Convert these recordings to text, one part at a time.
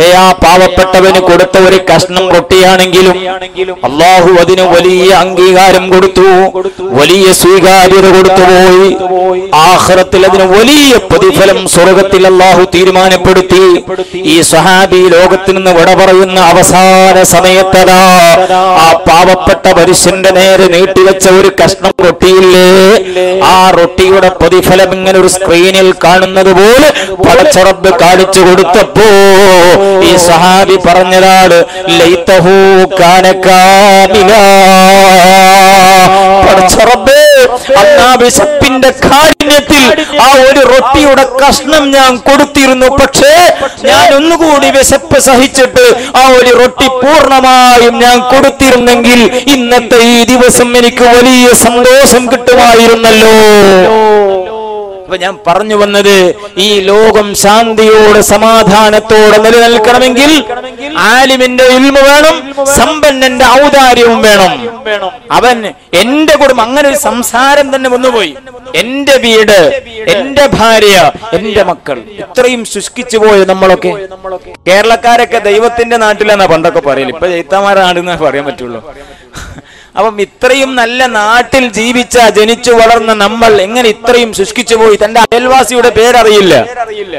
പക്ഷേ ആ പാവപ്പെട്ടവന് കൊടുത്ത ഒരു കഷ്ണം റൊട്ടിയാണെങ്കിലും അള്ളാഹു അതിന് വലിയ അംഗീകാരം കൊടുത്തു വലിയ സ്വീകാര്യത കൊടുത്തുപോയി ആഹ്റത്തിൽ അതിന് വലിയ പ്രതിഫലം സ്വർഗത്തിൽ അള്ളാഹു തീരുമാനപ്പെടുത്തി. ഈ സഹാബി ലോകത്തിൽ നിന്ന് വിട പറയുന്ന അവസാന സമയത്തതാ ആ പാവപ്പെട്ട മനുഷ്യന്റെ നേരെ നീട്ടിവെച്ച ഒരു കഷ്ണം റൊട്ടിയില്ലേ? ആ റൊട്ടിയുടെ പ്രതിഫലം ഇങ്ങനെ ഒരു സ്ക്രീനിൽ കാണുന്നത് പോലെ പടച്ചറബ് കാണിച്ചു കൊടുത്തപ്പോ ഈ സഹാബി പറഞ്ഞതാണ് ലൈത്തഹൂ വിശപ്പിന്റെ കാഠിന്യത്തിൽ ആ ഒരു റൊട്ടിയുടെ കഷ്ണം ഞാൻ കൊടുത്തിരുന്നു. പക്ഷേ ഞാൻ ഒന്നുകൂടി വിശപ്പ് സഹിച്ചിട്ട് ആ ഒരു റൊട്ടി പൂർണമായും ഞാൻ കൊടുത്തിരുന്നെങ്കിൽ ഇന്നത്തെ ഈ ദിവസം എനിക്ക് വലിയ സന്തോഷം കിട്ടുമായിരുന്നല്ലോ. അപ്പൊ ഞാൻ പറഞ്ഞു വന്നത് ഈ ലോകം ശാന്തിയോടെ സമാധാനത്തോടെ നിലനിൽക്കണമെങ്കിൽ ആലിമിന്റെ ഇൽമ വേണം സമ്പന്നന്റെ ഔദാര്യവും വേണം. അവൻ എന്റെ കുടുംബം അങ്ങനെ ഒരു സംസാരം തന്നെ വന്നുപോയി. എന്റെ വീട് എന്റെ ഭാര്യ എന്റെ മക്കൾ. ഇത്രയും ശുഷ്കിച്ചു പോയത് നമ്മളൊക്കെ. കേരളക്കാരൊക്കെ ദൈവത്തിന്റെ നാട്ടിലെന്നാ പണ്ടൊക്കെ പറയൽ. ഇപ്പൊ ചൈത്താമാരുടെ നാടെന്നേ പറയാൻ പറ്റുള്ളൂ. അപ്പം ഇത്രയും നല്ല നാട്ടിൽ ജീവിച്ച ജനിച്ചു വളർന്ന നമ്മൾ എങ്ങനെ ഇത്രയും ശുഷ്കിച്ചു പോയി? തന്റെ അയൽവാസിയുടെ പേരറിയില്ല.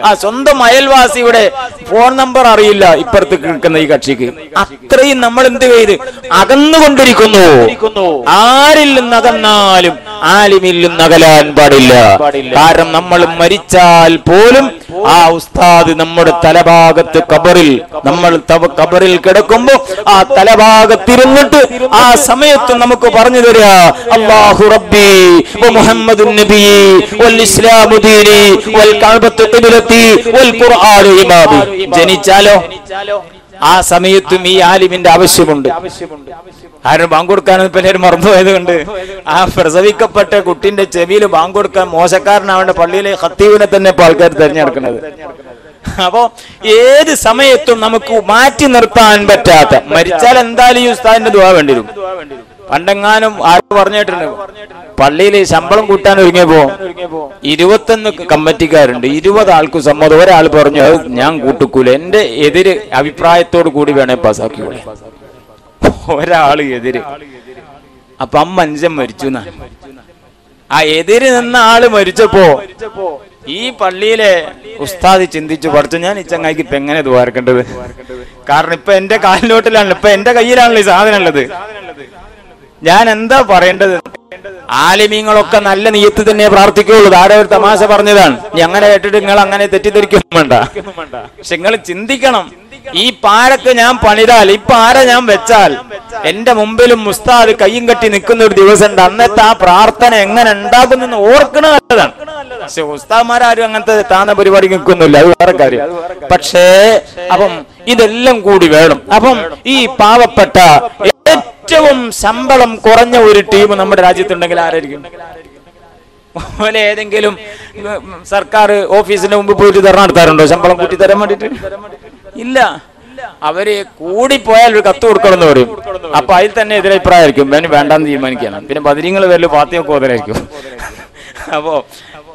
ആ സ്വന്തം അയൽവാസിയുടെ ഫോൺ നമ്പർ അറിയില്ല ഇപ്പുറത്ത് നിൽക്കുന്ന ഈ കക്ഷിക്ക്. അത്രയും നമ്മൾ എന്ത് ചെയ്ത്? അകന്നുകൊണ്ടിരിക്കുന്നു. ആരിൽ നിന്ന് അകന്നാലും ആലിമിൽ നിന്ന് അകലാൻ പാടില്ല. കാരണം നമ്മൾ മരിച്ചാൽ പോലും ആ ഉസ്താദ് നമ്മുടെ തലഭാഗത്ത് കബറിൽ നമ്മൾ കബറിൽ കിടക്കുമ്പോ ആ തലഭാഗത്തിരുന്നിട്ട് ആ സമയത്ത് നമുക്ക് പറഞ്ഞു തരിക അള്ളാഹു റബ്ബി വ മുഹമ്മദുൻ നബി വൽ ഇസ്ലാമു ദീനി വൽ കഅബത്തു ഖിബ്ലത്തി വൽ ഖുർആനു ഇമാമി. ജനിച്ചാലോ? ആ സമയത്തും ഈ ആലിമിന്റെ ആവശ്യമുണ്ട്. ആരും ബാങ്ക് കൊടുക്കാനും പലരും മറന്നുപോയത് കൊണ്ട്. ആ പ്രസവിക്കപ്പെട്ട കുട്ടിന്റെ ചെവിയിൽ ബാങ്ക് കൊടുക്കാൻ മോശക്കാരനാവേണ്ട പള്ളിയിലെ ഹത്തീവിനെ തന്നെ ഇപ്പൊ ആൾക്കാർ തിരഞ്ഞെടുക്കുന്നത്. അപ്പോ ഏത് സമയത്തും നമുക്ക് മാറ്റി നിർത്താൻ പറ്റാത്ത മരിച്ചാൽ എന്തായാലും ഈ ഉസ്താദിന്റെ ദുവാ വേണ്ടി വരും. പണ്ടെങ്ങാനും ആരും പറഞ്ഞിട്ടുണ്ട്? പള്ളിയിൽ ശമ്പളം കൂട്ടാൻ ഒരുങ്ങിയപ്പോ ഇരുപത്തൊന്ന് കമ്മിറ്റിക്കാരുണ്ട് ഇരുപത് ആൾക്ക് സമ്മതം. ഒരാൾ പറഞ്ഞു "അത് ഞാൻ കൂട്ടിക്കൂല. എന്റെ എതിര് അഭിപ്രായത്തോട് കൂടി വേണേ പാസ്സാക്കിയോളെ ഒരാൾ എതിര്. അപ്പൊ അമ്മ മനുഷ്യൻ മരിച്ചു ആ എതിര് നിന്ന ആൾ മരിച്ചപ്പോ ഈ പള്ളിയിലെ ഉസ്താദി ചിന്തിച്ചു പഠിച്ചു ഞാൻ ഈ ചങ്ങായിക്ക് ഇപ്പൊ എങ്ങനെ ദ്വാരക്കേണ്ടത്? കാരണം ഇപ്പൊ എന്റെ കാലിലോട്ടിലാണല്ലോ ഇപ്പൊ എന്റെ കയ്യിലാണല്ലോ ഈ സാധനം ഉള്ളത്. ഞാൻ എന്താ പറയേണ്ടത്? ആലിമീങ്ങളൊക്കെ നല്ല നീയത്ത് തന്നെ പ്രാർത്ഥിക്കുകയുള്ളൂ. ആരോ ഒരു തമാശ പറഞ്ഞതാണ്. ഞങ്ങളെ കേട്ടിട്ട് നിങ്ങൾ അങ്ങനെ തെറ്റിദ്ധരിക്കും വേണ്ട. പക്ഷെ നിങ്ങൾ ചിന്തിക്കണം. ഈ പാരക്ക് ഞാൻ പണിതാൽ ഈ പാര ഞാൻ വെച്ചാൽ എന്റെ മുമ്പിലും മുസ്താദ് കയ്യും കെട്ടി നിൽക്കുന്ന ഒരു ദിവസം ഉണ്ട് അന്നത്തെ ആ പ്രാർത്ഥന എങ്ങനെ ഉണ്ടാകുന്നെന്ന് ഓർക്കണ നല്ലതാണ്. പക്ഷെ ഉസ്താദ്മാരും അങ്ങനത്തെ താന്ന പരിപാടി നിൽക്കുന്നില്ല. അത് വേറെ കാര്യം. പക്ഷേ അപ്പം ഇതെല്ലാം കൂടി വേണം. അപ്പം ഈ പാവപ്പെട്ട ഏറ്റവും ശമ്പളം കുറഞ്ഞ ഒരു ടീം നമ്മുടെ രാജ്യത്തുണ്ടെങ്കിൽ ആരായിരിക്കും? പോലെ ഏതെങ്കിലും സർക്കാർ ഓഫീസിന്റെ മുമ്പ് പോയിട്ട് ധർണ നടത്താറുണ്ടോ? ശമ്പളം കൂട്ടി തരാൻ വേണ്ടിട്ട് ഇല്ല. അവർ കൂടിപ്പോയാൽ ഒരു കത്ത് കൊടുക്കണമെന്ന് പറയും. അപ്പൊ അതിൽ തന്നെ എതിരഭിപ്രായമായിരിക്കും. വേണ്ടി വേണ്ടാന്ന് തീരുമാനിക്കണം പിന്നെ ബദരിങ്ങൾ പേരിൽ പാത്തിയൊക്കെ ഓതരായിരിക്കും അപ്പോ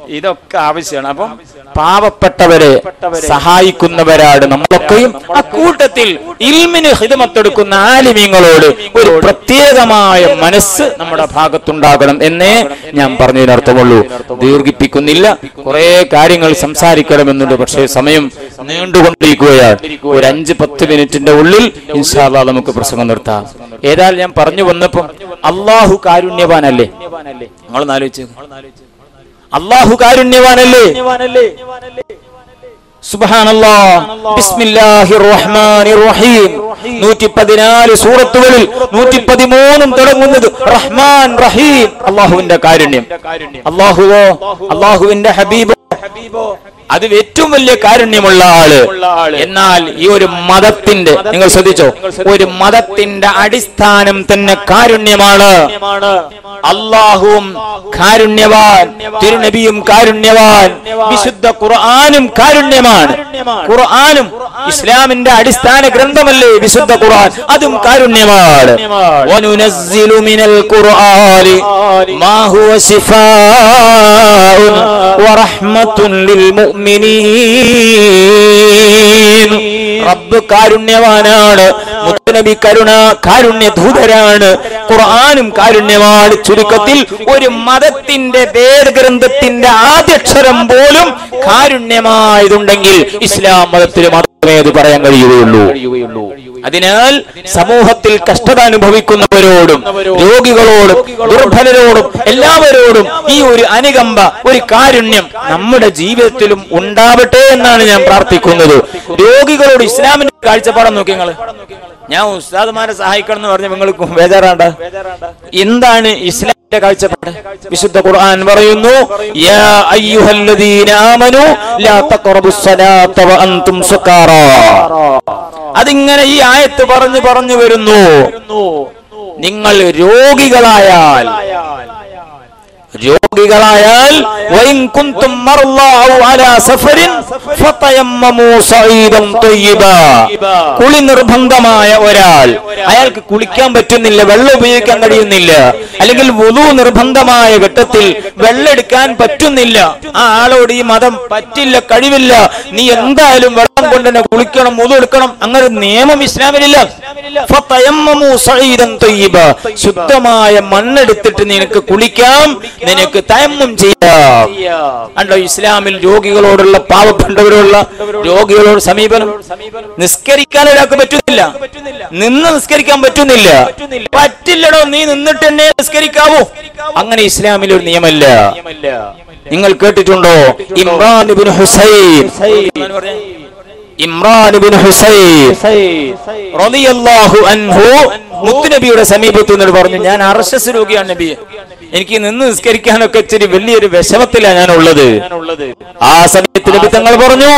ഇതൊക്കെ ആവശ്യമാണ്. അപ്പം പാവപ്പെട്ടവരെ സഹായിക്കുന്നവരാണ് നമ്മളൊക്കെയും. ആ അക്കൂട്ടത്തിൽ ഇൽമിന് ഹിതമത്തെടുക്കുന്ന ആലിമീങ്ങളോട് ഒരു പ്രത്യേകമായ മനസ്സ് നമ്മുടെ ഭാഗത്തുണ്ടാകണം എന്നേ ഞാൻ പറഞ്ഞതിനർത്ഥമുള്ളൂ. ദീർഘിപ്പിക്കുന്നില്ല. കുറെ കാര്യങ്ങൾ സംസാരിക്കണമെന്നുണ്ട്. പക്ഷേ സമയം നീണ്ടുകൊണ്ടിരിക്കുകയാണ്. ഒരു അഞ്ച് പത്ത് മിനിറ്റിന്റെ ഉള്ളിൽ ഇൻഷാല്ല നമുക്ക് പ്രസംഗം നിർത്താം. ഏതായാലും ഞാൻ പറഞ്ഞു വന്നപ്പോ അള്ളാഹു കാരുണ്യവാനല്ലേ? നിങ്ങൾ ആലോചിച്ചു. അള്ളാഹു കാരുണ്യവാനല്ലേ? സുബ്ഹാനല്ലാ. ബിസ്മില്ലാഹിർ റഹ്മാനിർ റഹീം 114 സൂറത്തുകളിൽ 113 തുടങ്ങുന്നത് റഹ്മാൻ റഹീം അള്ളാഹുവിന്റെ കാരുണ്യം. അള്ളാഹുവോ അള്ളാഹുവിന്റെ ഹബീബോ? അതിൽ ഏറ്റവും വലിയ കാരുണ്യമുള്ള ആൾ. എന്നാൽ ഈ ഒരു മതത്തിന്റെ നിങ്ങൾ ശ്രദ്ധിച്ചോ? ഒരു മതത്തിന്റെ അടിസ്ഥാനം തന്നെ കാരുണ്യമാണ്. അള്ളാഹുവും കാരുണ്യവാൻ തിരുനബിയും കാരുണ്യവാൻ വിശുദ്ധ ഖുർആാനും കാരുണ്യമാണ്. ഖുർആാനും ഇസ്ലാമിന്റെ അടിസ്ഥാന ഗ്രന്ഥമല്ലേ വിശുദ്ധ ഖുർആൻ? അതും കാരുണ്യമാണ്. ഖുർആൻ മാ ഹുവ ശിഫാ. وَرَحْمَةٌ لِلْمُؤْمِنِينَ റബ്ബ് കാരുണ്യവാനാണ് മുത്തനബി കരുണ കാരുണ്യ ദൂതരാണ്. ഖുർആാനും കാരുണ്യമാണ്. ചുരുക്കത്തിൽ ഒരു മതത്തിന്റെ വേദഗ്രന്ഥത്തിന്റെ ആദ്യക്ഷരം പോലും കാരുണ്യമായതുണ്ടെങ്കിൽ ഇസ്ലാം മതത്തിന് മാത്രമേ അത് പറയാൻ കഴിയുകയുള്ളൂ. അതിനാൽ സമൂഹത്തിൽ കഷ്ടത അനുഭവിക്കുന്നവരോടും രോഗികളോടും ദുർബലരോടും എല്ലാവരോടും ഈ ഒരു അനുകമ്പ ഒരു കാരുണ്യം നമ്മുടെ ജീവിതത്തിലും ഉണ്ടാവട്ടെ എന്നാണ് ഞാൻ പ്രാർത്ഥിക്കുന്നത്. രോഗികളോട് ഇസ്ലാമിന്റെ കാഴ്ചപ്പാടം നോക്കി നിങ്ങൾ ഞാൻ ഉസ്താദ്മാരെ സഹായിക്കണം എന്ന് പറഞ്ഞ നിങ്ങൾക്ക് ബേജാറാണ്ട. എന്താണ് ഇസ്ലാമിന്റെ കാഴ്ചപ്പാട്? വിശുദ്ധ ഖുർആൻ പറയുന്നു യാ അയ്യുഹല്ലദീന ആമനു ലാ തഖറബുസ് സ്വലാത്ത അൻതും അതിങ്ങനെ ഈ ആയത്ത് പറഞ്ഞു പറഞ്ഞു വരുന്നു. നിങ്ങൾ രോഗികളായാൽ രോഗികളായാൽ കുളി നിർബന്ധമായ ഒരാൾ. അയാൾക്ക് കുളിക്കാൻ പറ്റുന്നില്ല വെള്ളം ഉപയോഗിക്കാൻ കഴിയുന്നില്ല അല്ലെങ്കിൽ വുളു നിർബന്ധമായ ഘട്ടത്തിൽ വെള്ളെടുക്കാൻ പറ്റുന്നില്ല. ആ ആളോട് ഈ മതം പറ്റില്ല കഴിവില്ല. നീ എന്തായാലും വെള്ളം കൊണ്ട് തന്നെ കുളിക്കണം വുളു എടുക്കണം അങ്ങനെ നിയമം ഇസ്ലാമിലില്ല. ശുദ്ധമായ മണ്ണെടുത്തിട്ട് നിനക്ക് കുളിക്കാം. നിനക്ക് തയമ്മും ചെയ്യാം. അണ്ടോ ഇസ്ലാമിൽ രോഗികളോടുള്ള പാവപ്പെട്ടവരോടുള്ള രോഗികളോട് സമീപനം നിസ്കരിക്കാൻ ഒരാൾക്ക് പറ്റുന്നില്ല. നിന്ന് നിസ്കരിക്കാൻ പറ്റുന്നില്ല. പറ്റില്ലടോ നീ നിന്നിട്ട് തന്നെ നിസ്കരിക്കാവൂ. അങ്ങനെ ഇസ്ലാമിൽ ഒരു നിയമല്ല. നിങ്ങൾ കേട്ടിട്ടുണ്ടോ? ഇമ്രാൻ ഇബ്നു ഹുസൈൻ. ഇമ്രാൻ ഹുസൈൻ റളിയല്ലാഹു അൻഹു മുത്തുനബിയുടെ സമീപത്ത് നിന്ന് പറഞ്ഞു ഞാൻ അർശസ് രോഗിയാണ് നബി. എനിക്ക് നിന്ന് നിസ്കരിക്കാനൊക്കെ ഇച്ചിരി വലിയൊരു വിഷമത്തിലാണ് ഞാൻ ഉള്ളത് ആ സമയത്ത് നബി തങ്ങൾ പറഞ്ഞു.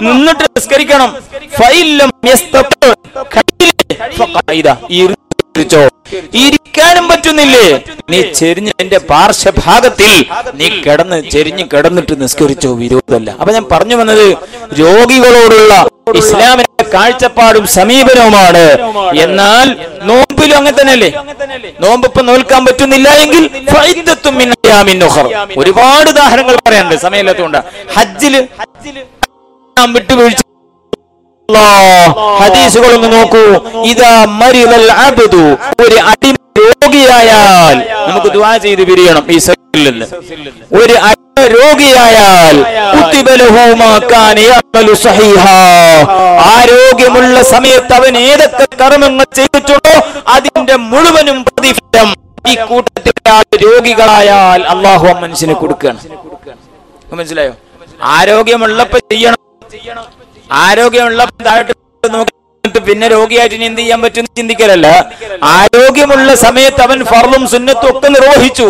നിന്നിട്ട് നിസ്കരിക്കണം. ഇരിച്ചോ. ഇരിക്കാനും പറ്റുന്നില്ലേ? നീ ചെരിഞ്ഞ എന്റെ പാർശ്വഭാഗത്തിൽ നീ കിടന്ന് ചെരിഞ്ഞ് കിടന്നിട്ട് നിസ്കരിച്ചോ? വിരോധമല്ല. അപ്പൊ ഞാൻ പറഞ്ഞു വന്നത് രോഗികളോടുള്ള ഇസ്ലാമിന്റെ കാഴ്ചപ്പാടും സമീപനവുമാണ്. എന്നാൽ നോമ്പിലും അങ്ങനെ തന്നെയല്ലേ? നോമ്പ് ഇപ്പൊ നോൽക്കാൻ പറ്റുന്നില്ല എങ്കിൽ. ഒരുപാട് ഉദാഹരണങ്ങൾ പറയാനുണ്ട്. സമയമില്ലാത്തതുകൊണ്ട്. ഹജ്ജിൽ വിട്ടുവീഴ്ച അല്ലാ, ഹദീസുകളൊന്ന് നോക്കൂ. ഇതാ മരിതൽ അബ്ദു. ഒരു അടിമ രോഗിയായാൽ നമുക്ക് ദുആ ചെയ്ത് പിരിയണം ഈ സൈഡിൽ നിന്ന്. ഒരു അടിമ രോഗിയായാൽ ആരോഗ്യമുള്ള സമയത്ത് അവൻ ഏതൊക്കെ കർമ്മങ്ങൾ ചെയ്തിട്ടുണ്ടോ അതിന്റെ മുഴുവനും പ്രതിഫലം ഈ കൂട്ടത്തിൽ രോഗികളായാൽ അള്ളാഹു മനുഷ്യന് കൊടുക്കുകയാണ്. മനസ്സിലായോ? ആരോഗ്യമുള്ളപ്പോ ചെയ്യണം. നോക്കിയിട്ട് പിന്നെ രോഗിയായിട്ട് ഇനി എന്ത് ചെയ്യാൻ പറ്റും ചിന്തിക്കലല്ല. ആരോഗ്യമുള്ള സമയത്ത് അവൻ ഫർളും സുന്നത്തും ഒക്കെ നിർവഹിച്ചു.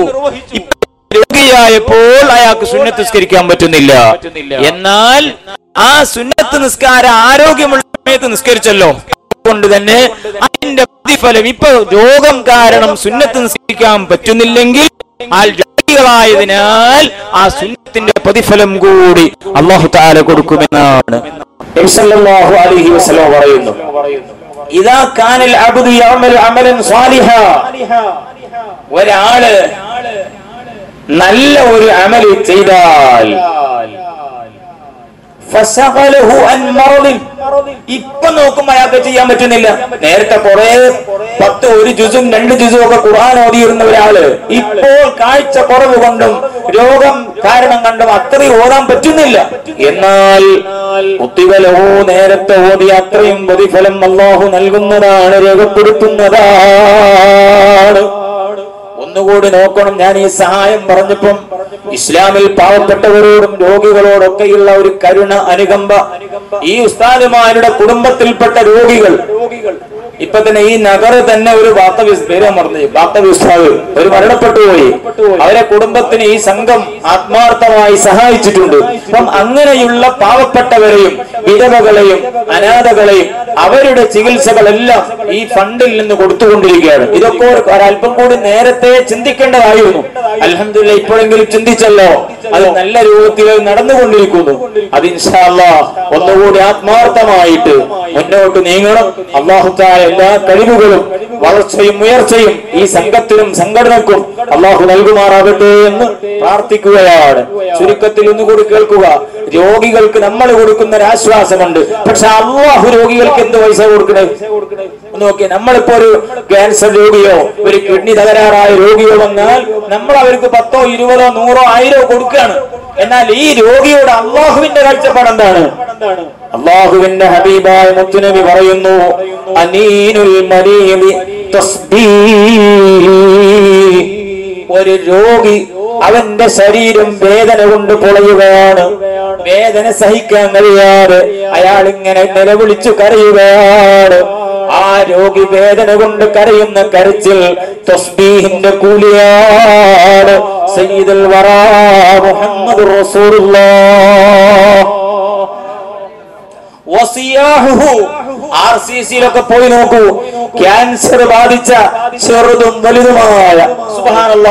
രോഗിയായപ്പോൾ അയാൾക്ക് സുന്നത്ത് നിസ്കരിക്കാൻ പറ്റുന്നില്ല. എന്നാൽ ആ സുന്നത്ത് നിസ്കാര ആരോഗ്യമുള്ള സമയത്ത് നിസ്കരിച്ചല്ലോ. കൊണ്ട് തന്നെ അതിന്റെ പ്രതിഫലം ഇപ്പൊ രോഗം കാരണം സുന്നത്ത് നിസ്കരിക്കാൻ പറ്റുന്നില്ലെങ്കിൽ ആ രോഗികളായതിനാൽ ആ സുന്നത്തിന്റെ പ്രതിഫലം കൂടി അള്ളാഹു താല കൊടുക്കുമെന്നാണ്. അലൈഹി വസല്ലം പറയുന്നു ഇദാ കാനൽ അബ്ദു യഅമലു അമലൻ സാലിഹ ഒരാൾ നല്ല ഒരു അമൽ ചെയ്താൽ ഫസഖലഹു അൻ മറദിൻ. ഇപ്പൊ നോക്കുമ്പോ അയാൾക്ക് ചെയ്യാൻ പറ്റുന്നില്ല. നേരത്തെ കുറെ പത്ത് ഒരു ജുസും രണ്ട് ജുസും ഒക്കെ ഖുർആൻ ഓതിയിരുന്ന ഒരാൾ. ഇപ്പോൾ കാഴ്ച കുറവ് കൊണ്ടും രോഗം കാരണം കണ്ടും അത്രയും ഓടാൻ പറ്റുന്നില്ല. എന്നാൽ കുത്തിവലവോ നേരത്തെ ഓതി അത്രയും പ്രതിഫലം അള്ളാഹു നൽകുന്നതാണ് രേഖപ്പെടുത്തുന്നതാണ്. ഒന്നുകൂടി നോക്കണം. ഞാൻ ഈ സഹായം പറഞ്ഞപ്പം ഇസ്ലാമിൽ പാവപ്പെട്ടവരോടും രോഗികളോടൊക്കെയുള്ള ഒരു കരുണ അനുകമ്പ. ഈ ഉസ്താദുമാരുടെ കുടുംബത്തിൽപ്പെട്ട രോഗികൾ ഇപ്പൊ തന്നെ ഈ നഗർ തന്നെ ഒരു വാർത്ത പേര് മറന്നു വാർത്ത വിസ്താവ് ഒരു മരണപ്പെട്ടു പോയി. അവരെ കുടുംബത്തിന് ഈ സംഘം ആത്മാർത്ഥമായി സഹായിച്ചിട്ടുണ്ട്. അപ്പം അങ്ങനെയുള്ള പാവപ്പെട്ടവരെയും വിധവകളെയും അനാഥകളെയും അവരുടെ ചികിത്സകളെല്ലാം ഈ ഫണ്ടിൽ നിന്ന് കൊടുത്തുകൊണ്ടിരിക്കുകയാണ്. ഇതൊക്കെ ഒരു- ഒരല്പം കൂടി നേരത്തെ ചിന്തിക്കേണ്ടതായിരുന്നു. അലഹമില്ല ഇപ്പോഴെങ്കിലും ചിന്തിച്ചല്ലോ. അത് നല്ല രൂപത്തിൽ നടന്നുകൊണ്ടിരിക്കുന്നു. അത് ഇൻഷാല്ല ഒന്നുകൂടി ആത്മാർത്ഥമായിട്ട് മുന്നോട്ട് നീങ്ങണം. അള്ളാഹുത്തായ എല്ലാ കഴിവുകളും വളർച്ചയും ഉയർച്ചയും ഈ സംഘത്തിനും സംഘടനക്കും അള്ളാഹു നൽകുമാറാകട്ടെ എന്ന് പ്രാർത്ഥിക്കുകയാണ്. ചുരുക്കത്തിൽ ഒന്നുകൂടി കേൾക്കുക രോഗികൾക്ക് നമ്മൾ കൊടുക്കുന്ന ഒരു ആശ്വാസമുണ്ട്. പക്ഷെ അള്ളാഹു രോഗികൾക്ക് എന്ത് പൈസ കൊടുക്കണേ? നോക്കിയേ നമ്മളിപ്പോ ഒരു ക്യാൻസർ രോഗിയോ ഒരു കിഡ്നി തകരാറായ രോഗിയോ വന്നാൽ നമ്മൾ അവർക്ക് പത്തോ ഇരുപതോ നൂറോ ആയിരോ കൊടുക്കുകയാണ്. എന്നാൽ ഈ രോഗിയോട് അള്ളാഹുവിന്റെ കാഴ്ചപ്പാട് എന്താണ്? അള്ളാഹുവിന്റെ ഹബീബായ മുത്തുനബി പറയുന്നു അനീനുൽ ഒരു രോഗി അവന്റെ ശരീരം വേദന കൊണ്ട് പൊളയുകയാണ്. വേദന സഹിക്കാൻ കഴിയാതെ അയാൾ ഇങ്ങനെ നിലവിളിച്ചു കരയുകയാണ്. ആ രോഗി വേദന കൊണ്ട് കരയുന്ന കരച്ചിൽ തസ്ബീഹിന്റെ കൂലിയാണ്. സയ്യിദുൽ വറാ മുഹമ്മദ് വസിയാഹുഹു. ആർ സി പോയി നോക്കൂ. ക്യാൻസർ ബാധിച്ച ചെറുതും വലുതുമായ. സുബാനല്ല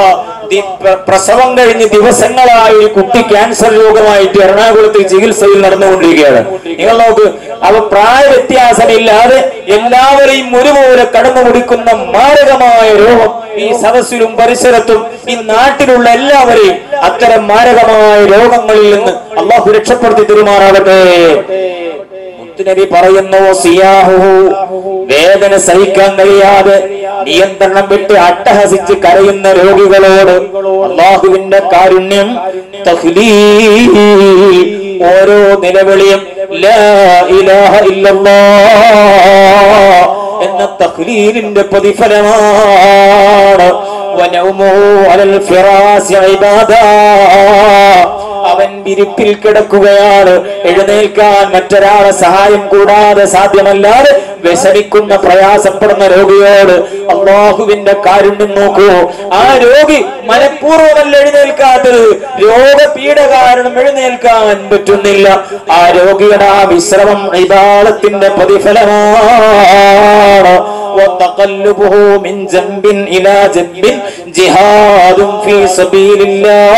പ്രസവം കഴിഞ്ഞ് ദിവസങ്ങളായി ഒരു കുട്ടി ക്യാൻസർ രോഗമായിട്ട് എറണാകുളത്ത് ചികിത്സയിൽ നടന്നുകൊണ്ടിരിക്കുകയാണ്. നിങ്ങൾ നോക്ക് അവ പ്രായ വ്യത്യാസമില്ലാതെ എല്ലാവരെയും ഒരുപോലെ കടന്നു മുടിക്കുന്ന മാരകമായ രോഗം ഈ സദസ്സിലും പരിസരത്തും ഈ നാട്ടിലുള്ള എല്ലാവരെയും അത്തരം മാരകമായ രോഗങ്ങളിൽ നിന്ന് അള്ളാഹു രക്ഷപ്പെടുത്തി തെരുമാറാകട്ടെ. മുത്തുനബി പറയുന്നു വേദന സഹിക്കാൻ കഴിയാതെ നിയന്ത്രണം വിട്ട് അട്ടഹസിച്ച് കരയുന്ന രോഗികളോട് അള്ളാഹുവിന്റെ കാരുണ്യം ഓരോ നിലവിളിയും എന്ന തഹ്ലീലിന്റെ പ്രതിഫലമാണ്. വനൗമു على الفراس عبادا അവൻ വിരിപ്പിൽ കിടക്കുകയാണ്. എഴുന്നേൽക്കാൻ മറ്റൊരാളെ സഹായം കൂടാതെ സാധ്യമല്ലാതെ വിഷമിക്കുന്ന പ്രയാസപ്പെടുന്ന രോഗിയോട് അള്ളാഹുവിന്റെ കാരുണ്യം നോക്കൂ. ആ രോഗി മനഃപൂർവമല്ല എഴുന്നേൽക്കാത്തത്. രോഗപീഠ കാരണം എഴുന്നേൽക്കാൻ പറ്റുന്നില്ല. ആ രോഗിയുടെ ആ വിശ്രമം ഇതാളത്തിന്റെ പ്രതിഫലമാണ് وتقلبه من جنب إلى جنب جهاد في سبيل الله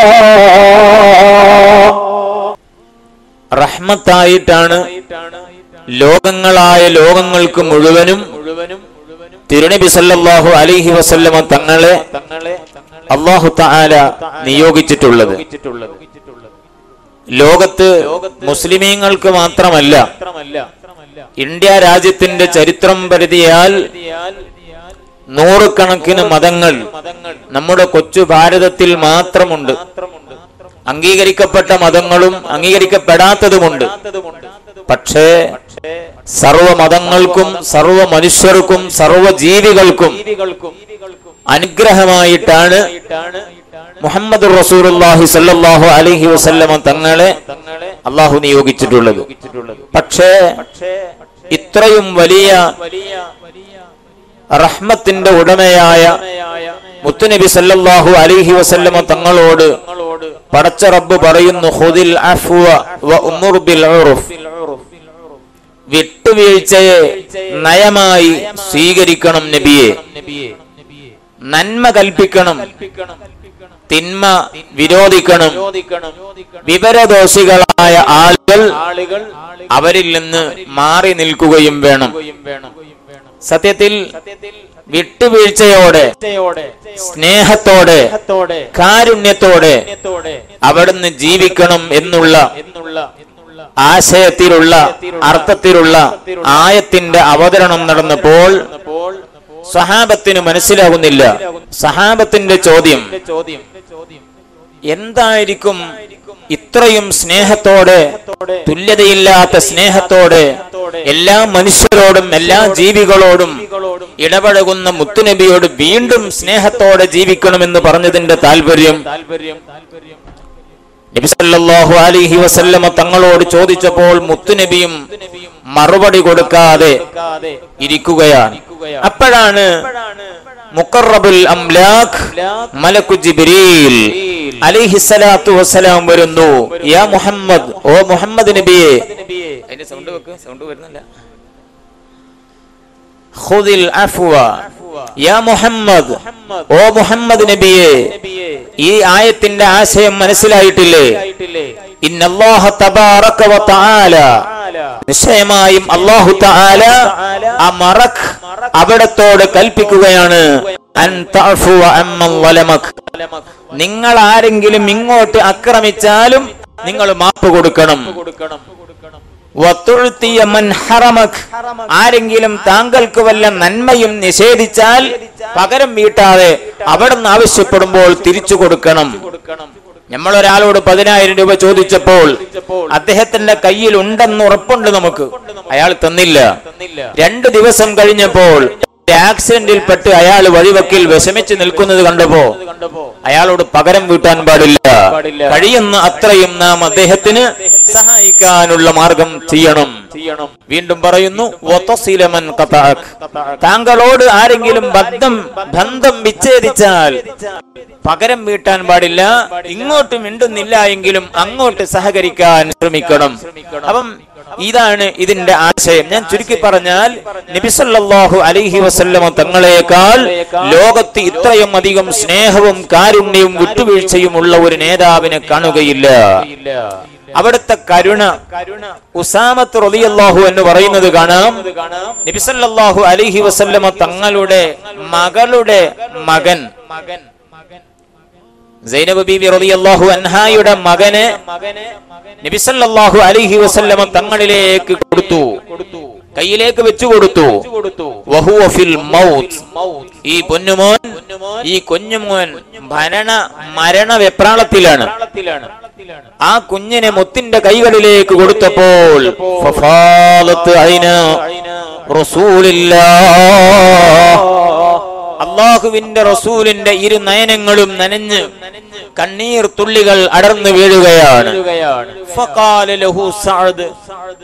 റഹ്മത്തായിട്ടാണ് ലോകങ്ങളായ ലോകങ്ങൾക്ക് മുഴുവനും തിരുനബി സല്ലല്ലാഹു അലൈഹി വസല്ലമ തങ്ങളെ അള്ളാഹു തആല നിയോഗിച്ചിട്ടുള്ളത് ലോകത്ത് മുസ്ലിമീങ്ങൾക്ക് മാത്രമല്ല ഇന്ത്യ രാജ്യത്തിന്റെ ചരിത്രം പരിധിയാൽ നൂറുകണക്കിന് മതങ്ങൾ നമ്മുടെ കൊച്ചു ഭാരതത്തിൽ മാത്രമുണ്ട്. അംഗീകരിക്കപ്പെട്ട മതങ്ങളും അംഗീകരിക്കപ്പെടാത്തതുമുണ്ട്. പക്ഷേ സർവ മതങ്ങൾക്കും സർവ മനുഷ്യർക്കും സർവ ജീവികൾക്കും അനുഗ്രഹമായിട്ടാണ് മുഹമ്മദ് റസൂലുള്ളാഹി സല്ലാഹു അലഹി വസല്ലമ തങ്ങളെ അള്ളാഹു നിയോഗിച്ചിട്ടുള്ളത്. പക്ഷേ ഇത്രയും വലിയ റഹ്മത്തിന്റെ ഉടമയായ മുത്തുനബി സല്ലല്ലാഹു അലൈഹി വസല്ലമ തങ്ങളോട് പടച്ച റബ്ബ് പറയുന്നു ബിൽ വിട്ടുവീഴ്ചയെ നയമായി സ്വീകരിക്കണം നബിയെ. നന്മ കൽപ്പിക്കണം. തിന്മ വിരോധിക്കണം. വിവരദോഷികളായ ആളുകൾ അവരിൽ നിന്ന് മാറി നിൽക്കുകയും വേണം. സത്യത്തിൽ വിട്ടുവീഴ്ചയോടെ സ്നേഹത്തോടെ കാരുണ്യത്തോടെ അവിടുന്ന് ജീവിക്കണം എന്നുള്ള ആശയത്തിലുള്ള അർത്ഥത്തിലുള്ള ആയത്തിന്റെ അവതരണം നടന്നപ്പോൾ സഹാബത്തിന് മനസ്സിലാകുന്നില്ല സഹാബത്തിന്റെ ചോദ്യം എന്തായിരിക്കും ഇത്രയും സ്നേഹത്തോടെ തുല്യതയില്ലാത്ത സ്നേഹത്തോടെ എല്ലാ മനുഷ്യരോടും എല്ലാ ജീവികളോടും ഇടപഴകുന്ന മുത്തുനബിയോട് വീണ്ടും സ്നേഹത്തോടെ ജീവിക്കണമെന്ന് പറഞ്ഞതിന്റെ താല്പര്യം നബിസല്ലാഹു അലിഹി വസല്ലമ തങ്ങളോട് ചോദിച്ചപ്പോൾ മുത്തുനബിയും മറുപടി കൊടുക്കാതെ ഇരിക്കുകയാണ്. അപ്പോഴാണ് മുക്കറബുൽ അംലാഖ് മലക്കു ജിബ്രീൽ അലിഹിസ്സലാത്തു വസ്സലാം വരുന്നു. യാ മുഹമ്മദ് ഓ മുഹമ്മദ് നബിയെ. അതിന്റെ സൗണ്ട് വെക്ക്. സൗണ്ട് വരുന്നില്ല. ഖുദിൽ അഫ്വ. യാ മുഹമ്മദ് ഓ മുഹമ്മദ് നബിയെ. ഈ ആയത്തിന്റെ ആശയം മനസ്സിലായിട്ടില്ലേ? നിശ്ചയമായും അള്ളാഹു തആല ആ മറക് അവിടത്തോട് കൽപ്പിക്കുകയാണ്. നിങ്ങൾ ആരെങ്കിലും ഇങ്ങോട്ട് ആക്രമിച്ചാലും നിങ്ങൾ മാപ്പ് കൊടുക്കണം. ആരെങ്കിലും താങ്കൾക്ക് വല്ല നന്മയും നിഷേധിച്ചാൽ പകരം വീട്ടാതെ അവിടെ നിന്ന് ആവശ്യപ്പെടുമ്പോൾ തിരിച്ചു കൊടുക്കണം. നമ്മൾ ഒരാളോട് പതിനായിരം രൂപ ചോദിച്ചപ്പോൾ അദ്ദേഹത്തിന്റെ കയ്യിൽ ഉണ്ടെന്ന് ഉറപ്പുണ്ട് നമുക്ക്. അയാൾ തന്നില്ല. രണ്ട് ദിവസം കഴിഞ്ഞപ്പോൾ ആക്സിഡന്റിൽ പെട്ട് അയാൾ വഴിവക്കിൽ വിഷമിച്ച് നിൽക്കുന്നത് കണ്ടപ്പോ അയാളോട് പകരം വീട്ടാൻ പാടില്ല. കഴിയുന്ന അത്രയും നാം അദ്ദേഹത്തിന് സഹായിക്കാനുള്ള മാർഗം ചെയ്യണം. വീണ്ടും പറയുന്നു. താങ്കളോട് ആരെങ്കിലും ബന്ധം ബന്ധം വിച്ഛേദിച്ചാൽ പകരം വീട്ടാൻ പാടില്ല ഇങ്ങോട്ട് മിണ്ടുന്നില്ല എങ്കിലും അങ്ങോട്ട് സഹകരിക്കാൻ ശ്രമിക്കണം. അപ്പം ഇതാണ് ഇതിന്റെ ആശയം. ഞാൻ ചുരുക്കി പറഞ്ഞാൽ നബിസല്ലാഹു അലൈഹി വസല്ലമ തങ്ങളെക്കാൾ ലോകത്ത് ഇത്രയും അധികം സ്നേഹവും കാരുണ്യവും വിട്ടുവീഴ്ചയും ഉള്ള ഒരു നേതാവിനെ കാണുകയില്ല. അവിടുത്തെ കരുണ കരുണ. ഉസാമത്ത് റളിയല്ലാഹു എന്ന് പറയുന്നത് കാണാം. നബിസല്ലാഹു അലിഹി വസല്ലമ തങ്ങളുടെ മകളുടെ മകൻ. സൈനബ് ബീബി റളിയല്ലാഹു അൻഹായുടെ മകന് നബിസല്ലാഹു അലൈഹി വസല്ലമ തങ്ങളിലേക്ക് കൊടുത്തു. കയ്യിലേക്ക് വെച്ചു കൊടുത്തു വഹുവ ഫിൽ മൗത്ത്. ഈ പൊന്നുമോൻ ഈ കുഞ്ഞുമോൻ ഭരണ മരണ വെപ്രാളത്തിലാണ്. ആ കുഞ്ഞിനെ മുത്തിന്റെ കൈകളിലേക്ക് കൊടുത്തപ്പോൾ റസൂലില്ലാ അള്ളാഹുവിന്റെ റസൂലിന്റെ ഇരു നയനങ്ങളും നനഞ്ഞ് കണ്ണീർ തുള്ളികൾ അടർന്നു വീഴുകയാണ്.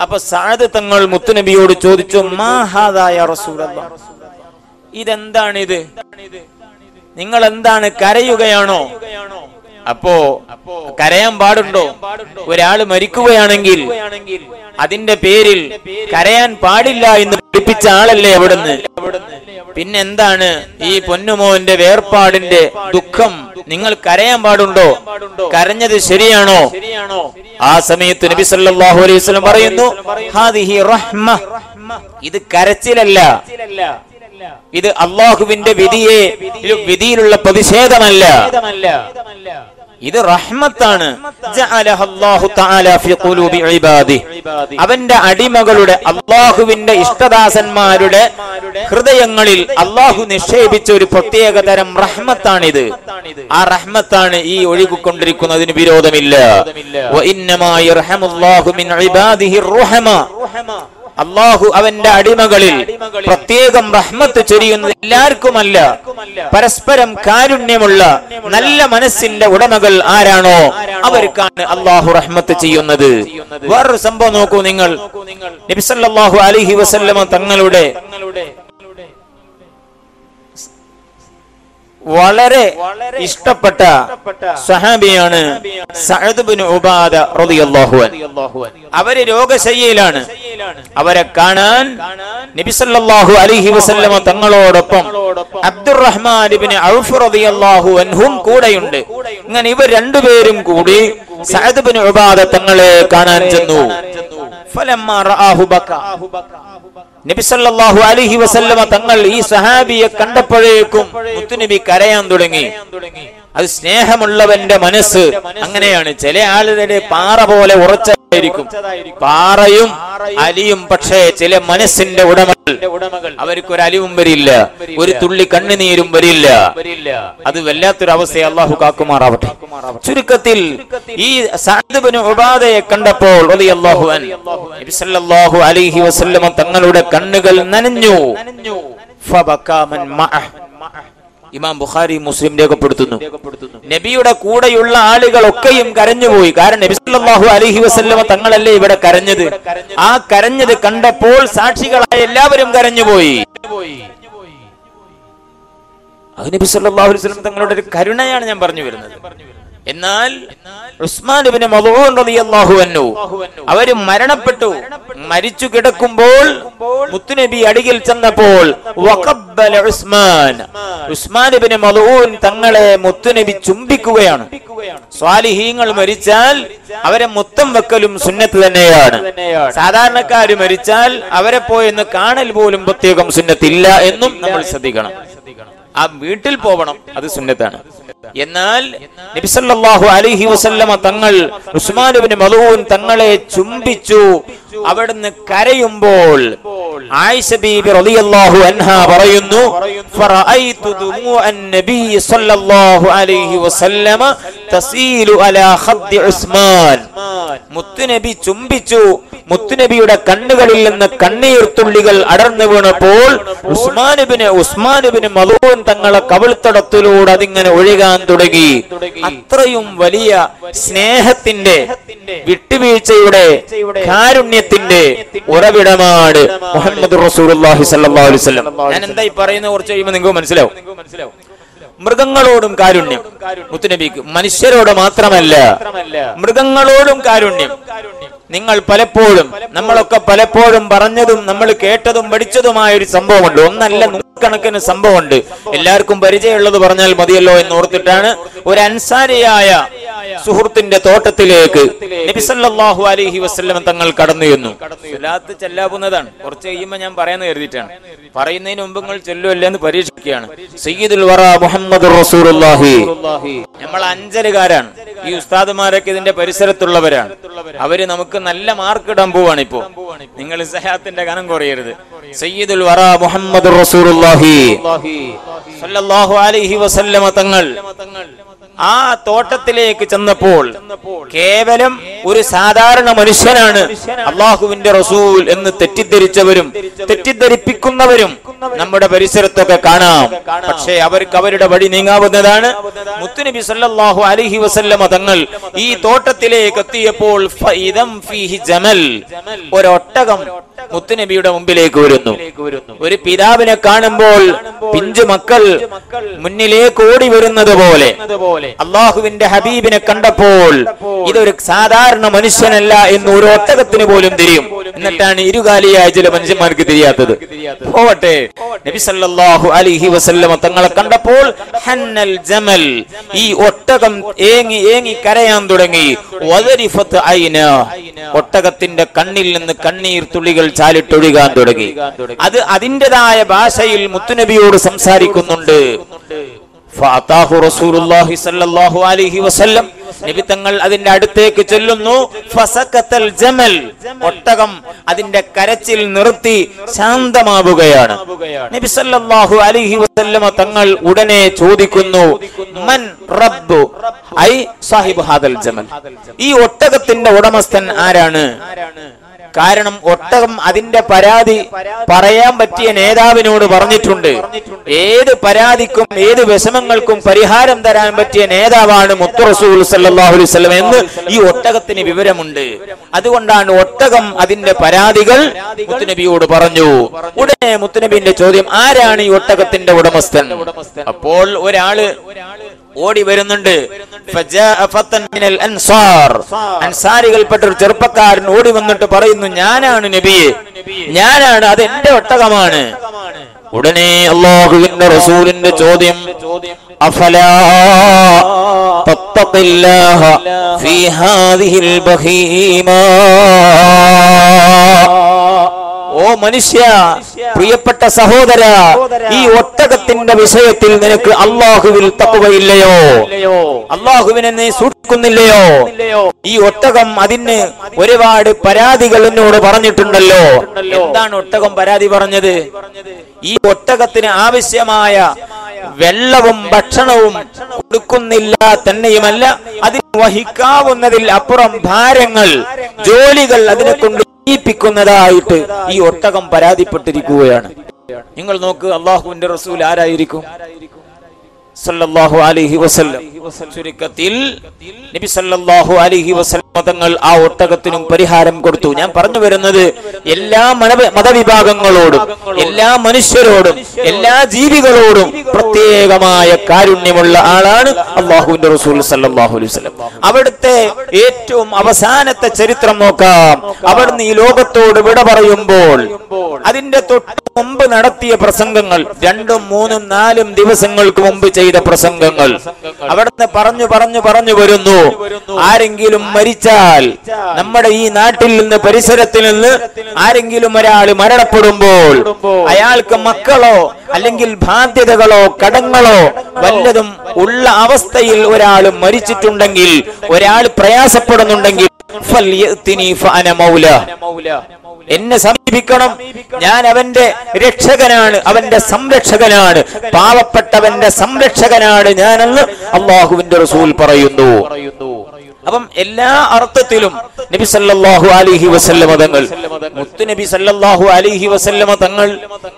അപ്പൊ സാദ് തങ്ങൾ മുത്തുനബിയോട് ചോദിച്ചു മാഹാദായ റസൂൽ ഇതെന്താണിത്? നിങ്ങൾ എന്താണ് കരയുകയാണോ? അപ്പോ കരയാൻ പാടുണ്ടോ? ഒരാൾ മരിക്കുകയാണെങ്കിൽ അതിന്റെ പേരിൽ കരയാൻ പാടില്ല എന്ന് പഠിപ്പിച്ച ആളല്ലേ അവിടുന്ന്? പിന്നെന്താണ് ഈ പൊന്നുമോന്റെ വേർപാടിന്റെ ദുഃഖം നിങ്ങൾ കരയാൻ പാടുണ്ടോ? കരഞ്ഞത് ശരിയാണോ? ആ സമയത്ത് നബി സല്ലല്ലാഹു അലൈഹി വസല്ലം പറയുന്നു ഹാദിഹി റഹ്മ. ഇത് കരച്ചിലല്ല. ഇത് അള്ളാഹുവിന്റെ വിധിയെ വിധിയിലുള്ള പ്രതിഷേധമല്ല. ഇത് റഹ്മത്താണ്. അവന്റെ അടിമകളുടെ അള്ളാഹുവിന്റെ ഇഷ്ടദാസന്മാരുടെ ഹൃദയങ്ങളിൽ അള്ളാഹു നിക്ഷേപിച്ച ഒരു പ്രത്യേക തരം റഹ്മത്താണിത്. ആ റഹ്മത്താണ് ഈ ഒഴുകിക്കൊണ്ടിരിക്കുന്നതിന് വിരോധമില്ല. അള്ളാഹു അവന്റെ അടിമകളിൽ പ്രത്യേകം റഹ്മത്ത് ചൊരിയുന്നത് എല്ലാവർക്കുമല്ല. പരസ്പരം കാരുണ്യമുള്ള നല്ല മനസ്സിന്റെ ഉടമകൾ ആരാണോ അവർക്കാണ് അള്ളാഹു റഹ്മത്ത് ചെയ്യുന്നത്. വേറൊരു സംഭവം നോക്കൂ നിങ്ങൾ. നബിസല്ലാഹു അലിഹി വസല്ലമ തങ്ങളുടെ വളരെ ഇഷ്ടപ്പെട്ട സഹാബിയാണ് ഉബാദ അവർ രോഗശയ്യയിലാണ്. അവരെ കാണാൻ നബിസല്ലാഹു അലിഹി വസല്ലമ തങ്ങളോടൊപ്പം അബ്ദുറഹ്മാൻ അൻഹും കൂടെയുണ്ട്. ഇങ്ങനെ ഇവർ രണ്ടുപേരും കൂടി ഉപാധ ഉബാദ തങ്ങളെ കാണാൻ ചെന്നു. നബിസല്ലാഹു അലഹി വസല്ലമ തങ്ങൾ ഈ സഹാബിയെ കണ്ടപ്പോഴേക്കും മുത്തുനബി കരയാൻ തുടങ്ങി. അത് സ്നേഹമുള്ളവന്റെ മനസ്സ് അങ്ങനെയാണ്. ചില ആളുകളുടെ പാറ പോലെ ഉറച്ചതായിരിക്കും. പാറയും അലിയും പക്ഷേ ചില മനസ്സിന്റെ ഉടമകൾ അവർക്കൊരു അലിവും വരില്ല. ഒരു തുള്ളി കണ്ണുനീരും വരില്ല. അത് വല്ലാത്തൊരു അവസ്ഥയെ അള്ളാഹു കാക്കുമാറാവട്ടെ. ചുരുക്കത്തിൽ ഈ സാദിബിന് ഉപാധയെ കണ്ടപ്പോൾ അലിഹി വസല്ലമ തങ്ങളുടെ കണ്ണുകൾ നനഞ്ഞു. ഇമാം ബുഖാരി മുസ്ലിം രേഖപ്പെടുത്തുന്നു നബിയുടെ കൂടെയുള്ള ആളുകളൊക്കെയും കരഞ്ഞുപോയി. കാരണം നബി സല്ലല്ലാഹു അലൈഹി വസല്ലമ തങ്ങളല്ലേ ഇവിടെ കരഞ്ഞത്? ആ കരഞ്ഞത് കണ്ടപ്പോൾ സാക്ഷികളായ എല്ലാവരും കരഞ്ഞുപോയി. അത് നബി സല്ലല്ലാഹു അലൈഹി വസല്ലം തങ്ങളുടെ ഒരു കരുണയാണ് ഞാൻ പറഞ്ഞു വരുന്നത്. എന്നാൽ ഉസ്മാൻ റളിയല്ലാഹു അൻഹു അവർ മരണപ്പെട്ടു. മരിച്ചു കിടക്കുമ്പോൾ മുത്തുനബി അടിയിൽ ചെന്നപ്പോൾ ഉസ്മാൻ. ഉസ്മാൻ മദ്ഊൻ തങ്ങളെ മുത്തുനബി ചുംബിക്കുകയാണ്. സ്വാലിഹീങ്ങൾ മരിച്ചാൽ അവരെ മുത്തം വെക്കലും സുന്നത്ത് തന്നെയാണ്. സാധാരണക്കാര് മരിച്ചാൽ അവരെ പോയെന്ന് കാണൽ പോലും പ്രത്യേകം സുന്നത്തില്ല എന്നും നമ്മൾ ശ്രദ്ധിക്കണം. ആ വീട്ടിൽ പോവണം അത് സുന്നത്താണ്. എന്നാൽ നബിസല്ലാഹു അലൈഹി വസല്ലമ തങ്ങൾ ഉസ്മാനുബിന് മധുവും തങ്ങളെ ചുംബിച്ചു അവിടുന്ന് കരയുമ്പോൾ ആയിഷ ബീബി റളിയല്ലാഹു അൻഹ പറയുന്നു ഫറഅയ്തു ദുമുഅൻ നബി സല്ലല്ലാഹു അലൈഹി വസല്ലമ തസീലു അലാ ഖദ്ദി ഉസ്മാൻ. മുത്തുനബി ചുംബിച്ചു. മുത്തുനബിയുടെ കണ്ണുകളിൽ നിന്ന് കണ്ണീർ തുള്ളികൾ അടർന്നു വീണപ്പോൾ ഉസ്മാനുബിന് ഉസ്മാനുബിന് മധുവൻ തങ്ങളെ കവിൾത്തടത്തിലൂടെ അതിങ്ങനെ ഒഴുകാൻ തുടങ്ങി. അത്രയും വലിയ സ്നേഹത്തിന്റെ വിട്ടുവീഴ്ചയുടെ കാരുണ്യത്തിന്റെ ഉറവിടമാണ് മുഹമ്മദ് റസൂലുള്ളാഹി സ്വല്ലല്ലാഹു അലൈഹി വസല്ലം. ഞാൻ എന്തായി ഈ പറയുന്നത് കുറച്ച് കഴിയുമ്പോൾ നിങ്ങൾക്ക് മനസ്സിലാവും. മൃഗങ്ങളോടും കാരുണ്യം മുത്തുനബിക്ക് മനുഷ്യരോട് മാത്രമല്ല. മൃഗങ്ങളോടും കാരുണ്യം. നിങ്ങൾ പലപ്പോഴും നമ്മളൊക്കെ പലപ്പോഴും പറഞ്ഞതും നമ്മൾ കേട്ടതും പഠിച്ചതുമായ ഒരു സംഭവമുണ്ട്. ഒന്നല്ല നൂറുകണക്കിന് സംഭവമുണ്ട്. എല്ലാവർക്കും പരിചയമുള്ളത് പറഞ്ഞാൽ മതിയല്ലോ എന്ന് ഓർത്തിട്ടാണ് ഒരു അൻസാരിയായ സുഹൃത്തിന്റെ തോട്ടത്തിലേക്ക് നബിസല്ലാഹു അലൈഹി വസ്ലം തങ്ങൾ കടന്നു ചെന്നു. സ്വലാത്ത് ചെല്ലാവുന്നതാണ്. കുറച്ച് കഴിയുമ്പോൾ ഞാൻ പറയാന്ന് കരുതിയിട്ടാണ് പറയുന്നതിന് മുമ്പ് നിങ്ങൾ ചെല്ലുമല്ലേ എന്ന് പരീക്ഷിക്കുകയാണ്. സയ്യിദുൽ മുഹമ്മദ് റസൂലുള്ളാഹി. നമ്മൾ അഞ്ചരുകാരാണ് ഈ ഉസ്താദുമാരൊക്കെ ഇതിന്റെ പരിസരത്തുള്ളവരാണ്. അവർ നമുക്ക് നല്ല മാർക്ക് ഇടാൻ പോവാണ് ഇപ്പോ. നിങ്ങൾ സഹാത്തിന്റെ കനം കുറയരുത്. സയ്യിദുൽ വറ മുഹമ്മദ് റസൂലുള്ളാഹി. സല്ലല്ലാഹു അലൈഹി വസല്ലമ തങ്ങൾ. ആ തോട്ടത്തിലേക്ക് ചെന്നപ്പോൾ കേവലം ഒരു സാധാരണ മനുഷ്യനാണ് അള്ളാഹുവിന്റെ റസൂൽ എന്ന് തെറ്റിദ്ധരിച്ചവരും തെറ്റിദ്ധരിപ്പിക്കുന്നവരും നമ്മുടെ പരിസരത്തൊക്കെ കാണാം. പക്ഷേ അവർക്ക് അവരുടെ വഴി നീങ്ങാവുന്നതാണ്. മുത്തുനബി സല്ലാഹു അലഹി വസല്ലമ തങ്ങൾ ഈ തോട്ടത്തിലേക്ക് എത്തിയപ്പോൾ ഒരൊട്ടകം മുത്തുനബിയുടെ മുമ്പിലേക്ക് വരുന്നു. ഒരു പിതാവിനെ കാണുമ്പോൾ പിഞ്ചു മക്കൾ മുന്നിലേക്ക് ഓടി വരുന്നത് പോലെ. അള്ളാഹുവിന്റെ ഹബീബിനെ കണ്ടപ്പോൾ ഇതൊരു സാധാരണ മനുഷ്യനല്ല എന്ന് ഒരു ഒട്ടകത്തിന് പോലും തിരിയും. എന്നിട്ടാണ് ഇരുകാലിയായ ചില മനുഷ്യന്മാർക്ക് തിരിയാത്തത്. പോവട്ടെ. നബി സല്ലല്ലാഹു അലൈഹി വസല്ലമ തങ്ങളെ കണ്ടപ്പോൾ ഹന്നൽ ജമൽ ഈ ഒട്ടകം ഏങ്ങി ഏങ്ങി കരയാൻ തുടങ്ങി. ഒട്ടകത്തിന്റെ കണ്ണിൽ നിന്ന് കണ്ണീർ തുള്ളികൾ ചാലിട്ടൊഴുകാൻ തുടങ്ങി. അത് അതിന്റെതായ ഭാഷയിൽ മുത്തുനബിയോട് സംസാരിക്കുന്നുണ്ട്. നബി തങ്ങൾ അതിന്റെ അടുത്തേക്ക് ചെല്ലുന്നു. ജമൽ. ഒട്ടകം അതിന്റെ കരച്ചിൽ നിർത്തി ശാന്തമാവുകയാണ്. നബി സല്ലല്ലാഹു അലൈഹി വസല്ലമ തങ്ങൾ ഉടനെ ചോദിക്കുന്നു മൻ റബ്ബു? ഐ സാഹിബ് ഹാദൽ ജമൽ. ഈ ഒട്ടകത്തിന്റെ ഉടമസ്ഥൻ ആരാണ്? കാരണം ഒട്ടകം അതിന്റെ പരാതി പറയാൻ പറ്റിയ നേതാവിനോട് പറഞ്ഞിട്ടുണ്ട്. ഏത് പരാതിക്കും ഏത് വിഷമങ്ങൾക്കും പരിഹാരം തരാൻ പറ്റിയ നേതാവാണ് മുത്തു റസൂൽ സല്ലല്ലാഹു അലൈഹി വസല്ലം എന്ന് ഈ ഒട്ടകത്തിന് വിവരമുണ്ട്. അതുകൊണ്ടാണ് ഒട്ടകം അതിന്റെ പരാതികൾ മുത്തുനബിയോട് പറഞ്ഞു. ഉടനെ മുത്തുനബിന്റെ ചോദ്യം ആരാണ് ഈ ഒട്ടകത്തിന്റെ ഉടമസ്ഥൻ? അപ്പോൾ ഒരാൾ ഓടി വരുന്നുണ്ട്. അൻസാരികൾപ്പെട്ട ഒരു ചെറുപ്പക്കാരൻ ഓടി വന്നിട്ട് പറയുന്നു ഞാനാണ് നബിയെ. ഞാനാണ് അത് എന്റെ ഒട്ടകമാണ്. ഉടനെ അള്ളാഹുവിന്റെ റസൂലിന്റെ ചോദ്യം അഫലാ ഫീ ഹാദിഹിൽ ബഹീമാ? ഓ മനുഷ്യ പ്രിയപ്പെട്ട സഹോദര ഈ ഒട്ടകത്തിന്റെ വിഷയത്തിൽ നിനക്ക് അള്ളാഹുവിൽ തപ്പുകയില്ലയോ അള്ളാഹുവിനെ നീ സൂക്ഷിക്കുന്നില്ലയോ? ഈ ഒട്ടകം അതിന് ഒരുപാട് പരാതികൾ എന്നോട് പറഞ്ഞിട്ടുണ്ടല്ലോ. എന്താണ് ഒട്ടകം പരാതി പറഞ്ഞത്? ഈ ഒട്ടകത്തിന് ആവശ്യമായ വെള്ളവും ഭക്ഷണവും കൊടുക്കുന്നില്ല തന്നെയുമല്ല അതിന് വഹിക്കാവുന്നതിൽ അപ്പുറം ഭാരങ്ങൾ ജോലികൾ അതിനെ കൊണ്ട് ചെയ്യിപ്പിക്കുന്നതായിട്ട് ഈ ഒട്ടകം പരാതിപ്പെട്ടിരിക്കുകയാണ്. നിങ്ങൾ നോക്ക് അള്ളാഹുവിന്റെ റസൂൽ ആരായിരിക്കും? സല്ലല്ലാഹു അലൈഹി വസല്ലം. ചുരുക്കത്തിൽ നബി സല്ലല്ലാഹു അലൈഹി വസല്ലം തങ്ങൾ ആ ഒട്ടകത്തിനും പരിഹാരം കൊടുത്തു. ഞാൻ പറഞ്ഞു വരുന്നത് എല്ലാ മത- മതവിഭാഗങ്ങളോടും എല്ലാ മനുഷ്യരോടും എല്ലാ ജീവികളോടും പ്രത്യേകമായ കാരുണ്യമുള്ള ആളാണ് അള്ളാഹുവിന്റെ റസൂൽ സല്ലല്ലാഹു അലൈഹി വസല്ലം. അവിടുത്തെ ഏറ്റവും അവസാനത്തെ ചരിത്രം നോക്കാം. അവിടുന്ന് ഈ ലോകത്തോട് വിട പറയുമ്പോൾ അതിന്റെ തൊട്ട് മുമ്പ് നടത്തിയ പ്രസംഗങ്ങൾ രണ്ടും മൂന്നും നാലും ദിവസങ്ങൾക്ക് മുമ്പ് ചെയ്ത പ്രസംഗങ്ങൾ. അവിടുന്ന് പറഞ്ഞു പറഞ്ഞു പറഞ്ഞു വരുന്നു. ആരെങ്കിലും മരിച്ചാൽ നമ്മുടെ ഈ നാട്ടിൽ നിന്ന് പരിസരത്തിൽ നിന്ന് ആരെങ്കിലും ഒരാൾ മരണപ്പെടുമ്പോൾ അയാൾക്ക് മക്കളോ അല്ലെങ്കിൽ ബാധ്യതകളോ കടങ്ങളോ വല്ലതും ഉള്ള അവസ്ഥയിൽ ഒരാൾ മരിച്ചിട്ടുണ്ടെങ്കിൽ ഒരാൾ പ്രയാസപ്പെടുന്നുണ്ടെങ്കിൽ എന്നെ സമീപിക്കണം. ഞാൻ അവന്റെ രക്ഷകനാണ്. അവന്റെ സംരക്ഷകനാണ്. പാവപ്പെട്ടവന്റെ സംരക്ഷകനാണ് ഞാനെന്ന് അള്ളാഹുവിന്റെ റസൂൽ പറയുന്നു. അപ്പം എല്ലാ അർത്ഥത്തിലും നബി സല്ലാഹു അലിഹി വസല്ലമ തങ്ങൾ മുത്തു നബി സല്ലല്ലാഹു അലൈഹി വസല്ലമ തങ്ങൾ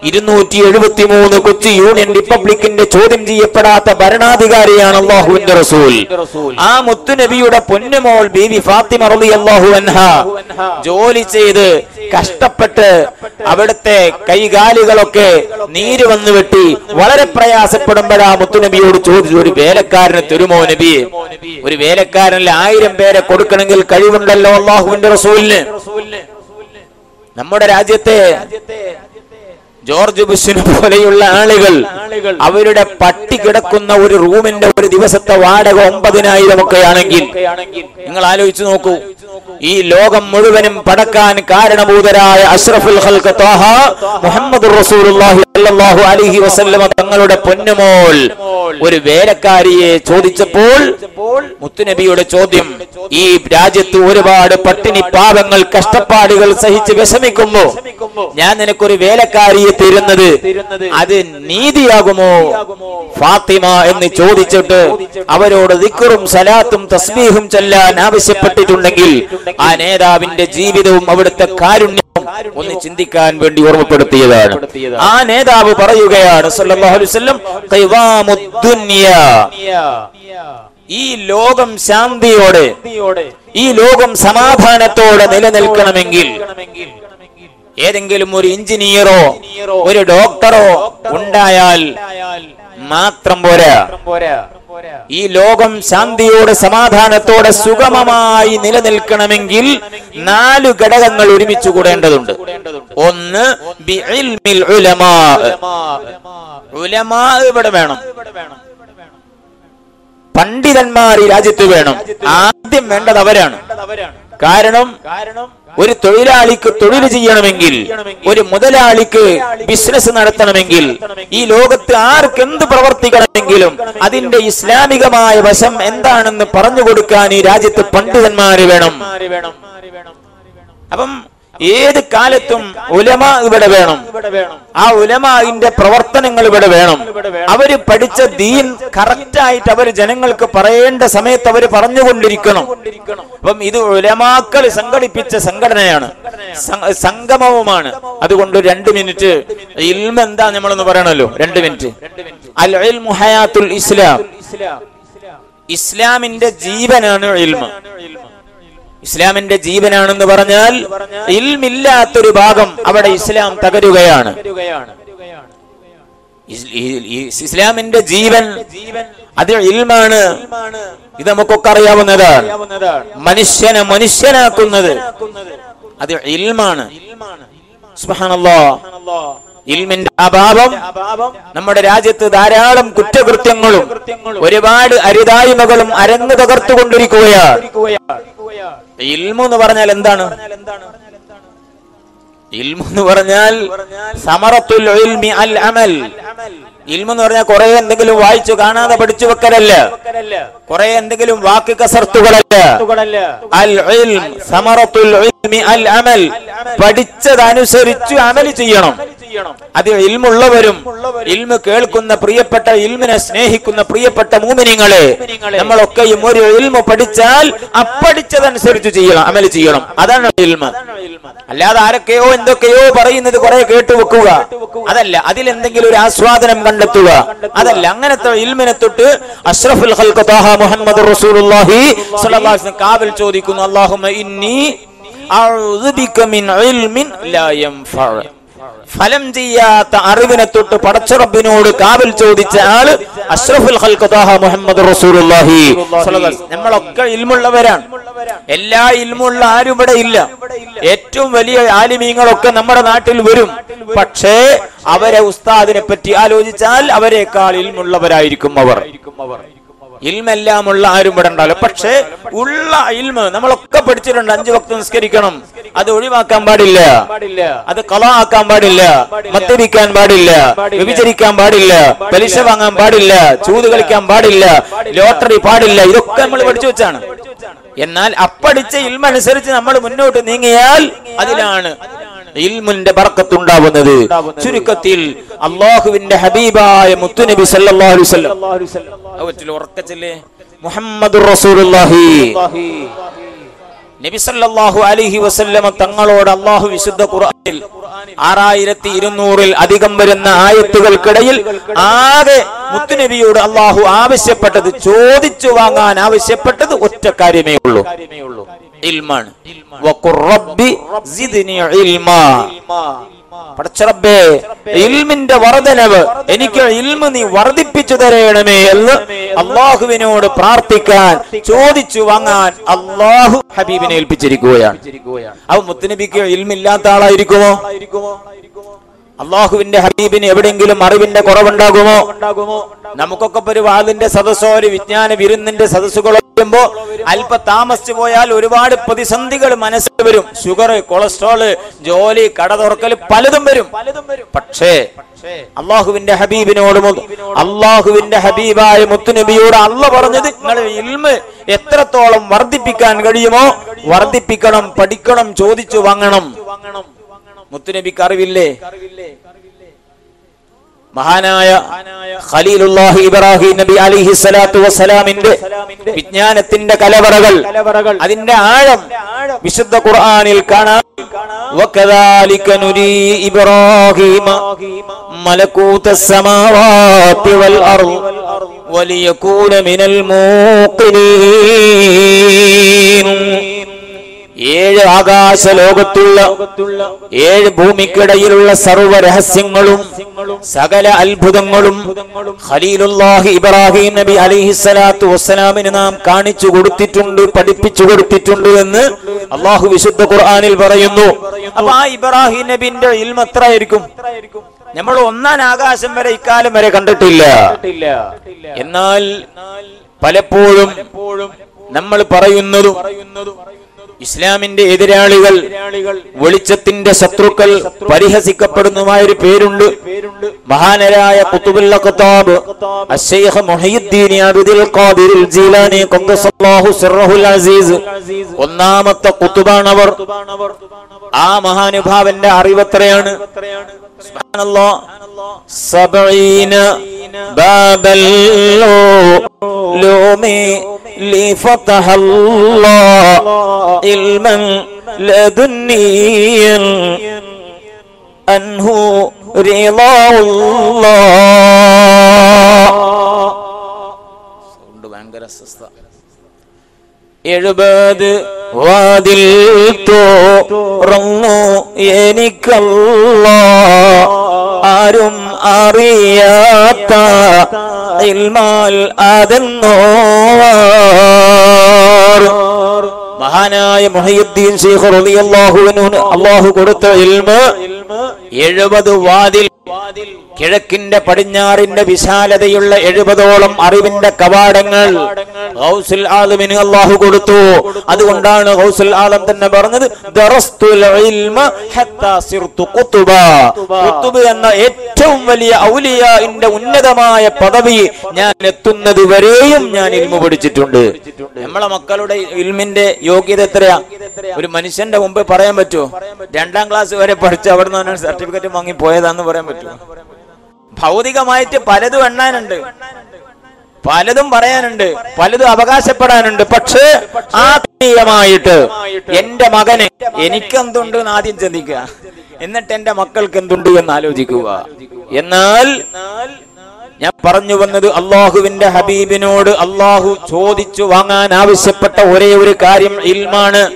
ഇരുന്നൂറ്റി എഴുപത്തി മൂന്ന് കൊച്ചി യൂണിയൻ റിപ്പബ്ലിക്കിന്റെ ചോദ്യം ചെയ്യപ്പെടാത്ത ഭരണാധികാരിയാണ് അള്ളാഹുവിന്റെ റസൂൽ. ആ മുത്തു നബിയുടെ പൊന്നുമോൾ ബീവി ഫാത്തിമ റളിയല്ലാഹു അൻഹ ജോലി ചെയ്ത് കഷ്ടപ്പെട്ട് അവിടുത്തെ കൈകാലുകളൊക്കെ നീര് വന്നു വെട്ടി വളരെ പ്രയാസപ്പെടുമ്പോഴാ മുത്തുനബിയോട് ചോദിച്ചു ഒരു വേലക്കാരന് തരുമോ നബി? ഒരു വേലക്കാരനിൽ ആയിരം പേരെ കൊടുക്കണമെങ്കിൽ കഴിവുണ്ടല്ലോ അള്ളാഹുവിന്റെ റസൂലിന്. നമ്മുടെ രാജ്യത്തെ ജോർജ് ബുഷിനെ പോലെയുള്ള ആളുകൾ അവരുടെ പട്ടി കിടക്കുന്ന ഒരു റൂമിന്റെ ഒരു ദിവസത്തെ വാടക ഒമ്പതിനായിരം ഒക്കെ ആണെങ്കിൽ നിങ്ങൾ ആലോചിച്ചു നോക്കൂ. ഈ ലോകം മുഴുവനും പടക്കാൻ കാരണഭൂതരായ അഷ്റഫുൽ മുഹമ്മദ് അലൈഹി വസല്ലമ തങ്ങളുടെ പൊന്നുമോൾ ഒരു വേലക്കാരിയെ ചോദിച്ചപ്പോൾ മുത്തുനബിയുടെ ചോദ്യം ഈ രാജ്യത്ത് ഒരുപാട് പട്ടിണി പാപങ്ങൾ കഷ്ടപ്പാടുകൾ സഹിച്ച് വിഷമിക്കുമ്പോ ഞാൻ നിനക്കൊരു വേലക്കാരിയെ തരുന്നത് അത് നീതിയാകുമോ? ഫാത്തിമ എന്ന് ചോദിച്ചിട്ട് അവരോട് ദിക്കറും സലാത്തും തസ്ബീഹും ചെല്ലാൻ ആവശ്യപ്പെട്ടിട്ടുണ്ടെങ്കിൽ ആ നേതാവിന്റെ ജീവിതവും അവിടുത്തെ കാരുണ്യം ഒന്ന് ചിന്തിക്കാൻ വേണ്ടി ഓർമ്മപ്പെടുത്തിയതാണ്. ആ നേതാവ് പറയുകയാണ് ഈ ലോകം ശാന്തിയോടെ ഈ ലോകം സമാധാനത്തോടെ നിലനിൽക്കണമെങ്കിൽ ഏതെങ്കിലും ഒരു എഞ്ചിനീയറോ ഒരു ഡോക്ടറോ ഉണ്ടായാൽ മാത്രം പോരാ. ഈ ലോകം ശാന്തിയോടെ സമാധാനത്തോടെ സുഗമമായി നിലനിൽക്കണമെങ്കിൽ നാല് ഘടകങ്ങൾ ഒരുമിച്ച് കൂടേണ്ടതുണ്ട്. ഒന്ന് ഉലമാ ഇവിടെ വേണം. പണ്ഡിതന്മാർ ഈ രാജ്യത്ത് വേണം. ആദ്യം വേണ്ടത് അവരാണ്. കാരണം ഒരു തൊഴിലാളിക്ക് തൊഴിൽ ചെയ്യണമെങ്കിൽ ഒരു മുതലാളിക്ക് ബിസിനസ് നടത്തണമെങ്കിൽ ഈ ലോകത്ത് ആർക്ക് എന്ത് പ്രവർത്തിക്കണമെങ്കിലും അതിന്റെ ഇസ്ലാമികമായ വശം എന്താണെന്ന് പറഞ്ഞു കൊടുക്കാൻ ഈ രാജ്യത്ത് പണ്ഡിതന്മാര് വേണം. അപ്പം ഏത് കാലത്തും ഉലമ ഇവിടെ വേണം. ആ ഉലമാന്റെ പ്രവർത്തനങ്ങൾ ഇവിടെ വേണം. അവർ പഠിച്ച ദീൻ കറക്റ്റ് ആയിട്ട് അവർ ജനങ്ങൾക്ക് പറയേണ്ട സമയത്ത് അവർ പറഞ്ഞുകൊണ്ടിരിക്കണം. അപ്പം ഇത് ഉലമാക്കൾ സംഘടിപ്പിച്ച സംഘടനയാണ്. സംഗമവുമാണ്. അതുകൊണ്ട് രണ്ട് മിനിറ്റ്. ഇൽമ എന്താ നമ്മളൊന്ന് പറയണല്ലോ രണ്ട് മിനിറ്റ്. അൽ ഹയാത്തുൽ ഇസ്ലാം. ഇസ്ലാമിന്റെ ജീവനാണ് ഇൽമ. ഇസ്ലാമിന്റെ ജീവനാണെന്ന് പറഞ്ഞാൽ ഇൽമില്ലാത്തൊരു ഭാഗം അവിടെ ഇസ്ലാം തകരുകയാണ്. ഇസ്ലാമിന്റെ ജീവൻ അത് ഇൽമാണ്. ഇത് നമുക്കൊക്കെ അറിയാവുന്നതാണ്. മനുഷ്യനെ മനുഷ്യനാക്കുന്നത് അത് ഇൽമാണ്. സുബ്ഹാനല്ലാ. ഇൽമിന്റെ അഭാവം നമ്മുടെ രാജ്യത്ത് ധാരാളം കുറ്റകൃത്യങ്ങളും ഒരുപാട് അരുതായ്മകളും അരങ്ങു തകർത്തുകൊണ്ടിരിക്കുകയാണ്. ഇൽമു എന്ന് പറഞ്ഞാൽ എന്താണ്? ഇൽമു എന്ന് പറഞ്ഞാൽ സമറത്തുൽ ഇൽമി അൽ അമൽ. ഇൽമു എന്ന് പറഞ്ഞാൽ കുറെ എന്തെങ്കിലും വായിച്ചു കാണാതെ പഠിച്ചു വെക്കലല്ല കുറെ എന്തെങ്കിലും വാക്ക് കസർത്തുകളല്ല. അൽ ഇൽം സമറത്തുൽ ഇൽമി അൽ അമൽ. പഠിച്ചതനുസരിച്ച് അമൽ ചെയ്യണം. അത് ഇൽമുള്ളവരും ഇൽമു കേൾക്കുന്ന പ്രിയപ്പെട്ട ഇൽമിനെ സ്നേഹിക്കുന്ന പ്രിയപ്പെട്ട മൂമിനിങ്ങളെ നമ്മളൊക്കെയും ഒരു ഇൽമു പഠിച്ചാൽ അപ്പടിച്ചതനുസരിച്ച് ചെയ്യണം അമൽ ചെയ്യണം. അതാണ് ഇൽമ. അല്ലാതെ ആരൊക്കെയോ എന്തൊക്കെയോ പറയുന്നത് കുറെ കേട്ടുവെക്കുക അതല്ല എന്തെങ്കിലും ഒരു ആസ്വാദനം കണ്ടെത്തുക. അതല്ല അങ്ങനത്തെ ഇൽമിനെ തൊട്ട് അഷ്റഫുൽ മുഹമ്മദ് റസൂലുള്ളാഹി കാവൽ ചോദിക്കുന്നു അല്ലാഹുമ്മ ഇന്നി അഊദു ബിക മിൻ ഇൽമിൻ ലാ യൻഫഅ ഫലം ചെയ്യാത്ത അറിവിനെ തൊട്ട് പടച്ചറബിനോട് കാവൽ ചോദിച്ച ആൾ അഷ്റഫുൽ മുഹമ്മദ് റസൂലുള്ളാഹി. നമ്മളൊക്കെ ഇൽമുള്ളവരാണ്. എല്ലാ ഇൽമുള്ള ആരും ഇവിടെ ഇല്ല. ഏറ്റവും വലിയ ആലിമീങ്ങളൊക്കെ നമ്മുടെ നാട്ടിൽ വരും. പക്ഷേ അവരെ ഉസ്താദിനെ പറ്റി ആലോചിച്ചാൽ അവരെക്കാൾ ഇൽമുള്ളവരായിരിക്കും അവർ. ഇൽമെല്ലാമുള്ള ആരും ഇവിടെ ഉണ്ടാവില്ല. പക്ഷേ ഉള്ള ഇൽമ നമ്മളൊക്കെ പഠിച്ചിട്ടുണ്ട്. അഞ്ചു വക്ത നിസ്കരിക്കണം. അത് ഒഴിവാക്കാൻ പാടില്ല. അത് കള ആക്കാൻ പാടില്ല. മദ്യപിക്കാൻ പാടില്ല. വ്യഭിചരിക്കാൻ പാടില്ല. പലിശ വാങ്ങാൻ പാടില്ല. ചൂത് കളിക്കാൻ പാടില്ല. ലോട്ടറി പാടില്ല. ഇതൊക്കെ നമ്മൾ പഠിച്ചു വെച്ചാണ്. എന്നാൽ അപ്പടിച്ച ഇൽമ അനുസരിച്ച് നമ്മൾ മുന്നോട്ട് നീങ്ങിയാൽ അതിലാണ്. ഇൽമുന്റെ ബർക്കത്തുണ്ടാവുന്നത്. ചുരുക്കത്തിൽ അള്ളാഹുവിന്റെ ഹബീബായ മുത്തുനബി സല്ലല്ലാഹു അലൈഹി വസല്ലം. ഉറക്കച്ചില്ലേ റസൂലുള്ളാഹി. നബി അലിഹി അലൈഹി വസല്ലമ തങ്ങളോട് അള്ളാഹു വിശുദ്ധ ഖുർആനിൽ ആറായിരത്തി ഇരുന്നൂറിൽ അധികം വരുന്ന ആയത്തുകൾക്കിടയിൽ ആകെ മുത്തുനബിയോട് അള്ളാഹു ആവശ്യപ്പെട്ടത് ചോദിച്ചു വാങ്ങാൻ ആവശ്യപ്പെട്ടത് ഒറ്റ കാര്യമേ ഉള്ളൂ. ഇൽമാണ്. പടച്ചറബേ ഇൽമിന്റെ വർധനവ് എനിക്ക് ഇൽമ നീ വർദ്ധിപ്പിച്ചു തരയണമേ എന്ന് അള്ളാഹുവിനോട് പ്രാർത്ഥിക്കാൻ ചോദിച്ചു വാങ്ങാൻ അള്ളാഹു ഹബീബിനെ ഏൽപ്പിച്ചിരിക്കുകയാണ്. അവ മുത്തുനബിക്ക് ഇൽമില്ലാത്ത ആളായിരിക്കുമോ? അള്ളാഹുവിന്റെ ഹബീബിന് എവിടെയെങ്കിലും അറിവിന്റെ കുറവുണ്ടാകുമോ? നമുക്കൊക്കെ ഒരു വാതിന്റെ സദസ്സോ ഒരു വിജ്ഞാന വിരുന്നിന്റെ സദസ്സുകളോ വരുമ്പോ അല്പ താമസിച്ചു പോയാൽ ഒരുപാട് പ്രതിസന്ധികൾ മനസ്സിൽ വരും. ഷുഗർ കൊളസ്ട്രോൾ ജോലി കട തുറക്കൽ പലതും വരും. പക്ഷേ അള്ളാഹുവിന്റെ ഹബീബിനോട് അള്ളാഹുവിന്റെ ഹബീബായ മുത്തുനബിയോട് അല്ല പറഞ്ഞത് ഇൽമ് എത്രത്തോളം വർദ്ധിപ്പിക്കാൻ കഴിയുമോ? വർദ്ധിപ്പിക്കണം പഠിക്കണം ചോദിച്ചു വാങ്ങണം. മുത്തുനബിക്ക് അറിവില്ലേ മഹാനായ ഖലീലുല്ലാഹി ഇബ്രാഹിം നബി അലിഹി സ്വലാത്തു വസ്സലാമിന്റെ വിജ്ഞാനത്തിന്റെ കലവറകൾ അതിന്റെ ആഴം വിശുദ്ധ ഖുർആനിൽ കാണാം وكذلك نري إبراهيم ملكوت السماوات والأرض وليكون من الموقنين ഏഴ് ആകാശ ലോകത്തുള്ള ഏഴ് ഭൂമിക്കിടയിലുള്ള സർവ രഹസ്യങ്ങളും സകല അത്ഭുതങ്ങളും ഖലീലുല്ലാഹി ഇബ്രാഹിം നബി അലിഹിസ്സലാത്തു വസ്സലാമിന് നാം കാണിച്ചു കൊടുത്തിട്ടുണ്ട് പഠിപ്പിച്ചു കൊടുത്തിട്ടുണ്ട് എന്ന് അള്ളാഹു വിശുദ്ധ ഖുർആാനിൽ പറയുന്നു. അപ്പൊ ആ ഇബ്രാഹിം നബിന്റെ ഇൽമ എത്രയായിരിക്കും? നമ്മൾ ഒന്നാം ആകാശം വരെ ഇക്കാലം വരെ കണ്ടിട്ടില്ല. എന്നാൽ പലപ്പോഴും നമ്മൾ പറയുന്നതും ഇസ്ലാമിന്റെ എതിരാളികൾ വെളിച്ചത്തിന്റെ ശത്രുക്കൾ പരിഹസിക്കപ്പെടുന്നതുമായ ഒരു പേരുണ്ട്. മഹാനരായ ഖാദിർ ജീലാനി സിർറഹുൽ അസീസ്. ഒന്നാമത്തെ കുത്തുബാണവർ ആ മഹാനുഭാവന്റെ അറിവത്രയാണ്? സുബ്ഹാനല്ലാഹ് സബഈന ബാബല്ലൂമി لفتح الله علما لدنيا أنه رضا الله ഭയങ്കര അസ്വസ്ഥ എഴുപത് വാതിൽ തോറന്നു എനിക്കല്ല ആരും അറിയാത്ത ഇൽമാൽ അതെന്നോവാർ മഹാനായ മുഹയ്യുദ്ദീൻ ശേഖർ അള്ളാഹു കൊടുത്ത എഴുപത് എഴുപത് വാതിൽ കിഴക്കിന്റെ പടിഞ്ഞാറിന്റെ വിശാലതയുള്ള എഴുപതോളം അറിവിന്റെ കവാടങ്ങൾ ഗൗസുൽ ആലമിന് അള്ളാഹു കൊടുത്തു. അതുകൊണ്ടാണ് ഗൗസുൽ ആലം തന്നെ പറഞ്ഞത് എന്ന ഏറ്റവും വലിയ ഔലിയാന്റെ ഉന്നതമായ പദവി ഞാൻ എത്തുന്നത് വരെയും ഞാൻ ഇൽമ പഠിച്ചിട്ടുണ്ട്. നമ്മളെ മക്കളുടെ ഇൽമിന്റെ യോഗ്യത എത്രയാ? ഒരു മനുഷ്യന്റെ മുമ്പ് പറയാൻ പറ്റുമോ? രണ്ടാം ക്ലാസ് വരെ പഠിച്ച് അവിടെ നിന്ന് സർട്ടിഫിക്കറ്റ് വാങ്ങി പോയതാന്ന് പറയാൻ പറ്റുമോ? ഭൗതികമായിട്ട് പലതും എണ്ണാനുണ്ട്. പലതും പറയാനുണ്ട്. പലതും അവകാശപ്പെടാനുണ്ട്. പക്ഷേ ആത്മീയമായിട്ട് എന്റെ മകന് എനിക്കെന്തുണ്ട് എന്ന് ആദ്യം ചിന്തിക്കുക. എന്നിട്ട് എന്റെ മക്കൾക്ക് എന്തുണ്ട് എന്ന് ആലോചിക്കുക. എന്നാൽ ഞാൻ പറഞ്ഞു വന്നത് അള്ളാഹുവിന്റെ ഹബീബിനോട് അള്ളാഹു ചോദിച്ചു വാങ്ങാൻ ആവശ്യപ്പെട്ട ഒരേ ഒരു കാര്യം ഇൽമാണ്.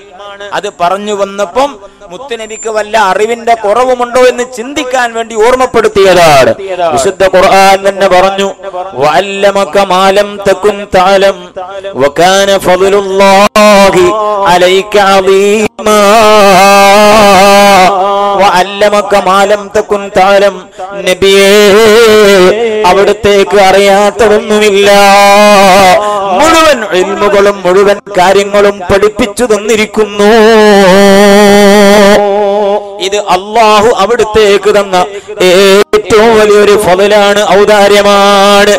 അത് പറഞ്ഞു വന്നപ്പം മുത്തുനബിക്ക് വല്ല അറിവിന്റെ കുറവുമുണ്ടോ എന്ന് ചിന്തിക്കാൻ വേണ്ടി ഓർമ്മപ്പെടുത്തിയതാണ്. വിശുദ്ധ ഖുർആൻ തന്നെ പറഞ്ഞു മാലം താലം വകാന അലൈക തഅലം നബിയേ അവിടത്തേക്ക് അറിയാത്തതൊന്നുമില്ല. മുഴുവൻ ഇൽമുകളും മുഴുവൻ കാര്യങ്ങളും പഠിപ്പിച്ചു തന്നിരിക്കുന്നു. ഇത് അള്ളാഹു അവിടുത്തേക്ക് തന്ന ഏറ്റവും വലിയൊരു ഫതിലാണ് ഔദാര്യമാണ്.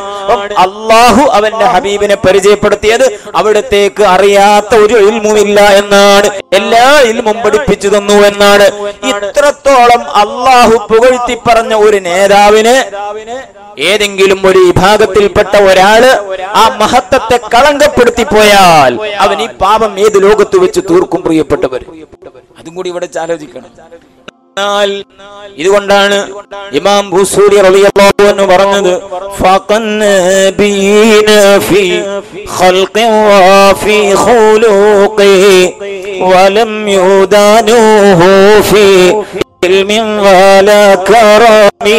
അള്ളാഹു അവന്റെ ഹബീബിനെ പരിചയപ്പെടുത്തിയത് അവിടത്തേക്ക് അറിയാത്ത ഒരു ഇൽമുമില്ല എന്നാണ്. എല്ലാ ഇൽമും പഠിപ്പിച്ചു തന്നു എന്നാണ്. ഇത്രത്തോളം അള്ളാഹു പുകഴ്ത്തി പറഞ്ഞ ഒരു നേതാവിന് ഏതെങ്കിലും ഒരു വിഭാഗത്തിൽപ്പെട്ട ഒരാൾ ആ മഹത്വത്തെ കളങ്കപ്പെടുത്തി പോയാൽ അവൻ ഈ പാപം ഏത് ലോകത്ത് വെച്ച് തീർക്കും പ്രിയപ്പെട്ടവർ അതും കൂടി ഇവിടെ ആലോചിക്കണം. ഇതുകൊണ്ടാണ് ഇമാം ഭൂസൂരി റളിയല്ലാഹു അൻഹു പറഞ്ഞത് ഫഖന്നബീന ഫി ഖൽഖി വഫി ഖുലൂഖി വലം യുദാനുഹു ഫി ഇൽമിൻ വലാ കറമി.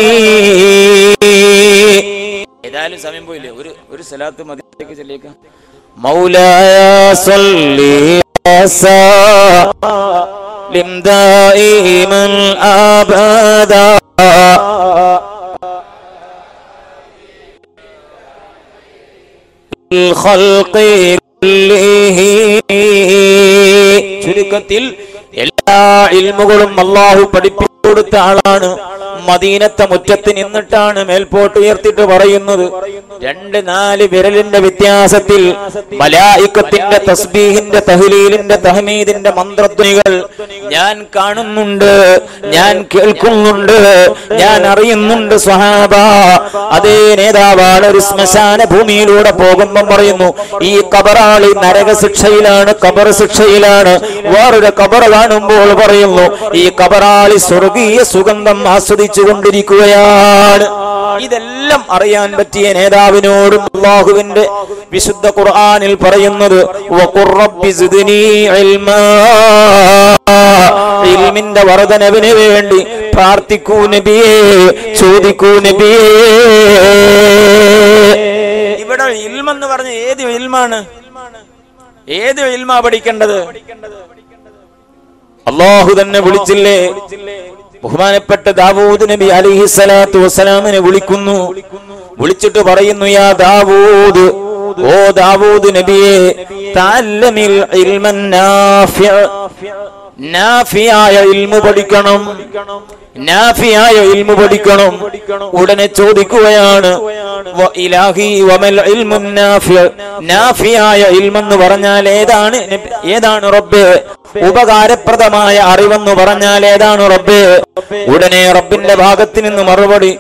ഏതായാലും സമയം പോയില്ലേ? ഒരു ഒരു സലാത്ത് മതിലേക്ക് ചെല്ലിയേക്കാം. മൗലായ സല്ലി وسلم دائما ابدا الخلق كلهم ചുരുക്കത്തിൽ എല്ലാ ഇൽമുകളും അള്ളാഹു പഠിപ്പിച്ചു കൊടുത്ത ആളാണ്. മദീനത്തെ മുറ്റത്ത് നിന്നിട്ടാണ് മേൽപോട്ട് ഉയർത്തിട്ട് പറയുന്നത്. രണ്ട് നാല് വിരലിന്റെ വ്യത്യാസത്തിൽ മലായിക്കത്തിന്റെ തസ്ബീഹിന്റെ തഹ്ലീലിന്റെ തഹമീദിന്റെ മന്ത്രധ്വനികൾ ഞാൻ കാണുന്നുണ്ട് ഞാൻ കേൾക്കുന്നുണ്ട് ഞാൻ അറിയുന്നുണ്ട് സ്വഹാബ. അതേ നേതാവാണ് ഒരു ശ്മശാന ഭൂമിയിലൂടെ പോകുമ്പം പറയുന്നു ഈ കബറാളി നരക ശിക്ഷയിലാണ് കബർ ശിക്ഷയിലാണ് വേറൊരു കബർ കാണുമ്പോൾ പറയുന്നു ഈ കബറാളി സ്വർഗീയ സുഗന്ധം ആസ്വദിച്ചു കൊണ്ടിരിക്കുകയാണ് ഇതെല്ലാം അറിയാൻ പറ്റിയ നേതാവിനോടും അള്ളാഹുവിന്റെ വിശുദ്ധ ഖുർആാനിൽ പറയുന്നത്. ഇൽമിന്റെ വർധനവിന് വേണ്ടി പ്രാർത്ഥിക്കൂ നബിയേ ചോദിക്കൂ നബിയേ. ഇവിടെ ഇൽമെന്ന് പറഞ്ഞ ഏത് ഇൽമാണ്? ഏത് ഇൽമാ പഠിക്കേണ്ടത്? അള്ളാഹു തന്നെ വിളിച്ചില്ലേ? ബഹുമാനപ്പെട്ട ദാവൂദ് നബി അലിഹി സ്വലാത്തു വസ്സലാമിനെ വിളിക്കുന്നു. വിളിച്ചിട്ട് പറയുന്നു യാ ദാവൂദ് ഓ ദാവൂദ് നബിയെ താല്ലമിൽ ഇൽമൻ നാഫിഅ നാഫിയായ ഇൽമു പഠിക്കണം നാഫിയായ ഇൽമു പഠിക്കണം. ഉടനെ ചോദിക്കുകയാണ് നാഫിയായ ഇൽമെന്ന് പറഞ്ഞാൽ ഏതാണ് ഏതാണ് റബ്ബേ? ഉപകാരപ്രദമായ അറിവെന്ന് പറഞ്ഞാൽ ഏതാണ് റബ്ബ്? ഉടനെ റബ്ബിന്റെ ഭാഗത്ത് നിന്ന് മറുപടി.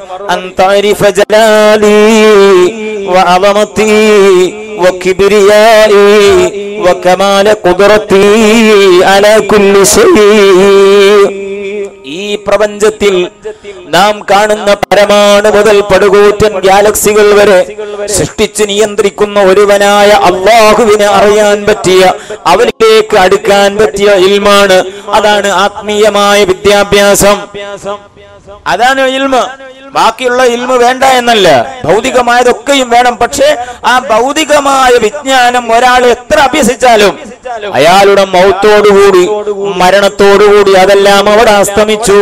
അലാ കുല്ലി ശൈഇ ഈ പ്രപഞ്ചത്തിൽ നാം കാണുന്ന പരമാണു മുതൽ പടുകൂറ്റൻ ഗാലക്സികൾ വരെ സൃഷ്ടിച്ച് നിയന്ത്രിക്കുന്ന ഒരുവനായ അള്ളാഹുവിനെ അറിയാൻ പറ്റിയ അവനിലേക്ക് അടുക്കാൻ പറ്റിയ ഇൽമാണ്. അതാണ് ആത്മീയമായ വിദ്യാഭ്യാസം. അതാണ് ഇൽമ. ബാക്കിയുള്ള ഇൽമ വേണ്ട എന്നല്ല. ഭൗതികമായതൊക്കെയും വേണം. പക്ഷേ ആ ഭൗതികമായ വിജ്ഞാനം ഒരാൾ എത്ര അഭ്യസിച്ചാലും അയാളുടെ മൗത്തോടുകൂടി മരണത്തോടുകൂടി അതെല്ലാം അവിടെ അസ്തമിച്ചു.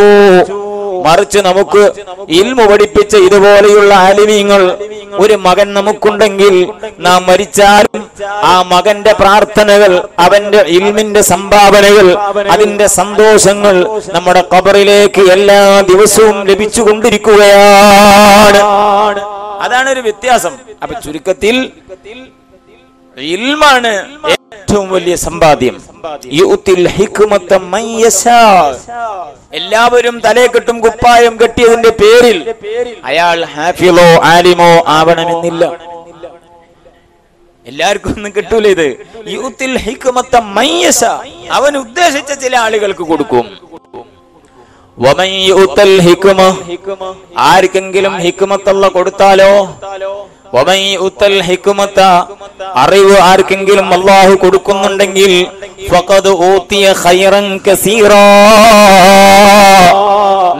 മറിച്ച് നമുക്ക് ഇൽമു പഠിപ്പിച്ച ഇതുപോലെയുള്ള ആലിമീങ്ങൾ ഒരു മകൻ നമുക്കുണ്ടെങ്കിൽ നാം മരിച്ചാലും ആ മകന്റെ പ്രാർത്ഥനകൾ അവന്റെ ഇൽമിന്റെ സംഭാവനകൾ അതിന്റെ സന്തോഷങ്ങൾ നമ്മുടെ കബറിലേക്ക് എല്ലാ ദിവസവും ലഭിച്ചുകൊണ്ടിരിക്കുകയാണ്. അതാണ് ഒരു വ്യത്യാസം. അപ്പൊ ചുരുക്കത്തിൽ ഇൽമാണ് ഏറ്റവും വലിയ സമ്പാദ്യം. എല്ലാവരും തലേ കെട്ടും കുപ്പായം കെട്ടിയതിന്റെ പേരിൽ അയാൾ ഹാഫിലോ ആലിമോ ആവണമെന്നില്ല. എല്ലാവർക്കും ഒന്നും കിട്ടൂല ഇത്. യൂത്തിൽ ഹിക്കുമത്ത മയ്യസ അവൻ ഉദ്ദേശിച്ച ചില ആളുകൾക്ക് കൊടുക്കും. ആർക്കെങ്കിലും ഹിക്കുമത്തുള്ള കൊടുത്താലോ? അറിവ് ആർക്കെങ്കിലും അള്ളാഹു കൊടുക്കുന്നുണ്ടെങ്കിൽ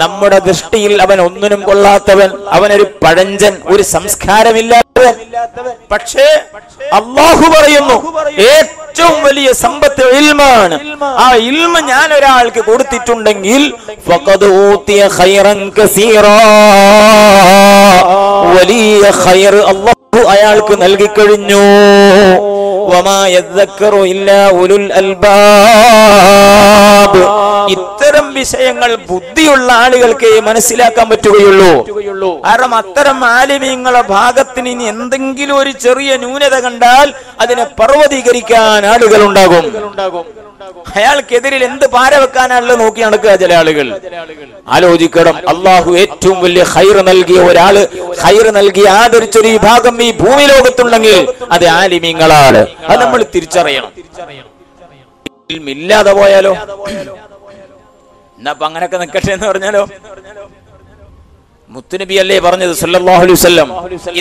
നമ്മുടെ ദൃഷ്ടിയിൽ അവൻ ഒന്നിനും കൊള്ളാത്തവൻ അവനൊരു പഴഞ്ചൻ ഒരു പക്ഷേ അള്ളാഹു പറയുന്നു ഏറ്റവും വലിയ സമ്പത്ത് ഇൽമാണ്. ആ ഇൽമ ഞാൻ ഒരാൾക്ക് കൊടുത്തിട്ടുണ്ടെങ്കിൽ വലിയ ഖൈർ അള്ളാഹു അയാൾക്ക് നൽകിക്കഴിഞ്ഞു. വമാ ഇല്ല ഇല്ലാ ഉലുൽ അൽബാബ് ഇത്തരം വിഷയങ്ങൾ ബുദ്ധിയുള്ള ആളുകൾക്ക് മനസ്സിലാക്കാൻ പറ്റുകയുള്ളൂ. കാരണം അത്തരം ആലിമീങ്ങളെ ഭാഗത്തിന് ഇനി എന്തെങ്കിലും ഒരു ചെറിയ ന്യൂനത കണ്ടാൽ അതിനെ പർവതീകരിക്കാൻ ആളുകൾ ഉണ്ടാകും അയാൾക്കെതിരിൽ എന്ത് പാര വെക്കാനാണല്ലോ നോക്കി നടക്കുക ചില ആളുകൾ. ആലോചിക്കണം അള്ളാഹു ഏറ്റവും വലിയ ഹൈർ നൽകിയ ഒരാൾ ഹൈർ നൽകി ആദരിച്ചൊരു വിഭാഗം ഭാഗം ഈ ഭൂമി ലോകത്തുണ്ടെങ്കിൽ അത് ആലിമീങ്ങളാണ്. അത് നമ്മൾ തിരിച്ചറിയണം. ഇല്ലാതെ പോയാലോ? എന്നാ അപ്പൊ നിൽക്കട്ടെ എന്ന് പറഞ്ഞാലോ? മുത്തുനബി അല്ലേ പറഞ്ഞത് സല്ലല്ലാഹു അലൈഹി വസല്ലം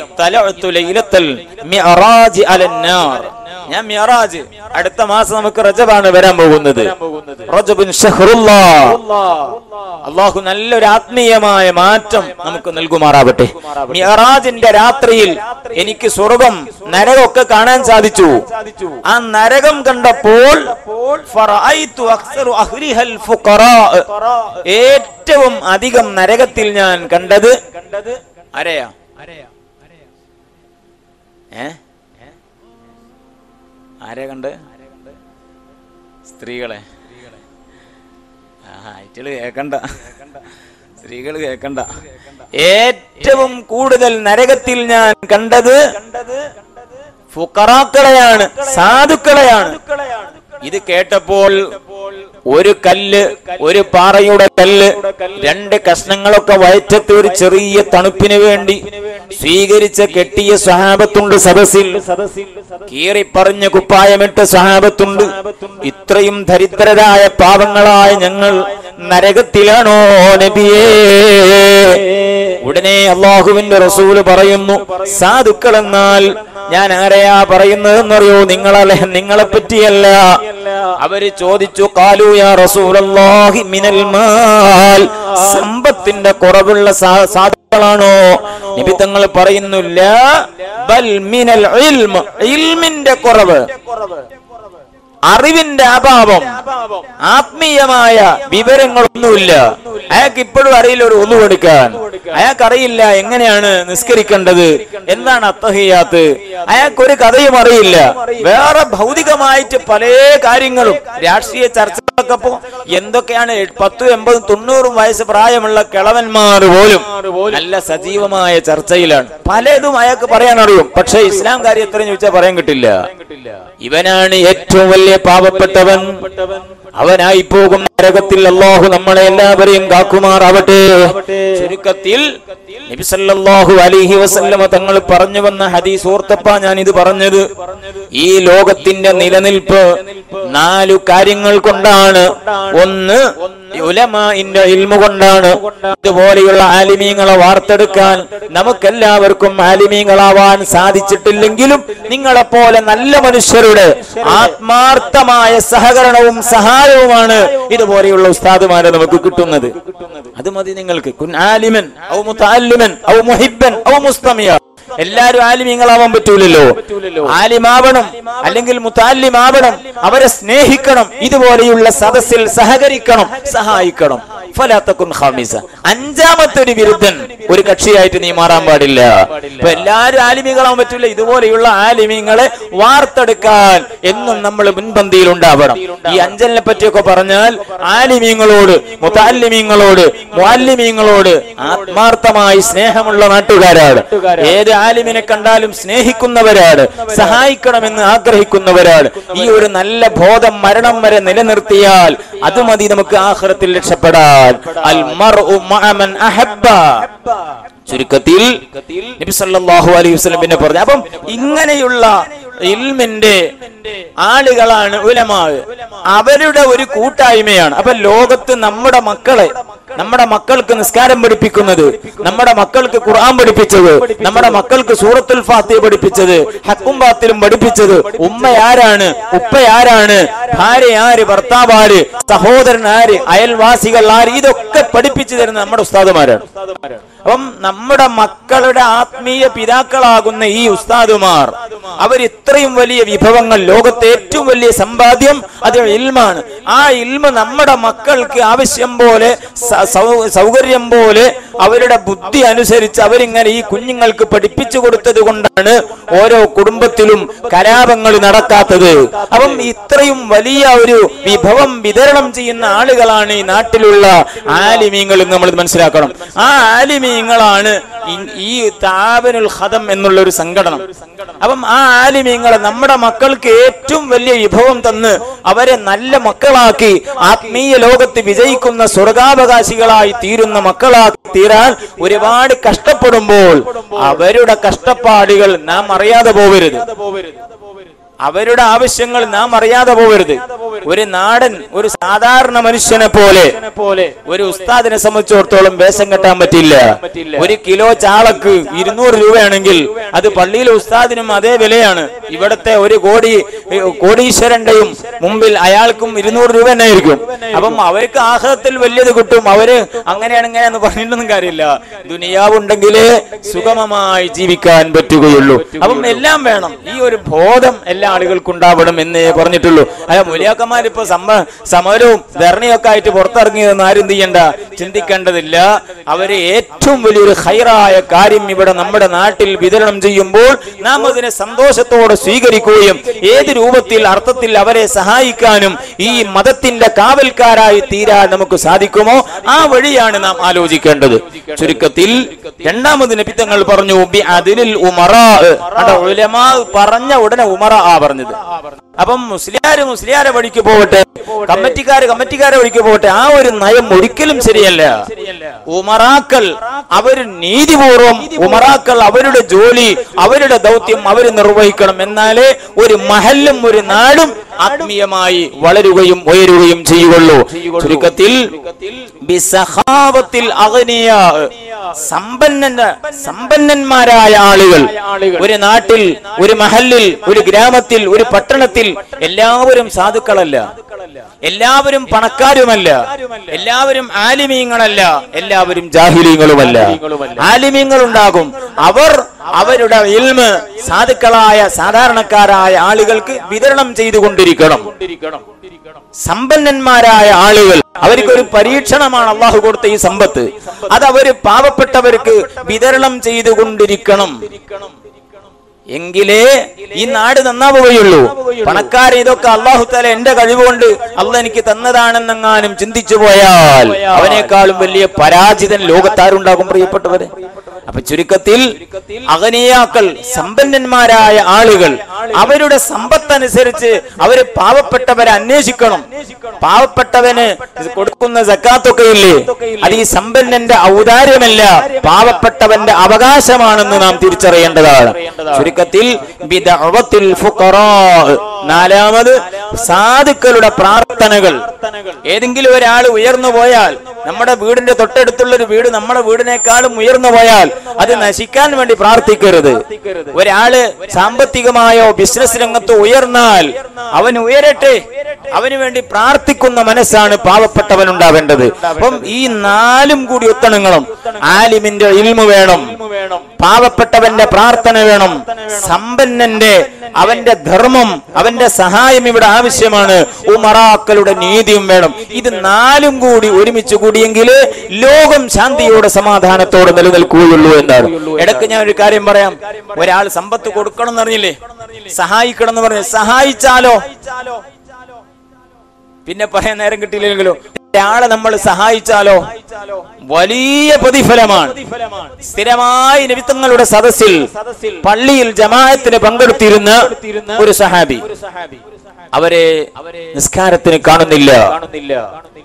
ഇത്തലഅതു ലൈലത്തൽ മിഅറാജ് അലന്നാർ. ഞാൻ മിയറാജ് അടുത്ത മാസം നമുക്ക് റജബാണ് വരാൻ പോകുന്നത്. അള്ളാഹു നല്ലൊരു ആത്മീയമായ മാറ്റം നമുക്ക് നൽകുമാറാവട്ടെ. മിഅറാജിന്റെ രാത്രിയിൽ എനിക്ക് സ്വർഗം നരകമൊക്കെ കാണാൻ സാധിച്ചു. ആ നരകം കണ്ടപ്പോൾ. ഏറ്റവും അധികം നരകത്തിൽ ഞാൻ കണ്ടത് ആരെയാ? ഏ? ആരെ കണ്ട്? സ്ത്രീകളെ. ആ കേക്കണ്ട. സ്ത്രീകൾ കേക്കണ്ട. ഏറ്റവും കൂടുതൽ നരകത്തിൽ ഞാൻ കണ്ടത് ഫുക്കറാക്കളെയാണ് സാധുക്കളെയാണ്. ഇത് കേട്ടപ്പോൾ ഒരു കല്ല് ഒരു പാറയുടെ കല്ല് രണ്ട് കഷ്ണങ്ങളൊക്കെ വയറ്റത്ത് ഒരു ചെറിയ തണുപ്പിന് വേണ്ടി സ്വീകരിച്ച കെട്ടിയ സ്വഹാപത്തുണ്ട് സദസ്സിൽ. കീറിപ്പറഞ്ഞ കുപ്പായമിട്ട സ്വഹാപത്തുണ്ട് ഇത്രയും ദരിദ്രരായ പാവങ്ങളായ ഞങ്ങൾ നരകത്തിലാണോ നബിയേ? ഉടനെ അള്ളാഹുവിന്റെ റസൂൽ പറയുന്നു സാധുക്കൾ എന്നാൽ ഞാൻ ആരെയാ പറയുന്നതെന്നറിയോ? നിങ്ങളെ നിങ്ങളെ പറ്റിയല്ല. അവർ ചോദിച്ചു കാലു യാ റസൂലല്ലാഹി മിനൽ മാൽ. സമ്പത്തിന്റെ കുറവുള്ള സാധുക്കളാണോ? നബി തങ്ങൾ പറയുന്നില്ല ബൽ മിനൽ കുറവ്. അറിവിന്റെ അഭാവം ആത്മീയമായ വിവരങ്ങളൊന്നുമില്ല. അയാൾക്ക് ഇപ്പോഴും അറിയില്ല ഒരു ഒന്നു കൊടുക്കാൻ. അയാൾക്ക് അറിയില്ല എങ്ങനെയാണ് നിസ്കരിക്കേണ്ടത് എന്താണ് അത്തഹിയാത്ത്. അയാൾക്ക് ഒരു കഥയും അറിയില്ല. വേറെ ഭൗതികമായിട്ട് പല കാര്യങ്ങളും രാഷ്ട്രീയ ചർച്ചകളൊക്കെ പോ എന്തൊക്കെയാണ് പത്തും എൺപതും തൊണ്ണൂറും വയസ്സ് പ്രായമുള്ള കിളവന്മാർ പോലും നല്ല സജീവമായ ചർച്ചയിലാണ്. പലതും അയാൾക്ക് പറയാൻ അറിയും പക്ഷെ ഇസ്ലാം കാര്യം എത്ര ചോദിച്ചാൽ പറയാൻ കിട്ടില്ല. ഇവനാണ് ഏറ്റവും വലിയ പാവപ്പെട്ടവൻ. അവനായി പോകും നരകത്തിൽ അള്ളാഹു നമ്മളെ എല്ലാവരെയും കാക്കുമാറാവട്ടെ. ചുരുക്കത്തിൽ നബി സല്ലല്ലാഹു അലൈഹി വസല്ലമ തങ്ങൾ പറഞ്ഞു വന്ന ഹദീസ് ഓർത്തപ്പാ ഞാൻ ഇത് പറഞ്ഞത്. ഈ ലോകത്തിന്റെ നിലനിൽപ്പ് നാലു കാര്യങ്ങൾ കൊണ്ടാണ്. ഒന്ന് ഉലമാന്റെ ഇൽമു കൊണ്ടാണ്. ഇതുപോലെയുള്ള ആലിമീങ്ങളെ വാർത്തെടുക്കാൻ നമുക്കെല്ലാവർക്കും ആലിമീങ്ങളാവാൻ സാധിച്ചിട്ടില്ലെങ്കിലും നിങ്ങളെപ്പോലെ നല്ല മനുഷ്യരുടെ ആത്മാർത്ഥമായ സഹകരണവും സഹായവുമാണ് ഇതുപോലെയുള്ള ഉസ്താദുമാരെ നമുക്ക് കിട്ടുന്നത്. അത് മതി നിങ്ങൾക്ക്. കുൻ ആലിമൻ ഔ മുതഅല്ലിമൻ ഔ മുഹിബ്ബൻ ഔ മുസ്തമിയ. എല്ലാരും ആലിമീങ്ങളാവാൻ പറ്റൂലല്ലോ. ആലിമാവണം അല്ലെങ്കിൽ മുത്താലിമാവണം അവരെ സ്നേഹിക്കണം ഇതുപോലെയുള്ള സദസ്സിൽ സഹകരിക്കണം സഹായിക്കണം. ഫലാത്തക്കുൻ അഞ്ചാമത്തെ ഒരു വിരുദ്ധൻ ഒരു കക്ഷിയായിട്ട് നീ മാറാൻ പാടില്ല. ഇപ്പൊ എല്ലാരും ആലിമികളാവാൻ പറ്റില്ല ഇതുപോലെയുള്ള ആലിമീങ്ങളെ വാർത്തെടുക്കാൻ എന്നും നമ്മൾ മുൻപന്തിയിൽ ഉണ്ടാവണം ഈ അഞ്ചലിനെ പറ്റിയൊക്കെ പറഞ്ഞാൽ ആലിമീങ്ങളോട് മുത്താലിമീങ്ങളോട് മാലിമീങ്ങളോട് ആത്മാർത്ഥമായി സ്നേഹമുള്ള നാട്ടുകാരാണ്. ഏത് ആലിമിനെ കണ്ടാലും സ്നേഹിക്കുന്നവരാണ് സഹായിക്കണമെന്ന് ആഗ്രഹിക്കുന്നവരാണ്. ഈ ഒരു നല്ല ബോധം മരണം വരെ നിലനിർത്തിയാൽ അത് മതി നമുക്ക് ആഹ്റത്തിൽ രക്ഷപ്പെടാൻ. അൽ അഹബ്ബ. ചുരുക്കത്തിൽ നബി സല്ലല്ലാഹു അലൈഹി വസല്ലം പിന്നെ പറഞ്ഞു. അപ്പം ഇങ്ങനെയുള്ള ഇൽമിന്റെ ആളുകളാണ് ഉലമാവ് അവരുടെ ഒരു കൂട്ടായ്മയാണ്. അപ്പൊ ലോകത്ത് നമ്മുടെ മക്കളെ നമ്മുടെ മക്കൾക്ക് നിസ്കാരം പഠിപ്പിക്കുന്നത് നമ്മുടെ മക്കൾക്ക് ഖുർആൻ പഠിപ്പിച്ചത് നമ്മുടെ മക്കൾക്ക് സൂറത്തുൽ ഫാത്തിഹ പഠിപ്പിച്ചത് ഹക്കും ബാത്തിലും പഠിപ്പിച്ചത്. ഉമ്മ ആരാണ്? ഉപ്പ ആരാണ്? ഭാര്യ ആര്? ഭർത്താവ് ആര്? സഹോദരൻ ആര്? അയൽവാസികൾ ആര്? ഇതൊക്കെ പഠിപ്പിച്ചു തരുന്ന നമ്മുടെ ഉസ്താദുമാരാണ്. അപ്പം നമ്മുടെ മക്കളുടെ ആത്മീയ പിതാക്കളാകുന്ന ഈ ഉസ്താദുമാർ അവർ ഇത്രയും വലിയ വിഭവങ്ങൾ ലോകത്തെ ഏറ്റവും വലിയ സമ്പാദ്യം അത് ഇൽമാണ്. ആ ഇൽമ നമ്മുടെ മക്കൾക്ക് ആവശ്യം പോലെ സൗകര്യം പോലെ അവരുടെ ബുദ്ധി അനുസരിച്ച് അവരിങ്ങനെ ഈ കുഞ്ഞുങ്ങൾക്ക് പഠിപ്പിച്ചു കൊടുത്തത് കൊണ്ടാണ് ഓരോ കുടുംബത്തിലും കലാപങ്ങൾ നടക്കാത്തത്. അപ്പം ഇത്രയും വലിയ ഒരു വിഭവം വിതരണം ചെയ്യുന്ന ആളുകളാണ് ഈ നാട്ടിലുള്ള ആലിമീങ്ങൾ എന്ന് നമ്മൾ മനസ്സിലാക്കണം. ആ ആലിമീങ്ങളാണ് ഈ- താപനുൽ ഹതം എന്നുള്ള ഒരു സംഘടന. അപ്പം ആ ആലിമീങ്ങളെ നമ്മുടെ മക്കൾക്ക് ഏറ്റവും വലിയ വിഭവം തന്ന് അവരെ നല്ല മക്കളാക്കി ആത്മീയ ലോകത്ത് വിജയിക്കുന്ന സ്വർഗാവകാശികളായി തീരുന്ന മക്കളാക്കി തീരാൻ ഒരുപാട് കഷ്ടപ്പെടുമ്പോൾ അവരുടെ കഷ്ടപ്പാടുകൾ നാം അറിയാതെ പോവരുത്. അവരുടെ ആവശ്യങ്ങൾ നാം അറിയാതെ പോകരുത് ഒരു നാടൻ ഒരു സാധാരണ മനുഷ്യനെ പോലെ ഒരു ഉസ്താദിനെ സംബന്ധിച്ചിടത്തോളം വേഷം കെട്ടാൻ പറ്റില്ല. ഒരു കിലോ ചാളക്ക് ഇരുന്നൂറ് രൂപയാണെങ്കിൽ അത് പള്ളിയിലെ ഉസ്താദിനും അതേ വിലയാണ്. ഇവിടത്തെ ഒരു കോടി കോടീശ്വരന്റെയും മുമ്പിൽ അയാൾക്കും ഇരുന്നൂറ് രൂപ തന്നെ ആയിരിക്കും അപ്പം അവർക്ക് ആഹ്ലത്തിൽ വലിയത് കിട്ടും. അവർ അങ്ങനെയാണ് ഇങ്ങനെയാന്ന് പറഞ്ഞിട്ടൊന്നും കാര്യമില്ല. ദുനിയാവുണ്ടെങ്കിലേ സുഗമമായി ജീവിക്കാൻ പറ്റുകയുള്ളൂ. അപ്പം എല്ലാം വേണം. ഈ ഒരു ബോധം എല്ലാ ആളുകൾക്കും ഉണ്ടാവണം എന്നേ പറഞ്ഞിട്ടുള്ളൂ. അല്ല മുലിയാക്കന്മാർ ഇപ്പൊ സമ സമരവും ധർണിയൊക്കെ ആയിട്ട് പുറത്തിറങ്ങിയതെന്ന് ആരും ചെയ്യണ്ട. ചിന്തിക്കേണ്ടതില്ല. അവരെ ഏറ്റവും വലിയൊരു ഹൈറായ കാര്യം ഇവിടെ നമ്മുടെ നാട്ടിൽ വിതരണം ചെയ്യുമ്പോൾ നാം അതിനെ സന്തോഷത്തോടെ സ്വീകരിക്കുകയും ഏത് രൂപത്തിൽ അർത്ഥത്തിൽ അവരെ സഹായിക്കാനും ഈ മതത്തിന്റെ കാവൽക്കാരായി തീരാൻ നമുക്ക് സാധിക്കുമോ? ആ വഴിയാണ് നാം ആലോചിക്കേണ്ടത്. ചുരുക്കത്തിൽ രണ്ടാമത് നബിത്തങ്ങൾ പറഞ്ഞു അതിലിൽ ഉമറ. ഉലമാ പറഞ്ഞ ഉടനെ ഉമറ ആ പറഞ്ഞത്. അപ്പം മുസ്ലിയാര് മുസ്ലിയാരെ വഴിക്ക് പോകട്ടെ. കമ്മിറ്റിക്കാര് കമ്മിറ്റിക്കാരെ വഴിക്ക് പോകട്ടെ. ആ ഒരു നയം ഒരിക്കലും ശരിയല്ല. ഉമറാക്കൽ അവർ നീതിപൂർവം ഉമറാക്കൽ അവരുടെ ജോലി അവരുടെ ദൗത്യം അവർ നിർവഹിക്കണം. എന്നാലേ ഒരു മഹല്ലും ഒരു നാടും ആത്മീയമായി വളരുകയും ഉയരുകയും ചെയ്യുകയുള്ളൂ ചുരുക്കത്തിൽ ബിസഹാവത്തിൽ അഗ്നിയ സമ്പന്ന സമ്പന്നന്മാരായ ആളുകൾ ഒരു നാട്ടിൽ ഒരു മഹല്ലിൽ ഒരു ഗ്രാമത്തിൽ ഒരു പട്ടണത്തിൽ എല്ലാവരും സാധുക്കളല്ല. എല്ലാവരും പണക്കാരുമല്ല. എല്ലാവരും ആലിമീങ്ങളല്ല. എല്ലാവരും ജാഹിലീങ്ങളുമല്ല. ആലിമീങ്ങൾ ഉണ്ടാകും അവർ അവരുടെ ഇൽമ് സാധുക്കളായ സാധാരണക്കാരായ ആളുകൾക്ക് വിതരണം ചെയ്തുകൊണ്ടിരിക്കണം സമ്പന്നന്മാരായ ആളുകൾ അവർക്ക് ഒരു പരീക്ഷണമാണ് അള്ളാഹു കൊടുത്ത ഈ സമ്പത്ത്. അത് അവർ പാവപ്പെട്ടവർക്ക് വിതരണം ചെയ്തുകൊണ്ടിരിക്കണം. എങ്കിലേ ഈ നാട് നന്നാവുകയുള്ളൂ. പണക്കാരെ ഇതൊക്കെ അള്ളാഹു തല എന്റെ കഴിവുകൊണ്ട് അള്ള എനിക്ക് തന്നതാണെന്നെങ്ങാനും ചിന്തിച്ചു പോയാൽ അവനേക്കാളും വലിയ പരാജിതൻ ലോകത്താരുണ്ടാകും പ്രിയപ്പെട്ടവരെ. അപ്പൊ ചുരുക്കത്തിൽ അഗനിയാക്കൾ സമ്പന്നന്മാരായ ആളുകൾ അവരുടെ സമ്പത്ത് അനുസരിച്ച് അവർ പാവപ്പെട്ടവരെ അന്വേഷിക്കണം പാവപ്പെട്ടവന് കൊടുക്കുന്ന സക്കാത്തൊക്കെ ഇല്ലേ അത് ഈ സമ്പന്നന്റെ ഔദാര്യമല്ല പാവപ്പെട്ടവന്റെ അവകാശമാണെന്ന് നാം തിരിച്ചറിയേണ്ടതാണ് ചുരുക്കത്തിൽ. നാലാമത് സാധുക്കളുടെ പ്രാർത്ഥനകൾ. ഏതെങ്കിലും ഒരാൾ ഉയർന്നു പോയാൽ നമ്മുടെ വീടിന്റെ തൊട്ടടുത്തുള്ള ഒരു വീട് നമ്മുടെ വീടിനേക്കാളും ഉയർന്നു പോയാൽ അത് നശിക്കാൻ വേണ്ടി പ്രാർത്ഥിക്കരുത്. ഒരാൾ സാമ്പത്തികമായോ ബിസിനസ് രംഗത്തോ ഉയർന്നാൽ അവൻ ഉയരട്ടെ. അവന് വേണ്ടി പ്രാർത്ഥിക്കുന്ന മനസ്സാണ് പാവപ്പെട്ടവൻ ഉണ്ടാവേണ്ടത് അപ്പം ഈ നാലും കൂടി ഒത്തണങ്ങളും ആലിമിന്റെ ഇൽമു വേണം. പാവപ്പെട്ടവന്റെ പ്രാർത്ഥന വേണം. സമ്പന്നന്റെ അവന്റെ ധർമ്മം അവന്റെ സഹായം ഇവിടെ ആവശ്യമാണ്. ഉമറാക്കളുടെ നീതിയും വേണം. ഇത് നാലും കൂടി ഒരുമിച്ച് കൂടിയെങ്കിൽ ലോകം ശാന്തിയോടെ സമാധാനത്തോടെ നിലനിൽക്കുകയുള്ളൂ എന്നാണ്. ഇടയ്ക്ക് ഞാൻ ഒരു കാര്യം പറയാം. ഒരാൾ സമ്പത്ത് കൊടുക്കണം എന്നറിഞ്ഞില്ലേ സഹായിക്കണം എന്ന് പറഞ്ഞു. സഹായിച്ചാലോ? പിന്നെ പറയാൻ നേരം കിട്ടിയില്ലെങ്കിലോ ഒരാളെ നമ്മൾ സഹായിച്ചാലോ? വലിയ പ്രതിഫലമാണ്. സ്ഥിരമായി നിമിത്തങ്ങളുടെ സദസ്സിൽ പള്ളിയിൽ ജമാഅത്തിന് പങ്കെടുത്തിരുന്ന ഒരു സഹാബി. അവരെ നിസ്കാരത്തിന് കാണുന്നില്ല.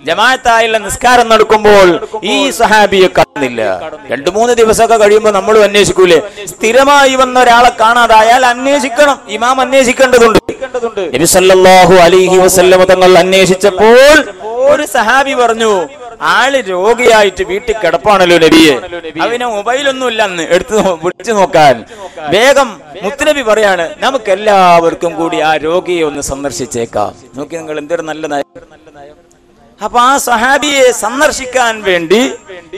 ജമാഅത്തായുള്ള നിസ്കാരം നടക്കുമ്പോൾ ഈ സഹാബിയെ കാണുന്നില്ല. രണ്ടു മൂന്ന് ദിവസമൊക്കെ കഴിയുമ്പോൾ നമ്മളും അന്വേഷിക്കൂലേ? സ്ഥിരമായി വന്ന ഒരാളെ കാണാതായാൽ അന്വേഷിക്കണം. ഇമാം അന്വേഷിക്കേണ്ടതുണ്ട്. നബി സല്ലല്ലാഹു അലൈഹി വസല്ലമ തങ്ങൾ അന്വേഷിച്ചപ്പോൾ ഒരു സഹാബി പറഞ്ഞു ആൾ രോഗിയായിട്ട് വീട്ടിൽ കിടപ്പാണല്ലോ നബിയെ. അവന് മൊബൈലൊന്നും ഇല്ലെന്ന് എടുത്ത് വിളിച്ചു നോക്കാൻ. വേഗം മുത്തുനബി പറയാണ് നമുക്ക് എല്ലാവർക്കും കൂടി ആ രോഗിയെ ഒന്ന് സന്ദർശിച്ചേക്കാം. നോക്കി നിങ്ങൾ എന്തൊരു നല്ല നയം അപ്പൊ ആ സഹാബിയെ സന്ദർശിക്കാൻ വേണ്ടി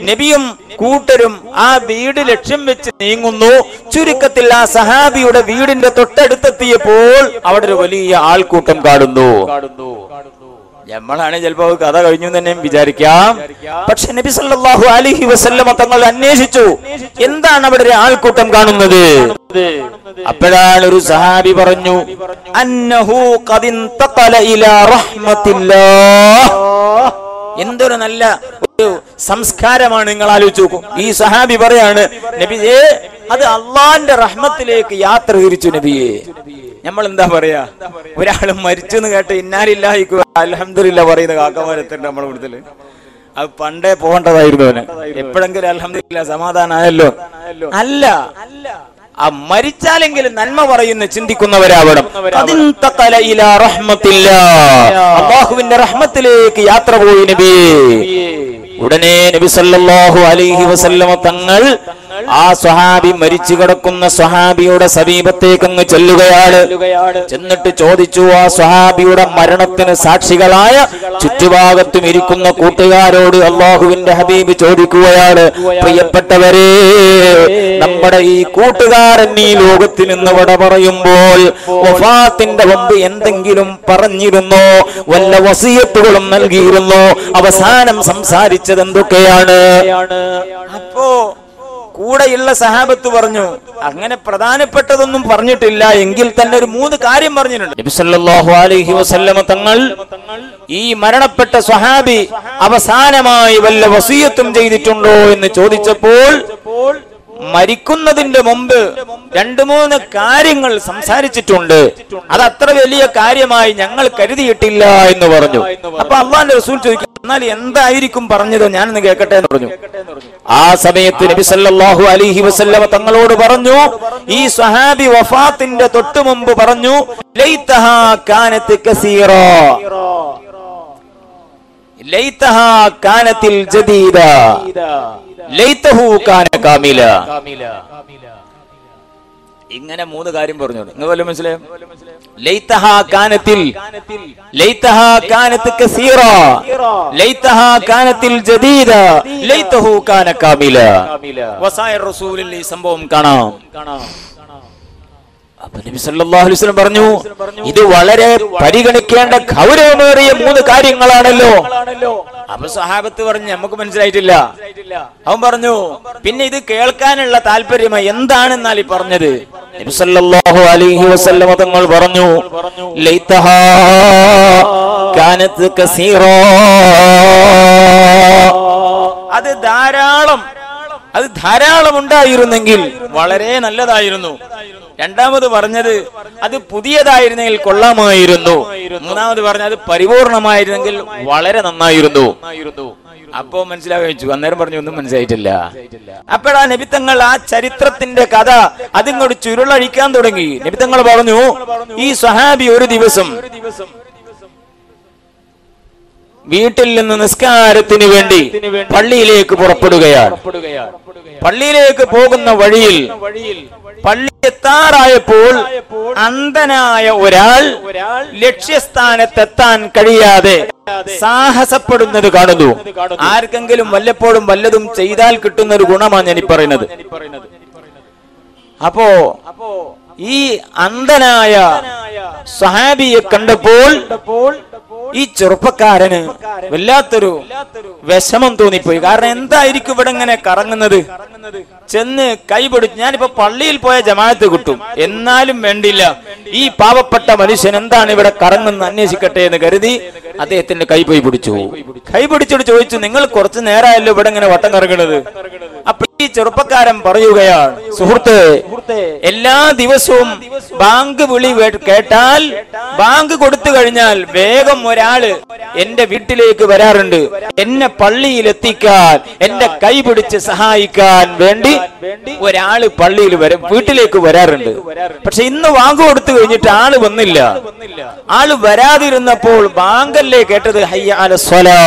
നബിയും കൂട്ടരും ആ വീട് ലക്ഷ്യം വെച്ച് നീങ്ങുന്നു. ചുരുക്കത്തിൽ ആ സഹാബിയുടെ വീടിന്റെ തൊട്ടടുത്തെത്തിയപ്പോൾ അവിടെ ഒരു വലിയ ആൾക്കൂട്ടം കാണുന്നു. നമ്മളാണ് ചിലപ്പോ കഥ കഴിഞ്ഞു തന്നെ വിചാരിക്കാം. പക്ഷെ നബി സല്ലല്ലാഹു അലൈഹി വസല്ലമ തങ്ങൾ അന്വേഷിച്ചു എന്താണ് അവിടെ ഒരു ആൾക്കൂട്ടം കാണുന്നത്? അപ്പോഴാണ് ഒരു സഹാബി പറഞ്ഞു അന്നഹു എന്തൊരു നല്ല ഒരു സംസ്കാരമാണ് നിങ്ങൾ ആലോചിച്ച് നോക്കും. ഈ സഹാബി പറയാണ് നബിയെ അത് അള്ളാന്റെ റഹ്മത്തിലേക്ക് യാത്ര തിരിച്ചു നബിയെ. നമ്മൾ എന്താ പറയാ? ഒരാൾ മരിച്ചു എന്ന് കേട്ട് ഇന്നാലില്ലാഹിക്കുക അലഹമില്ല പറയുന്ന കാക്കമാരത്തിന്റെ നമ്മുടെ കൂടുതൽ അത് പണ്ടേ പോകേണ്ടതായിരുന്നു അവന്. എപ്പോഴെങ്കിലും അലഹമില്ല സമാധാനമായല്ലോ അല്ല ആ മരിച്ചാലെങ്കിലും നന്മ പറയുന്ന ചിന്തിക്കുന്നവരാവണം. അള്ളാഹുവിന്റെ റഹ്മത്തിലേക്ക് യാത്ര പോയി നബിയേ ഉടനെ നബി സല്ലല്ലാഹു അലൈഹി വസല്ലമ തങ്ങൾ ആ സ്വഹാബി മരിച്ചു കിടക്കുന്ന സ്വഹാബിയുടെ സമീപത്തേക്ക് അങ്ങ് ചെല്ലുകയാണ്. ചെന്നിട്ട് ചോദിച്ചു ആ സ്വഹാബിയുടെ മരണത്തിന് സാക്ഷികളായ ചുറ്റുഭാഗത്തും ഇരിക്കുന്ന കൂട്ടുകാരോട് അള്ളാഹുവിന്റെ ഹബീബ് ചോദിക്കുകയാണ് പ്രിയപ്പെട്ടവരെ നമ്മുടെ ഈ കൂട്ടുകാരൻ ഈ ലോകത്തിൽ നിന്ന് ഇവിടെ പറയുമ്പോൾ വഫാത്തിന്റെ മുമ്പ് എന്തെങ്കിലും പറഞ്ഞിരുന്നോ? വല്ല വസീയത്തുകളും നൽകിയിരുന്നോ? അവസാനം സംസാരിച്ചത് എന്തൊക്കെയാണ്? അപ്പോ കൂടെയുള്ള സഹാബത്ത് പറഞ്ഞു അങ്ങനെ പ്രധാനപ്പെട്ടതൊന്നും പറഞ്ഞിട്ടില്ല എങ്കിൽ തന്നെ ഒരു മൂന്ന് കാര്യം പറഞ്ഞിട്ടുണ്ട്. അലൈഹി വസല്ലമ തങ്ങൾ ഈ മരണപ്പെട്ട സ്വഹാബി അവസാനമായി വല്ല വസീയത്തും ചെയ്തിട്ടുണ്ടോ എന്ന് ചോദിച്ചപ്പോൾ മരിക്കുന്നതിന്റെ മുമ്പ് രണ്ടു മൂന്ന് കാര്യങ്ങൾ സംസാരിച്ചിട്ടുണ്ട്. അത് അത്ര വലിയ കാര്യമായി ഞങ്ങൾ കരുതിയിട്ടില്ല എന്ന് പറഞ്ഞു. അപ്പൊ അള്ളാന്റെ റസൂൽ ചോദിക്കും എന്നാൽ എന്തായിരിക്കും പറഞ്ഞത്? ഞാനൊന്ന് കേൾക്കട്ടെ എന്ന് പറഞ്ഞു. ആ സമയത്ത് നബി സല്ലല്ലാഹു അലൈഹി വസല്ലമ തങ്ങളോട് പറഞ്ഞു ഈ സഹാബി വഫാത്തിന്റെ തൊട്ടു മുമ്പ് പറഞ്ഞു ലൈതഹാ ലൈതഹാ കാനത്തിൽ ജദീദ. കാമില. ഇങ്ങനെ മൂന്ന് കാര്യം പറഞ്ഞു നിങ്ങൾ വല്ല മനസ്സിലായോ? സംഭവം കാണാം. അലൈഹി വസല്ലം പറഞ്ഞു ഇത് വളരെ പരിഗണിക്കേണ്ട ഗൗരവമേറിയ മൂന്ന് കാര്യങ്ങളാണല്ലോ. അപ്പൊ സഹാബത്ത് പറഞ്ഞു നമുക്ക് മനസ്സിലായിട്ടില്ല. അവൻ പറഞ്ഞു പിന്നെ ഇത് കേൾക്കാനുള്ള താല്പര്യമായി എന്താണെന്നാൽ ഈ പറഞ്ഞത്? നബി സല്ലല്ലാഹു അലൈഹി വസല്ലം തങ്ങൾ പറഞ്ഞു അത് ധാരാളം അത് ധാരാളം ഉണ്ടായിരുന്നെങ്കിൽ വളരെ നല്ലതായിരുന്നു. രണ്ടാമത് പറഞ്ഞത് അത് പുതിയതായിരുന്നെങ്കിൽ കൊള്ളാമായിരുന്നു. മൂന്നാമത് പറഞ്ഞത് പരിപൂർണമായിരുന്നെങ്കിൽ വളരെ നന്നായിരുന്നു. അപ്പോ മനസ്സിലാക്കി അന്നേരം പറഞ്ഞു ഒന്നും മനസ്സിലായിട്ടില്ല. അപ്പോഴാ നബിത്തങ്ങൾ ആ ചരിത്രത്തിന്റെ കഥ അതിങ്ങോട്ട് ചുരുളഴിക്കാൻ തുടങ്ങി. നബിത്തങ്ങൾ പറഞ്ഞു ഈ സഹാബി ഒരു ദിവസം വീട്ടിൽ നിന്ന് നിസ്കാരത്തിന് വേണ്ടി പള്ളിയിലേക്ക് പുറപ്പെടുകയാണ്. പള്ളിയിലേക്ക് പോകുന്ന വഴിയിൽ പള്ളി എത്താറായപ്പോൾ അന്ധനായ ഒരാൾ ലക്ഷ്യസ്ഥാനത്തെത്താൻ കഴിയാതെ സാഹസപ്പെടുന്നത് കാണുന്നു. ആർക്കെങ്കിലും വല്ലപ്പോഴും വല്ലതും ചെയ്താൽ കിട്ടുന്ന ഒരു ഗുണമാണ് ഞാൻ പറയുന്നത്. അപ്പോ ഈ അന്ധനായ സഹാബിയെ കണ്ടപ്പോൾ ഈ ചെറുപ്പക്കാരന് വല്ലാത്തൊരു വിഷമം തോന്നിപ്പോയി. കാരണം എന്തായിരിക്കും ഇവിടെ ഇങ്ങനെ കറങ്ങുന്നത്? ചെന്ന് കൈപിടിച്ച് ഞാനിപ്പോ പള്ളിയിൽ പോയ ജമാഅത്ത് കിട്ടും. എന്നാലും വേണ്ടില്ല. ഈ പാവപ്പെട്ട മനുഷ്യൻ എന്താണ് ഇവിടെ കറങ്ങുന്ന അന്വേഷിക്കട്ടെ എന്ന് കരുതി അദ്ദേഹത്തിന്റെ കൈ പോയി പിടിച്ചു. കൈ പിടിച്ചിട്ട് ചോദിച്ചു നിങ്ങൾ കുറച്ചു നേരമായല്ലോ ഇവിടെ ഇങ്ങനെ വട്ടം കറങ്ങുന്നത്. അപ്പൊ ഈ ചെറുപ്പക്കാരൻ പറയുകയാണ് സുഹൃത്ത് എല്ലാ ദിവസവും ബാങ്ക് വിളി കേട്ടാൽ ബാങ്ക് കൊടുത്തു കഴിഞ്ഞാൽ വേഗം ഒരാൾ എന്റെ വീട്ടിലേക്ക് വരാറുണ്ട്. എന്നെ പള്ളിയിൽ എത്തിക്കാൻ എന്റെ കൈ പിടിച്ച് സഹായിക്കാൻ വേണ്ടി ഒരാൾ പള്ളിയിൽ വരും വീട്ടിലേക്ക് വരാറുണ്ട്. പക്ഷെ ഇന്ന് ബാങ്ക് കൊടുത്തു കഴിഞ്ഞിട്ട് ആൾ വന്നില്ല. ആൾ വരാതിരുന്നപ്പോൾ ബാങ്കല്ലേ കേട്ടത്? ഹയ്യ സ്വല സ്വലാ.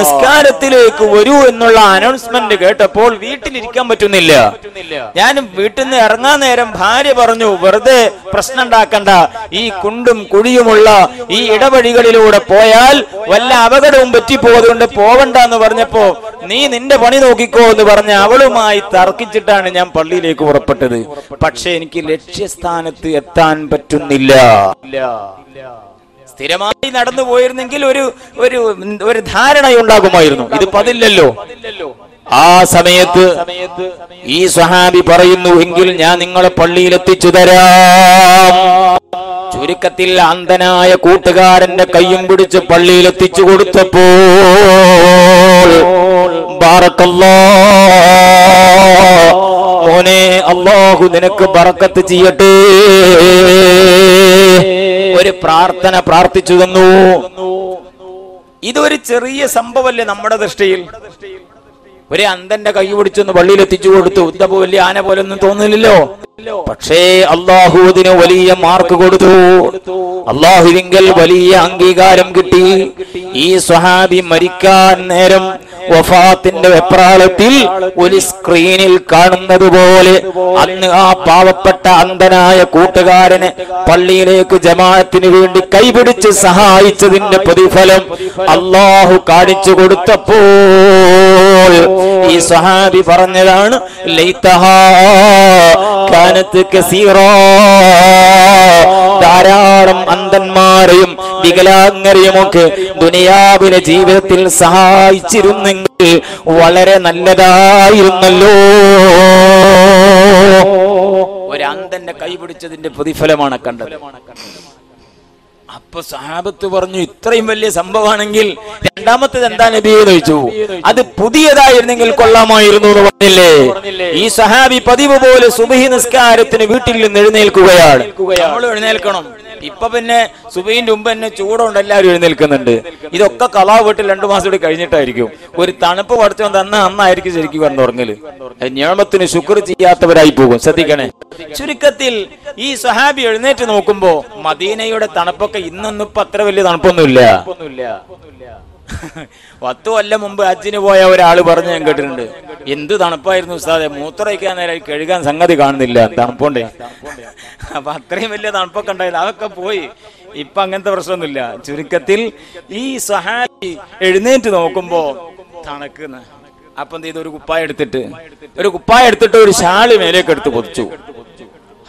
നിസ്കാരത്തിലേക്ക് വരൂ എന്നുള്ള അനൗൺസ്മെന്റ് കേട്ടപ്പോൾ വീട്ടിലിരിക്കാൻ പറ്റുന്നില്ല. ഞാൻ വീട്ടിൽ നിന്ന് ഇറങ്ങാൻ നേരം ഭാര്യ പറഞ്ഞു വെറുതെ പ്രശ്നം ഉണ്ടാക്കണ്ട ഈ കുണ്ടും കുഴിയുമുള്ള ഈ ഇടവഴികളിലൂടെ പോയാൽ വല്ല അപകടവും പറ്റിപ്പോയതുകൊണ്ട് പോവണ്ട എന്ന് പറഞ്ഞപ്പോ നീ നിന്റെ പണി നോക്കിക്കോ എന്ന് പറഞ്ഞ അവളുമായി തർക്കിച്ചിട്ടാണ് ഞാൻ പള്ളിയിലേക്ക് പുറപ്പെട്ടത്. പക്ഷെ എനിക്ക് ലക്ഷ്യസ്ഥാനത്ത് എത്താൻ പറ്റുന്നില്ല. സ്ഥിരമായി നടന്നു പോയിരുന്നെങ്കിൽ ഒരു ഒരു ഒരു ധാരണയുണ്ടാകുമായിരുന്നു. ഇത് പതില്ലല്ലോ ആ സമയത്ത് ഈ സ്വഹാബി പറയുന്നു എങ്കിൽ ഞാൻ നിങ്ങളെ പള്ളിയിൽ എത്തിച്ചു തരാം. ചുരുക്കത്തിൽ അന്ധനായ കൂട്ടുകാരന്റെ കയ്യും പിടിച്ച് പള്ളിയിൽ എത്തിച്ചു കൊടുത്തപ്പോൾ മോനെ അള്ളാഹു നിനക്ക് ബറക്കത്ത് ചെയ്യട്ടെ. ഒരു പ്രാർത്ഥന പ്രാർത്ഥിച്ചു തന്നു. ഇതൊരു ചെറിയ സംഭവമല്ലേ നമ്മുടെ ദൃഷ്ടിയിൽ? ഒരു അന്തന്റെ കൈ പിടിച്ചൊന്ന് പള്ളിയിൽ എത്തിച്ചു കൊടുത്തു. ഇതപ്പോ വലിയ ആന പോലെ ഒന്നും തോന്നില്ലല്ലോ പക്ഷേ അള്ളാഹു അതിന് വലിയ മാർക്ക് കൊടുത്തു. അള്ളാഹുവിങ്കൽ വലിയ അംഗീകാരം കിട്ടി. ഈ സ്വഹാബി മരിക്കാൻ നേരം വഫാത്തിന്റെ വെപ്രാളത്തിൽ ഒരു സ്ക്രീനിൽ കാണുന്നത് പോലെ അന്ന് ആ പാവപ്പെട്ട അന്ധനായ കൂട്ടുകാരനെ പള്ളിയിലേക്ക് ജമാഅത്തിന് വേണ്ടി കൈപിടിച്ച് സഹായിച്ചതിന്റെ പ്രതിഫലം അള്ളാഹു കാണിച്ചു കൊടുത്തപ്പോൾ ഈ സഹാബി പറഞ്ഞതാണ് ധാരാളം അന്ധന്മാരെയും വികലാംഗരെയും ഒക്കെ ദുനിയാവിലെ ജീവിതത്തിൽ സഹായിച്ചിരുന്നെങ്കിൽ വളരെ നല്ലതായിരുന്നല്ലോ. ഒരു അന്ധന്റെ കൈ പിടിച്ചതിന്റെ പ്രതിഫലമാണ് കണ്ടത്. അപ്പൊ സഹാബത്ത് പറഞ്ഞു ഇത്രയും വലിയ സംഭവമാണെങ്കിൽ രണ്ടാമത്തേത് എന്താ നബിയെ ചോദിച്ചു. അത് പുതിയതായിരുന്നെങ്കിൽ കൊള്ളാമായിരുന്നു എന്ന് പറഞ്ഞില്ലേ? ഈ സഹാബി പതിവ് പോലെ സുബഹി നിസ്കാരത്തിന് വീട്ടിൽ നിന്ന് എഴുന്നേൽക്കുകയാണ്. എഴുന്നേൽക്കണം. ഇപ്പൊ പിന്നെ സുബൈന്റെ മുമ്പ് തന്നെ ചൂടുകൊണ്ട് എല്ലാവരും എഴുന്നേൽക്കുന്നുണ്ട് ഇതൊക്കെ കലാ വീട്ടിൽ രണ്ടു മാസം കൂടി കഴിഞ്ഞിട്ടായിരിക്കും. ഒരു തണുപ്പ് പഠിച്ചു അന്ന് അന്നായിരിക്കും ശരിക്കും തുടങ്ങൽ ഞാമത്തിന് ശുക്ർ ചെയ്യാത്തവരായി പോകും. ശ്രദ്ധിക്കണേ. ചുരുക്കത്തിൽ ഈ സഹാബി എഴുന്നേറ്റ് നോക്കുമ്പോ മദീനയുടെ തണുപ്പൊക്കെ ഇന്നൊന്നും ഇപ്പൊ അത്ര വലിയ തണുപ്പൊന്നുമില്ല. പത്ത് കൊല്ലം മുമ്പ് അച്ഛന് പോയ ഒരാൾ പറഞ്ഞ് ഞാൻ കേട്ടിട്ടുണ്ട്. എന്ത് തണുപ്പായിരുന്നു ഉസ്താദെ. മൂത്രയ്ക്കാൻ നേരം കഴുകാൻ സംഗതി കാണുന്നില്ല. തണുപ്പുണ്ടേ. അപ്പൊ അത്രയും വലിയ തണുപ്പൊക്കെ ഉണ്ടായിരുന്നു അതൊക്കെ പോയി. ഇപ്പൊ അങ്ങനത്തെ പ്രശ്നമൊന്നുമില്ല. ചുരുക്കത്തിൽ ഈ സഹാരി എഴുന്നേറ്റ് നോക്കുമ്പോ തണക്കുന്ന അപ്പൊ എന്ത് ചെയ്തു? ഒരു കുപ്പായ എടുത്തിട്ട് ഒരു കുപ്പായ എടുത്തിട്ട് ഒരു ഷാൾ മേലേക്ക് എടുത്ത് പൊതിച്ചു.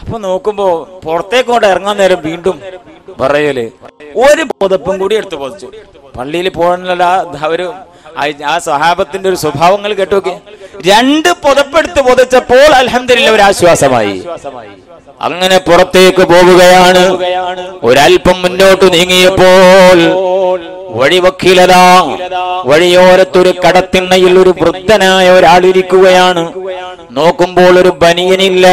അപ്പൊ നോക്കുമ്പോ പുറത്തേക്കോട്ട് ഇറങ്ങാൻ നേരം വീണ്ടും പറയൽ. ഒരു പുതപ്പും കൂടി എടുത്തു പൊതിച്ചു പള്ളിയിൽ പോകാനുള്ള ഒരു ആ- സഹാബത്തിന്റെ ഒരു സ്വഭാവങ്ങൾ കേട്ടോക്കെ. രണ്ട് പുതപ്പെടുത്ത് പൊതിച്ചപ്പോൾ അലഹമില്ല ഒരു ആശ്വാസമായി. അങ്ങനെ പുറത്തേക്ക് പോവുകയാണ്. ഒരൽപ്പം മുന്നോട്ട് നീങ്ങിയപ്പോൾ വഴിവക്കിലതാ. വഴിയോരത്തൊരു കടത്തിണ്ണയിൽ ഒരു വൃദ്ധനായ ഒരാളിരിക്കുകയാണ്. നോക്കുമ്പോൾ ഒരു ബനിയനില്ല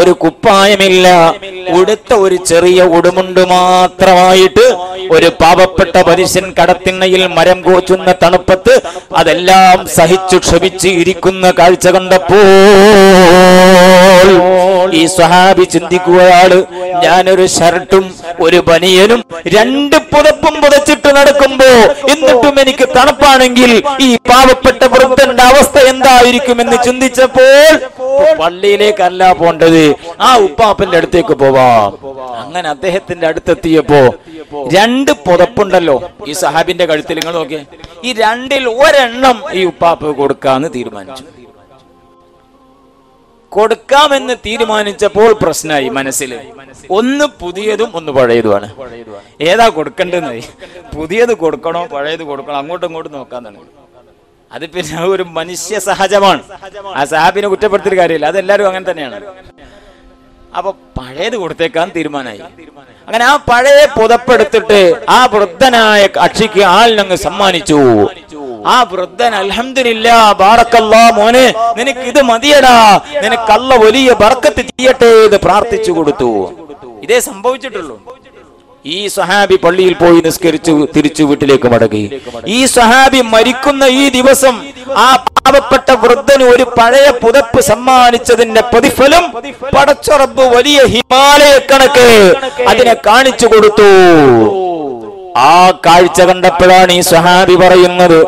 ഒരു കുപ്പായമില്ല. ഉടുത്ത ഒരു ചെറിയ ഉടുമുണ്ട് മാത്രമായിട്ട് ഒരു പാവപ്പെട്ട മനുഷ്യൻ കടത്തിണ്ണയിൽ മരം കോച്ചുന്ന തണുപ്പത്ത് അതെല്ലാം സഹിച്ചു ക്ഷമിച്ച് ഇരിക്കുന്ന കാഴ്ച കണ്ടപ്പോൾ ഈ സ്വഹാബി ചിന്തിക്കുകയാണ് ഞാനൊരു ഷർട്ടും ഒരു ബനിയനും രണ്ട് പുതപ്പും പുതച്ചിട്ട് നടക്കുമ്പോ എന്നിട്ടും എനിക്ക് തണുപ്പാണെങ്കിൽ ഈ പാവപ്പെട്ട വൃദ്ധന്റെ അവസ്ഥ എന്തായിരിക്കും എന്ന് ചിന്തിച്ചപ്പോൾ പള്ളിയിലേക്കല്ല പോണ്ടത് ആ ഉപ്പാപ്പന്റെ അടുത്തേക്ക് പോവാം. അങ്ങനെ അദ്ദേഹത്തിന്റെ അടുത്തെത്തിയപ്പോ രണ്ട് പുതപ്പുണ്ടല്ലോ ഈ സഹാബിന്റെ കഴുത്തിൽ നിങ്ങൾ നോക്കിയേ. ഈ രണ്ടിൽ ഒരെണ്ണം ഈ ഉപ്പാപ്പ് കൊടുക്കാന്ന് തീരുമാനിച്ചു. കൊടുക്കാമെന്ന് തീരുമാനിച്ചപ്പോൾ പ്രശ്നമായി മനസ്സിൽ. ഒന്ന് പുതിയതും ഒന്ന് പഴയതുമാണ്. ഏതാ കൊടുക്കേണ്ടതെന്നായി പുതിയത് കൊടുക്കണോ പഴയത് കൊടുക്കണോ അങ്ങോട്ടും ഇങ്ങോട്ടും നോക്കാന്നാണ്. അത് പിന്നെ ഒരു മനുഷ്യ സഹജമാണ്. ആ സഹാബിനെ കുറ്റപ്പെടുത്തിയൊരു കാര്യമില്ല. അതെല്ലാവരും അങ്ങനെ തന്നെയാണ്. അപ്പൊ പഴയത് കൊടുത്തേക്കാൻ തീരുമാനമായി. അങ്ങനെ ആ പഴയ പുതപ്പെടുത്തിട്ട് ആ വൃദ്ധനായ കക്ഷിക്ക് ആളിനങ്ങ് സമ്മാനിച്ചു. ആ വൃദ്ധൻ അലഹമില്ല ബാറക്കല്ലാ മോനെ നിനക്ക് ഇത് മതിയടാ. നിനക്കല്ല വലിയ ബർക്കത്ത് ചെയ്യട്ടെ എന്ന് പ്രാർത്ഥിച്ചു കൊടുത്തു. ഇതേ സംഭവിച്ചിട്ടുള്ളൂ. ഈ സഹാബി പള്ളിയിൽ പോയി നിസ്കരിച്ചു തിരിച്ചു വീട്ടിലേക്ക് മടങ്ങി. ഈ സഹാബി മരിക്കുന്ന ഈ ദിവസം ആ പാവപ്പെട്ട വൃദ്ധന് ഒരു പഴയ പുതപ്പ് സമ്മാനിച്ചതിന്റെ പ്രതിഫലം പടച്ചുറപ്പ് വലിയ ഹിമാലയ കണക്ക് അതിനെ കാണിച്ചു കൊടുത്തു. ആ കാഴ്ച കണ്ടപ്പോഴാണ് ഈ സഹാബി പറയുന്നത്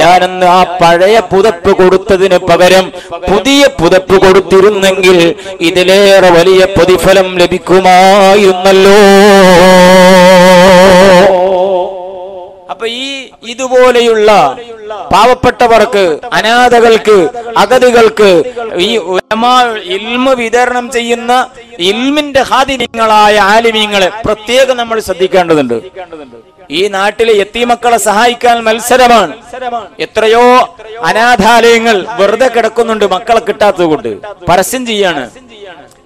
ഞാനന്ന് ആ പഴയ പുതപ്പ് കൊടുത്തതിന് പകരം പുതിയ പുതപ്പ് കൊടുത്തിരുന്നെങ്കിൽ ഇതിലേറെ വലിയ പ്രതിഫലം ലഭിക്കുമായിരുന്നല്ലോ. അപ്പൊ ഈ ഇതുപോലെയുള്ള പാവപ്പെട്ടവർക്ക് അനാഥകൾക്ക് അഗതികൾക്ക് ഈ ഇൽമ വിതരണം ചെയ്യുന്ന ഇൽമിന്റെ ഹാദിന്യങ്ങളായ ആലിമീങ്ങളെ പ്രത്യേകം നമ്മൾ ശ്രദ്ധിക്കേണ്ടതുണ്ട്. ഈ നാട്ടിലെ എത്തിമക്കളെ സഹായിക്കാൻ മത്സരമാണ്. എത്രയോ അനാഥാലയങ്ങൾ വെറുതെ കിടക്കുന്നുണ്ട് മക്കളെ കിട്ടാത്തത് കൊണ്ട്. പരസ്യം ചെയ്യാണ്.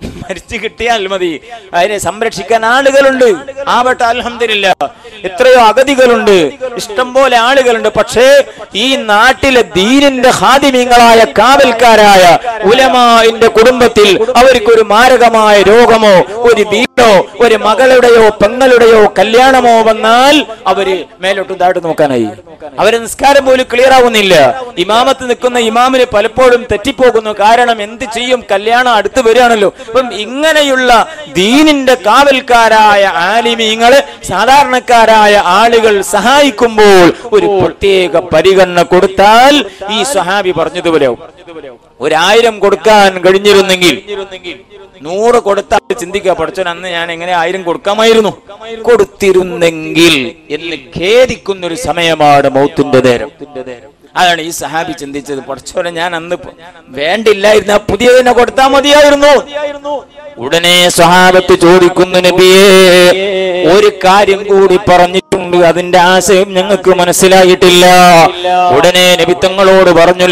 മരിച്ചു കിട്ടിയാൽ മതി. അതിനെ സംരക്ഷിക്കാൻ ആളുകളുണ്ട്. ആവട്ടെ അലഹമില്ല എത്രയോ അഗതികളുണ്ട്. ഇഷ്ടം പോലെ ആളുകളുണ്ട്. പക്ഷേ ഈ നാട്ടിലെ ദീനിന്റെ ഹാദിമീങ്ങളായ കാവൽക്കാരായ ഉലമാന്റെ കുടുംബത്തിൽ അവർക്കൊരു മാരകമായ രോഗമോ ഒരു വീടോ ഒരു മകളുടെയോ പെങ്ങളുടെയോ കല്യാണമോ വന്നാൽ അവർ മേലോട്ടും ഇതായിട്ട് നോക്കാനായി. അവരെ നിസ്കാരം പോലും ക്ലിയർ ആവുന്നില്ല ഇമാമത്ത് നിൽക്കുന്ന ഇമാമിന് പലപ്പോഴും തെറ്റിപ്പോകുന്നു. കാരണം എന്ത് ചെയ്യും? കല്യാണം അടുത്ത് വരികയാണല്ലോ. അപ്പം ഇങ്ങനെയുള്ള ദീനിന്റെ കാവൽക്കാരായ ആലിമീങ്ങളെ സാധാരണക്കാരായ ആളുകൾ സഹായിക്കുമ്പോൾ ഒരു പ്രത്യേക പരിഗണന കൊടുത്താൽ ഈ സഹാബി പറഞ്ഞതുപോലെ ഒരായിരം കൊടുക്കാൻ കഴിഞ്ഞിരുന്നെങ്കിൽ നൂറ് കൊടുത്താൽ ചിന്തിക്കുക പഠിച്ചോൻ അന്ന് ഞാൻ എങ്ങനെ ആയിരം കൊടുക്കാമായിരുന്നു? കൊടുത്തിരുന്നെങ്കിൽ എന്ന് ഖേദിക്കുന്നൊരു സമയമാണ് മൗത്തിന്റെ നേരം. അതാണ് ഈ സഹാബി ചിന്തിച്ചത്. പഠിച്ചോനെ ഞാൻ അന്ന് വേണ്ടില്ലായിരുന്നു പുതിയതിനെ കൊടുത്താൽ മതിയായിരുന്നു. ഉടനെ സഹാബത്ത് ചോദിക്കുന്നു നബിയേ ഒരു കാര്യം കൂടി പറഞ്ഞിട്ടുണ്ട്. അതിന്റെ ആശയം ഞങ്ങൾക്ക് മനസ്സിലായിട്ടില്ല. ഉടനെ നബി തങ്ങളോട് പറഞ്ഞു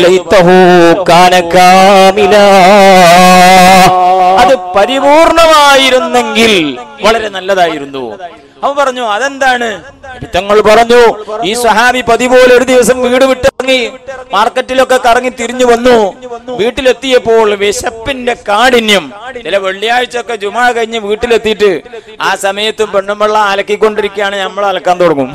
അത് പരിപൂർണമായിരുന്നെങ്കിൽ വളരെ നല്ലതായിരുന്നു. അവൻ പറഞ്ഞു അതെന്താണ്? ഞങ്ങൾ പറഞ്ഞു ഈ സഹാബി പതിപോലെ ഒരു ദിവസം വീട് വിട്ടിറങ്ങി മാർക്കറ്റിലൊക്കെ കറങ്ങി തിരിഞ്ഞു വന്നു. വീട്ടിലെത്തിയപ്പോൾ വിശപ്പിന്റെ കാഠിന്യം. ചില വെള്ളിയാഴ്ച ഒക്കെ ജുമാ കഴിഞ്ഞ് വീട്ടിലെത്തിയിട്ട് ആ സമയത്തും പെണ്ണുമ്പള്ള അലക്കിക്കൊണ്ടിരിക്കുകയാണ് നമ്മൾ അലക്കാൻ തുടങ്ങും.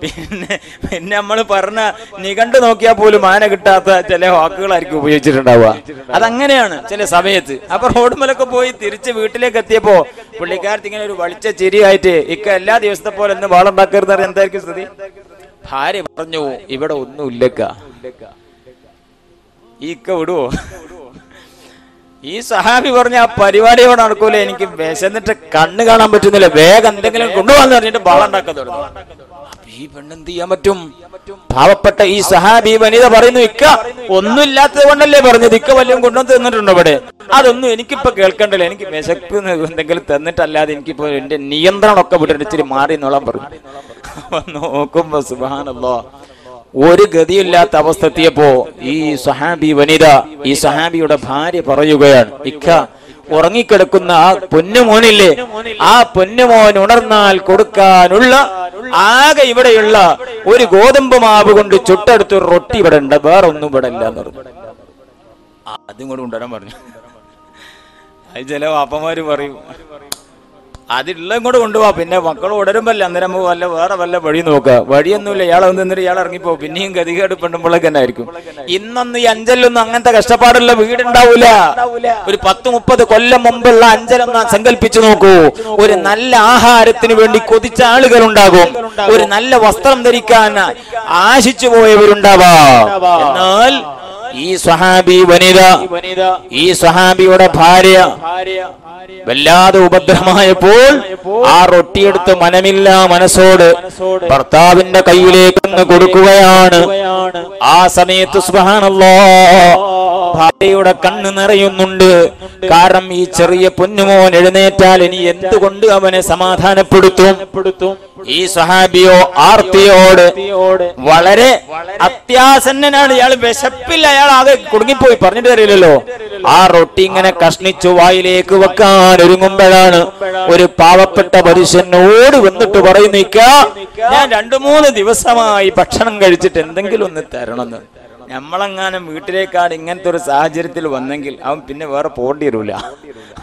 പിന്നെ പിന്നെ നമ്മൾ പറഞ്ഞ നികണ്ട് നോക്കിയാൽ പോലും ആന കിട്ടാത്ത ചില വാക്കുകളായിരിക്കും ഉപയോഗിച്ചിട്ടുണ്ടാവുക. അതങ്ങനെയാണ് ചില സമയത്ത്. അപ്പൊ റോഡുമലൊക്കെ പോയി തിരിച്ച് വീട്ടിലേക്ക് എത്തിയപ്പോ പുള്ളിക്കാരത്തി ഇങ്ങനെ ഒരു വളിച്ച ചിരിയായിട്ട് ഇക്ക എല്ലാ ദിവസത്തെ പോലെ ഒന്ന് വാളുണ്ടാക്കരുത് എന്തായിരിക്കും സ്ഥിതി? ഭാര്യ പറഞ്ഞു ഇവിടെ ഒന്നും ഇല്ലക്ക ഇക്ക വിടുവോ? ഈ സഹാബി പറഞ്ഞ ആ പരിപാടിയോട് നടക്കൂല എനിക്ക് വിശന്നിട്ട് കണ്ണ് കാണാൻ പറ്റുന്നില്ല. വേഗം എന്തെങ്കിലും കൊണ്ടുപോകാന്ന് പറഞ്ഞിട്ട് ബാളുണ്ടാക്കാൻ തുടങ്ങി. ഈ പെണ്ണെന്ത് ചെയ്യാൻ പറ്റും? പാവപ്പെട്ട ഈ സഹാബി വനിത പറയുന്നു ഇക്ക ഒന്നുമില്ലാത്തത് കൊണ്ടല്ലേ പറഞ്ഞത്? ഇക്ക വല്ലതും കൊണ്ടുവന്ന് തന്നിട്ടുണ്ടോ ഇവിടെ? അതൊന്നും എനിക്കിപ്പോ കേൾക്കണ്ടല്ലോ. എനിക്ക് വിശപ്പ് എന്തെങ്കിലും തന്നിട്ടല്ലാതെ എനിക്കിപ്പോ എന്റെ നിയന്ത്രണമൊക്കെ വിട്ടിട്ട് ഇച്ചിരി മാറി എന്നോളാൻ പറഞ്ഞു നോക്കുമ്പോ സുബാനല്ലോ ഒരു ഗതിയില്ലാത്ത അവസ്ഥ എത്തിയപ്പോ ഈ സഹാബി വനിത ഈ സഹാബിയുടെ ഭാര്യ പറയുകയാണ് ഇക്ക ഉറങ്ങിക്കിടക്കുന്ന ആ പൊന്നുമോനില്ലേ ആ പൊന്നുമോൻ ഉണർന്നാൽ കൊടുക്കാനുള്ള ആകെ ഇവിടെയുള്ള ഒരു ഗോതമ്പ് മാവ് കൊണ്ട് ചുട്ടടുത്ത് റൊട്ടി ഇവിടെ ഉണ്ട് വേറെ ഒന്നും ഇവിടെ ഇല്ല എന്ന് പറഞ്ഞു. അതും കൂടെ കൊണ്ടുവരാൻ പറഞ്ഞു. അത് ചില വാപ്പന്മാര് പറയും. അതിള്ള കൂടെ കൊണ്ടുപോവാ പിന്നെ മക്കൾ ഉടരുമ്പല്ല അന്നേരം വല്ല വേറെ വല്ല വഴി നോക്കുക വഴിയൊന്നുമില്ല. ഇയാളെ നിന്നിട്ട് ഇയാൾ ഇറങ്ങിപ്പോ. പിന്നെയും ഗതികേട് പെണ്ണുമ്പോഴൊക്കെ തന്നെ ആയിരിക്കും. ഇന്നൊന്നും ഈ അഞ്ചലൊന്നും അങ്ങനത്തെ കഷ്ടപ്പാടുള്ള വീടുണ്ടാവൂല. ഒരു പത്ത് മുപ്പത് കൊല്ലം മുമ്പുള്ള അഞ്ചലൊന്ന് സങ്കല്പിച്ചു നോക്കൂ. ഒരു നല്ല ആഹാരത്തിന് വേണ്ടി കൊതിച്ച ആളുകൾ ഉണ്ടാകും ഒരു നല്ല വസ്ത്രം ധരിക്കാൻ ആശിച്ചു പോയവരുണ്ടാവാം. എന്നാൽ ഈ സ്വഹാബി വനിത ഈ സ്വഹാബിയുടെ ഭാര്യ വല്ലാതെ ഉപദ്രവമായപ്പോൾ ആ റൊട്ടിയെടുത്ത് മനമില്ല മനസ്സോട് ഭർത്താവിന്റെ കയ്യിലേക്ക് കൊടുക്കുകയാണ്. ആ സമയത്ത് സുബ്ഹാനല്ലാ ഭാര്യയുടെ കണ്ണ് നിറയുന്നുണ്ട്. കാരണം ഈ ചെറിയ പൊന്നുമോൻ എഴുന്നേറ്റാൽ ഇനി എന്തുകൊണ്ട് അവനെ സമാധാനപ്പെടുത്തും? ഈ സഹാബിയോ ആർത്തിയോട് വളരെ അത്യാസന്നനാണ്. ഇയാൾ വിശപ്പില്ല. അയാൾ ആകെ കുടുങ്ങിപ്പോയി. പറഞ്ഞിട്ട് തരില്ലല്ലോ ആ റൊട്ടി ഇങ്ങനെ കഷ്ണിച്ചു വായിലേക്ക് വെക്കാൻ ഒരുങ്ങുമ്പോഴാണ് ഒരു പാവപ്പെട്ട മനുഷ്യനോട് വന്നിട്ട് പറയുന്നിക്ക ഞാൻ രണ്ടു മൂന്ന് ദിവസമായി ഭക്ഷണം കഴിച്ചിട്ട് എന്തെങ്കിലും ഒന്ന് തരണമെന്ന്. നമ്മളെങ്ങാനും വീട്ടിലേക്കാണ് ഇങ്ങനത്തെ ഒരു സാഹചര്യത്തിൽ വന്നെങ്കിൽ അവൻ പിന്നെ വേറെ പോകേണ്ടി വരൂല.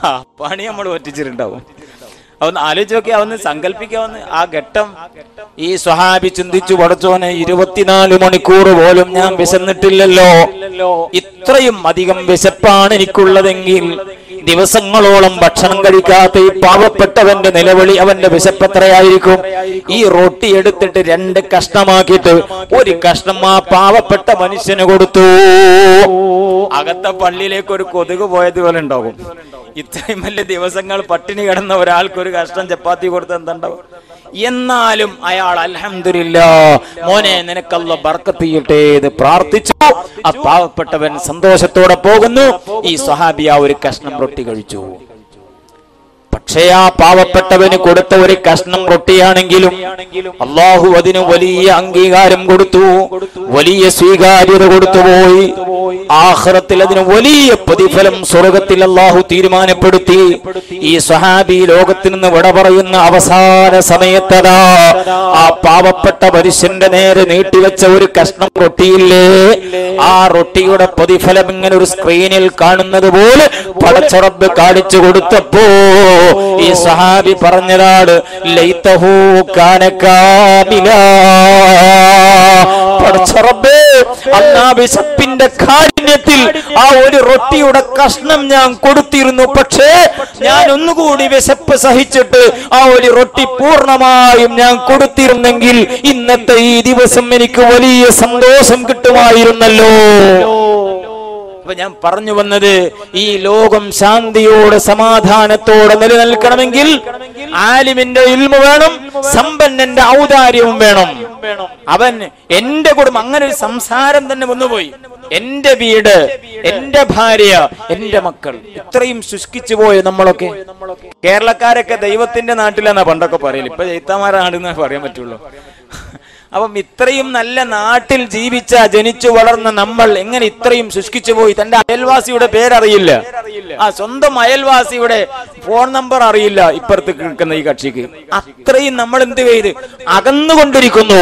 ആ പണി നമ്മൾ ഒറ്റിച്ചിട്ടുണ്ടാവും. അവന്ന് ആലോചിച്ച് നോക്കി അവന്ന് സങ്കല്പിക്കാവുന്ന ആ ഘട്ടം. ഈ സ്വഹാബി ചിന്തിച്ചു പടച്ചോനെ ഇരുപത്തിനാല് മണിക്കൂർ പോലും ഞാൻ വിശന്നിട്ടില്ലല്ലോ. ഇത്രയും അധികം വിശപ്പാണ് എനിക്കുള്ളതെങ്കിൽ ദിവസങ്ങളോളം ഭക്ഷണം കഴിക്കാത്ത ഈ പാവപ്പെട്ടവന്റെ നിലവിളി അവന്റെ വിശപ്പത്രയായിരിക്കും. ഈ റൊട്ടി എടുത്തിട്ട് രണ്ട് കഷ്ണമാക്കിയിട്ട് ഒരു കഷ്ണം ആ പാവപ്പെട്ട മനുഷ്യന് കൊടുത്തു. അകത്ത പള്ളിയിലേക്ക് ഒരു കൊതുക് പോയതുപോലെ ഉണ്ടാകും. ഇത്രയും വലിയ ദിവസങ്ങൾ പട്ടിണി കിടന്ന ഒരാൾക്ക് ഒരു കഷ്ണം ചപ്പാത്തി കൊടുത്ത് എന്തുണ്ടാവും എന്നാലും അയാൾ അലഹമില്ല മോനെ നിനക്കല്ല ബർക്കത്ത് ചെയ്യട്ടെ എന്ന് പ്രാർത്ഥിച്ചു. ആ പാവപ്പെട്ടവൻ സന്തോഷത്തോടെ പോകുന്നു. ഈ സ്വഹാബിയ ഒരു കഷ്ണം റൊട്ടി കഴിച്ചു. പക്ഷേ ആ പാവപ്പെട്ടവന് കൊടുത്ത ഒരു കഷ്ണം റൊട്ടിയാണെങ്കിലും അള്ളാഹു അതിന് വലിയ അംഗീകാരം കൊടുത്തു വലിയ സ്വീകാര്യത കൊടുത്തുപോയി ആഹ്റത്തിൽ അതിന് വലിയ പ്രതിഫലം സ്വർഗത്തിൽ അള്ളാഹു തീരുമാനപ്പെടുത്തി. ഈ സഹാബി ലോകത്തിൽ നിന്ന് വിട പറയുന്ന അവസാന സമയത്തതാ ആ പാവപ്പെട്ട മനുഷ്യന്റെ നേരെ നീട്ടിവെച്ച ഒരു കഷ്ണം റൊട്ടിയില്ലേ? ആ റൊട്ടിയുടെ പ്രതിഫലം ഇങ്ങനെ ഒരു സ്ക്രീനിൽ കാണുന്നത് പോലെ പടച്ചറബ് കാണിച്ചു കൊടുത്തപ്പോ ഈ സഹാബി പറഞ്ഞതാണ് വിശപ്പിന്റെ കാഠിന്യത്തിൽ ആ ഒരു റൊട്ടിയുടെ കഷ്ണം ഞാൻ കൊടുത്തിരുന്നു. പക്ഷേ ഞാൻ ഒന്നുകൂടി വിശപ്പ് സഹിച്ചിട്ട് ആ ഒരു റൊട്ടി പൂർണമായും ഞാൻ കൊടുത്തിരുന്നെങ്കിൽ ഇന്നത്തെ ഈ ദിവസം എനിക്ക് വലിയ സന്തോഷം കിട്ടുമായിരുന്നല്ലോ. അപ്പൊ ഞാൻ പറഞ്ഞു വന്നത് ഈ ലോകം ശാന്തിയോടെ സമാധാനത്തോടെ നിലനിൽക്കണമെങ്കിൽ ആലിമിന്റെ ഇൽമ വേണം സമ്പന്നന്റെ ഔദാര്യവും വേണം. അവൻ എന്റെ കുടുംബം അങ്ങനെ ഒരു സംസാരം തന്നെ വന്നുപോയി. എന്റെ വീട് എന്റെ ഭാര്യ എന്റെ മക്കൾ. ഇത്രയും ശുഷ്കിച്ചു പോയി നമ്മളൊക്കെ. കേരളക്കാരൊക്കെ ദൈവത്തിന്റെ നാട്ടിലെന്നാ പണ്ടൊക്കെ പറയൽ. ഇപ്പൊ ജയിത്താമാരാണെന്ന് പറയാൻ പറ്റുള്ളൂ. അപ്പം ഇത്രയും നല്ല നാട്ടിൽ ജീവിച്ച ജനിച്ചു വളർന്ന നമ്മൾ എങ്ങനെ ഇത്രയും ശുഷ്കിച്ചു പോയി? തന്റെ അയൽവാസിയുടെ പേരറിയില്ല. ആ സ്വന്തം അയൽവാസിയുടെ ഫോൺ നമ്പർ അറിയില്ല ഇപ്പുറത്ത് നിൽക്കുന്ന ഈ കക്ഷിക്ക്. അത്രയും നമ്മൾ എന്ത് ചെയ്ത്? അകന്നുകൊണ്ടിരിക്കുന്നു.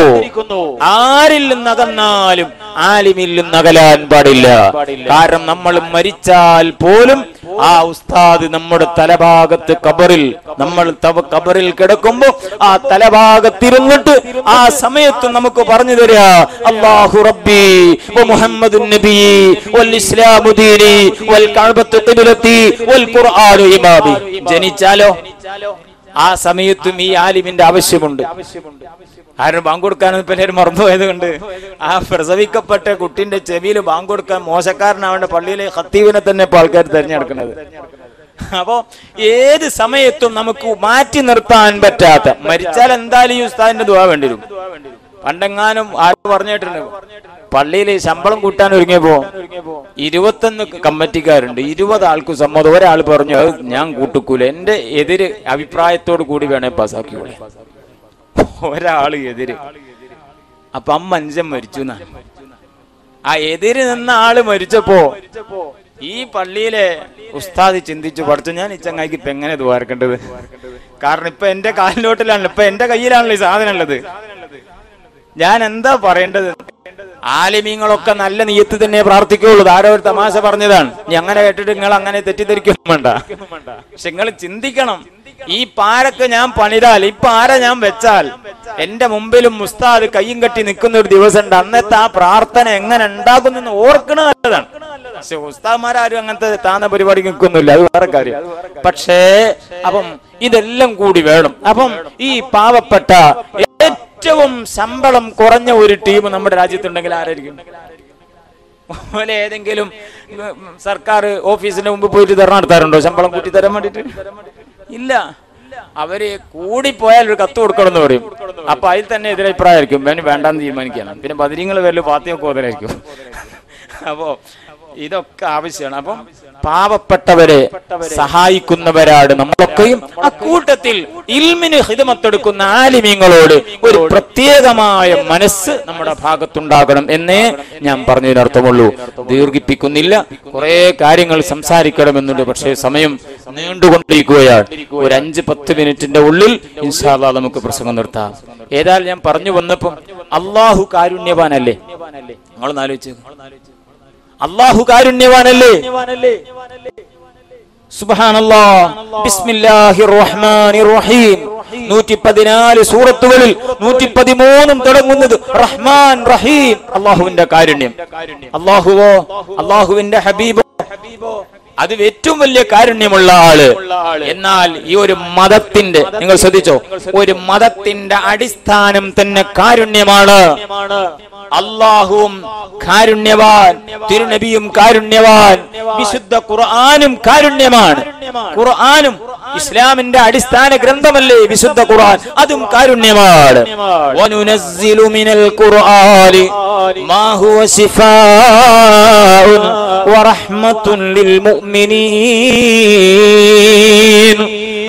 ആരിൽ നിന്ന് അകന്നാലും ആലിമിൽ നിന്ന് അകലാൻ പാടില്ല. കാരണം നമ്മൾ മരിച്ചാൽ പോലും ആ ഉസ്താദ് നമ്മുടെ തലഭാഗത്ത് കബറിൽ നമ്മൾ കബറിൽ കിടക്കുമ്പോ ആ തലഭാഗത്തിരുന്നിട്ട് ആ സമയത്ത് നമുക്ക് പറഞ്ഞു തരാ അല്ലാഹു റബ്ബി വ മുഹമ്മദ് നബി വൽ ഇസ്ലാമു ദീനി വൽ കഅബത്തു ഖിബ്ലത്തി വൽ ഖുർആനു ഇമാമി. ജനിച്ചാലോ? ആ സമയത്തും ഈ ആലിമിന്റെ ആവശ്യമുണ്ട്. ആരും ബാങ്ക് കൊടുക്കാനൊന്നും പിന്നീട് മറന്നുപോയത് കൊണ്ട്. ആ പ്രസവിക്കപ്പെട്ട കുട്ടിന്റെ ചെവിയിൽ ബാങ്ക് കൊടുക്കാൻ മോശക്കാരനാവേണ്ട പള്ളിയിലെ ഹത്തീവിനെ തന്നെ ഇപ്പൊ ആൾക്കാർ തിരഞ്ഞെടുക്കുന്നത്. അപ്പോ ഏത് സമയത്തും നമുക്ക് മാറ്റി നിർത്താൻ പറ്റാത്ത മരിച്ചാൽ എന്തായാലും ഈ ഉസ്താദിന്റെ ദുവാ വേണ്ടി വരും. പണ്ടെങ്ങാനും ആരും പറഞ്ഞിട്ടുണ്ട്. പള്ളിയിൽ ശമ്പളം കൂട്ടാൻ ഒരുങ്ങിയപ്പോ ഇരുപത്തൊന്ന് കമ്മിറ്റിക്കാരുണ്ട്. ഇരുപത് ആൾക്ക് സമ്മതം. ഒരാൾ പറഞ്ഞു "അത് ഞാൻ കൂട്ടുക്കൂല. എന്റെ എതിര് അഭിപ്രായത്തോട് കൂടി വേണേ പാസ്സാക്കിയോളെ ഒരാൾ എതിര് അപ്പൊ അമ്മ അഞ്ചൻ മരിച്ചു ആ എതിര് നിന്ന ആൾ മരിച്ചപ്പോ ഈ പള്ളിയിലെ ഉസ്താദ് ചിന്തിച്ചു പഠിച്ചു ഞാൻ ഈ ചങ്ങായിക്ക് ഇപ്പൊ എങ്ങനെ ദ്വാരക്കേണ്ടത് കാരണം ഇപ്പൊ എന്റെ കാലിലോട്ടിലാണല്ലോ ഇപ്പൊ എന്റെ കയ്യിലാണല്ലോ ഈ സാധനം ഉള്ളത്. ഞാൻ എന്താ പറയേണ്ടത്? ആലിമീങ്ങളൊക്കെ നല്ല നീയത്ത് തന്നെ പ്രാർത്ഥിക്കുള്ളൂ ആരോ ഒരു തമാശ പറഞ്ഞതാണ്. നീ അങ്ങനെ കേട്ടിട്ട് നിങ്ങൾ അങ്ങനെ തെറ്റിദ്ധരിക്കുന്നു വേണ്ട. പക്ഷെ നിങ്ങൾ ചിന്തിക്കണം. ഈ പാരക്ക് ഞാൻ പണിതാൽ ഈ പാര ഞാൻ വെച്ചാൽ എന്റെ മുമ്പിലും മുസ്താദ് കയ്യും കെട്ടി നിൽക്കുന്ന ഒരു ദിവസം ഉണ്ട് അന്നത്തെ ആ പ്രാർത്ഥന എങ്ങനെ ഉണ്ടാകുന്നെന്ന് ഓർക്കണ നല്ലതാണ്. പക്ഷെ ഉസ്താദ്മാരും അങ്ങനത്തെ താന്ന പരിപാടി നിൽക്കുന്നില്ല. അത് വേറെ കാര്യം. പക്ഷേ അപ്പം ഇതെല്ലാം കൂടി വേണം. അപ്പം ഈ പാവപ്പെട്ട ഏറ്റവും ശമ്പളം കുറഞ്ഞ ഒരു ടീം നമ്മുടെ രാജ്യത്തുണ്ടെങ്കിൽ ആരായിരിക്കും? പോലെ ഏതെങ്കിലും സർക്കാർ ഓഫീസിന്റെ മുമ്പ് പോയിട്ട് ധർണ നടത്താറുണ്ടോ? ശമ്പളം കൂട്ടി തരാൻ വേണ്ടിട്ട് ഇല്ല. അവർ കൂടിപ്പോയാൽ ഒരു കത്ത് കൊടുക്കണം എന്ന് പറയും. അപ്പൊ അതിൽ തന്നെ എതിരഭിപ്രായമായിരിക്കും. വേണ്ടി വേണ്ടാന്ന് തീരുമാനിക്കണം പിന്നെ ബദിരിങ്ങൾ വരൽ പാത്തിയൊക്കെ ഓതലായിരിക്കും അപ്പോ ഇതൊക്കെ ആവശ്യമാണ്. അപ്പം പാവപ്പെട്ടവരെ സഹായിക്കുന്നവരാണ് നമ്മളൊക്കെയും. അക്കൂട്ടത്തിൽ ഇൽമിന് ഹിതമത്തെടുക്കുന്ന ആലിമ്യങ്ങളോട് ഒരു പ്രത്യേകമായ മനസ്സ് നമ്മുടെ ഭാഗത്തുണ്ടാകണം എന്നേ ഞാൻ പറഞ്ഞതിനർത്ഥമുള്ളൂ. ദീർഘിപ്പിക്കുന്നില്ല. കുറെ കാര്യങ്ങൾ സംസാരിക്കണമെന്നുണ്ട്. പക്ഷേ സമയം നീണ്ടുകൊണ്ടിരിക്കുകയാണ്. ഒരു അഞ്ച് പത്ത് മിനിറ്റിന്റെ ഉള്ളിൽ ഇൻഷാല്ല നമുക്ക് പ്രസംഗം നിർത്താം. ഏതായാലും ഞാൻ പറഞ്ഞു വന്നപ്പം അള്ളാഹു കാരുണ്യവാനല്ലേ? നിങ്ങൾ ആലോചിച്ചു. അള്ളാഹു കാരുണ്യവാനല്ലേ? നൂറ്റി പതിനാല് സൂറത്തുകളിൽ നൂറ്റി പതിമൂന്നും തുടങ്ങുന്നത് റഹ്മാൻ റഹീം അള്ളാഹുവിന്റെ കാരുണ്യം. അള്ളാഹുവോ? അള്ളാഹുവിന്റെ ഹബീബോ? അത് ഏറ്റവും വലിയ കാരുണ്യമുള്ള ആൾ. എന്നാൽ ഈ ഒരു മതത്തിന്റെ നിങ്ങൾ ശ്രദ്ധിച്ചോ? ഒരു മതത്തിന്റെ അടിസ്ഥാനം തന്നെ കാരുണ്യമാണ്. അള്ളാഹുവും കാരുണ്യവാൻ തിരുനബിയും കാരുണ്യവാൻ വിശുദ്ധ ഖുർആാനും കാരുണ്യമാണ്. ഖുർആാനും ഇസ്ലാമിന്റെ അടിസ്ഥാന ഗ്രന്ഥമല്ലേ വിശുദ്ധ ഖുർആൻ? അതും കാരുണ്യമാണ്. വനുനസ്സിലു മിനൽ ഖുർആനി മാ ഹുവ മുഅ്മിനീൻ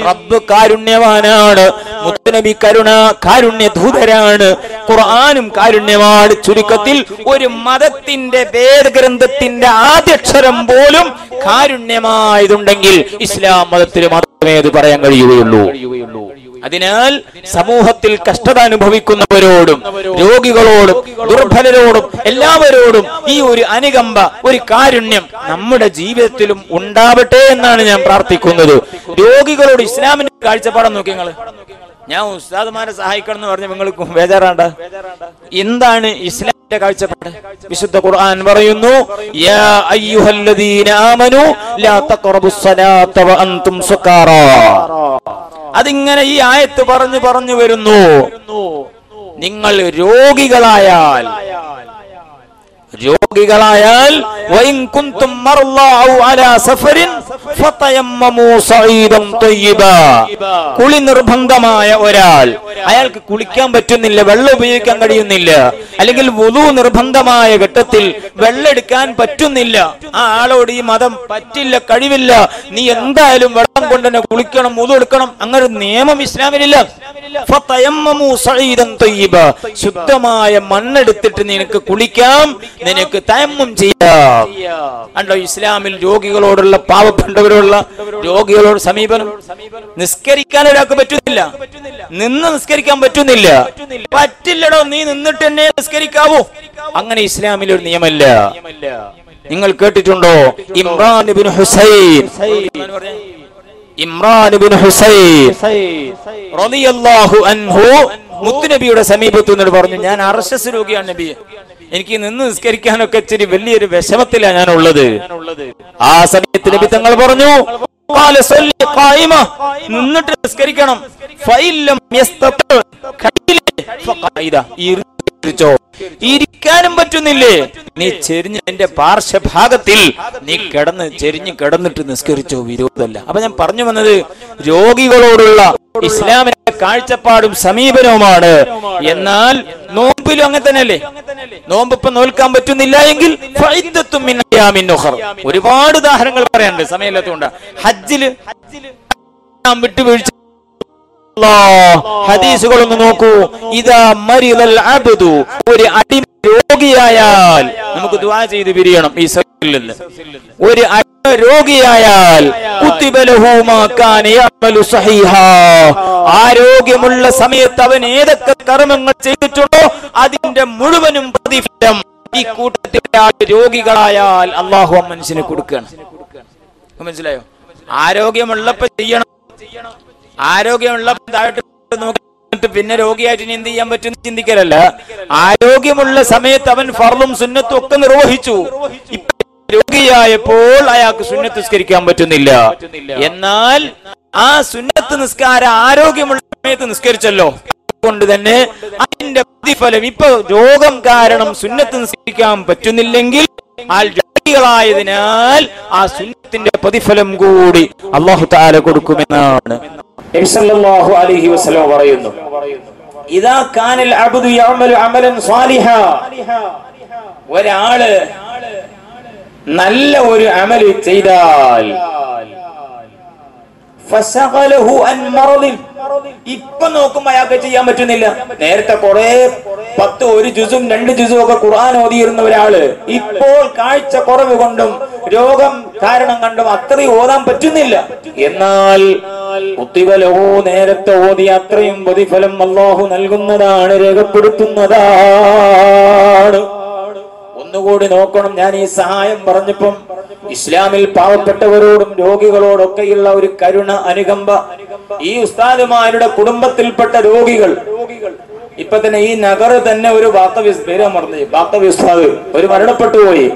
റബ്ബ് കാരുണ്യവാനാണ് മുത്തനബി കരുണ കാരുണ്യ ദൂതരാണ് ഖുർആാനും കാരുണ്യമാണ്. ചുരുക്കത്തിൽ ഒരു മതത്തിന്റെ വേദഗ്രന്ഥത്തിന്റെ ആദ്യക്ഷരം പോലും കാരുണ്യമായതുണ്ടെങ്കിൽ ഇസ്ലാം മതത്തിന് മാത്രമേ അത് പറയാൻ കഴിയുകയുള്ളൂ. അതിനാൽ സമൂഹത്തിൽ കഷ്ടത അനുഭവിക്കുന്നവരോടും രോഗികളോടും ദുർബലരോടും എല്ലാവരോടും ഈ ഒരു അനുകമ്പ ഒരു കാരുണ്യം നമ്മുടെ ജീവിതത്തിലും ഉണ്ടാവട്ടെ എന്നാണ് ഞാൻ പ്രാർത്ഥിക്കുന്നത്. രോഗികളോട് ഇസ്ലാമിന്റെ കാഴ്ചപ്പാടം നോക്കി നിങ്ങൾ ഞാൻ ഉസ്താദ്മാരെ സഹായിക്കണം എന്ന് പറഞ്ഞ നിങ്ങൾ ബേജാറാണ്ട? എന്താണ് ഇസ്ലാമിന്റെ കാഴ്ചപ്പാട്? വിശുദ്ധ ഖുർആൻ പറയുന്നു യാ അയ്യുഹല്ലദീന ആമനു ലാ തഖറബുസ് സലാത്ത അൻതും സുക്കാറാ അതിങ്ങനെ ഈ ആയത്ത് പറഞ്ഞു പറഞ്ഞു വരുന്നു. നിങ്ങൾ രോഗികളായാൽ രോഗികളായാൽ കുളി നിർബന്ധമായ ഒരാൾ. അയാൾക്ക് കുളിക്കാൻ പറ്റുന്നില്ല വെള്ളം ഉപയോഗിക്കാൻ കഴിയുന്നില്ല അല്ലെങ്കിൽ വുളു നിർബന്ധമായ ഘട്ടത്തിൽ വെള്ളെടുക്കാൻ പറ്റുന്നില്ല. ആ ആളോട് ഈ മതം പറ്റില്ല കഴിവില്ല. നീ എന്തായാലും വെള്ളം കൊണ്ട് തന്നെ കുളിക്കണം വുതു എടുക്കണം അങ്ങനെ നിയമം ഇസ്ലാമിലില്ല. ശുദ്ധമായ മണ്ണെടുത്തിട്ട് നിനക്ക് കുളിക്കാം നിനക്ക് തയമ്മും ചെയ്യാം. കണ്ടോ ഇസ്ലാമിൽ രോഗികളോടുള്ള പാവപ്പെട്ടവരോടുള്ള രോഗികളോട് സമീപനം? നിസ്കരിക്കാൻ ഒരാൾക്ക് പറ്റുന്നില്ല. നിന്ന് നിസ്കരിക്കാൻ പറ്റുന്നില്ല. പറ്റില്ലടോ നീ നിന്നിട്ട് എന്നെ നിസ്കരിക്കാവൂ. അങ്ങനെ ഇസ്ലാമിൽ ഒരു നിയമല്ല നിങ്ങൾ കേട്ടിട്ടുണ്ടോ? Imran bin Husain. Imran bin Husain റളിയല്ലാഹു അൻഹു മുത്തുനബിയുടെ സമീപത്ത് നിന്നിട്ട് പറഞ്ഞു ഞാൻ അർശസ് രോഗിയാണ് നബിയെ എനിക്ക് നിന്ന് നിസ്കരിക്കാനൊക്കെ ഇച്ചിരി വലിയൊരു വിഷമത്തിലാണ് ഞാൻ ഉള്ളത് ആ സമയത്ത് നബി തങ്ങൾ പറഞ്ഞു. നിന്നിട്ട് നിസ്കരിക്കണം. ഇരുന്നോ ഇരിക്കാനും പറ്റുന്നില്ലേ? നീ ചെരിഞ്ഞ എന്റെ പാർശ്വഭാഗത്തിൽ നീ കിടന്ന് ചെരിഞ്ഞ് കിടന്നിട്ട് നിസ്കരിച്ചോ വിരോധമല്ല. അപ്പൊ ഞാൻ പറഞ്ഞു വന്നത് രോഗികളോടുള്ള ഇസ്ലാമിന്റെ കാഴ്ചപ്പാടും സമീപനവുമാണ്. എന്നാൽ നോമ്പിലും അങ്ങനെ തന്നെയല്ലേ? നോമ്പ് ഇപ്പൊ നോൽക്കാൻ പറ്റുന്നില്ല എങ്കിൽ. ഒരുപാട് ഉദാഹരണങ്ങൾ പറയാനുണ്ട് സമയമില്ലാത്തതുകൊണ്ട്. ഹജ്ജിൽ വിട്ടുവീഴ്ച ഹദീസുകളൊന്ന് നോക്കൂ. ഇതാ മരിതൽ അബ്ദു ഒരു അടിമ രോഗിയായാൽ നമുക്ക് ദുആ ചെയ്ത് പിരിയണം ഈ സഭയിൽ ഒരു അടിമ രോഗിയായാൽ ആരോഗ്യമുള്ള സമയത്ത് അവൻ ഏതൊക്കെ കർമ്മങ്ങൾ ചെയ്തിട്ടുണ്ടോ അതിന്റെ മുഴുവനും പ്രതിഫലം ഈ കൂട്ടത്തിലെ രോഗികളായാൽ അള്ളാഹു മനുഷ്യന് കൊടുക്കുകയാണ് മനസ്സിലായോ? ആരോഗ്യമുള്ളപ്പോ ചെയ്യണം. ആരോഗ്യമുള്ളപ്പോ താഴോട്ട് നോക്കിയിട്ട് പിന്നെ രോഗിയായിട്ട് ഇനി എന്ത് ചെയ്യാൻ പറ്റും ചിന്തിക്കലല്ല. ആരോഗ്യമുള്ള സമയത്ത് അവൻ ഫർളും സുന്നത്തും ഒക്കെ നിർവഹിച്ചു. രോഗിയായപ്പോൾ അയാൾക്ക് സുന്നത്ത് നിസ്കരിക്കാൻ പറ്റുന്നില്ല. എന്നാൽ ആ സുന്നത്ത് നിസ്കാരം ആരോഗ്യമുള്ള സമയത്ത് നിസ്കരിച്ചല്ലോ. കൊണ്ട് തന്നെ അതിന്റെ പ്രതിഫലം ഇപ്പൊ രോഗം കാരണം സുന്നത്ത് നിസ്കരിക്കാൻ പറ്റുന്നില്ലെങ്കിൽ ആയതിനാൽ ആ സുന്നത്തിന്റെ പ്രതിഫലം കൂടി അള്ളാഹു താല കൊടുക്കുമെന്നാണ്. നബി സല്ലല്ലാഹു അലൈഹി വസല്ലം പറയുന്നു ഇദാ കാനൽ അബ്ദു യഅമലു അമലൻ സാലിഹ ഒരാൾ നല്ല ഒരു അമൽ ചെയ്താൽ ഫശഗലഹു അൻ മറദിൻ. ഇപ്പൊ നോക്കുമ്പോ അയാൾക്ക് ചെയ്യാൻ പറ്റുന്നില്ല. നേരത്തെ കുറെ പത്ത് ഒരു ജുസും രണ്ട് ജുസും ഒക്കെ ഖുർആൻ ഓതിയിരുന്ന ഒരാൾ. ഇപ്പോൾ കാഴ്ച കുറവ് കൊണ്ടും രോഗം കാരണം കണ്ടും അത്രയും ഓതാൻ പറ്റുന്നില്ല. എന്നാൽ കുത്തിവലവോ നേരത്തെ ഓതി അത്രയും പ്രതിഫലം അള്ളാഹു നൽകുന്നതാണ് രേഖപ്പെടുത്തുന്നതാണ്. ഒന്നുകൂടി നോക്കണം. ഞാൻ ഈ സഹായം പറഞ്ഞപ്പം ഇസ്ലാമിൽ പാവപ്പെട്ടവരോടും രോഗികളോടൊക്കെയുള്ള ഒരു കരുണ അനുകമ്പ. ഈ ഉസ്താദുമാരുടെ കുടുംബത്തിൽപ്പെട്ട രോഗികൾ ഇപ്പൊ തന്നെ ഈ നഗർ തന്നെ ഒരു വാർത്തവിസ് പേര് മറന്നു വാർത്തവി ഉസ്താദ് ഒരു മരണപ്പെട്ടു പോയി.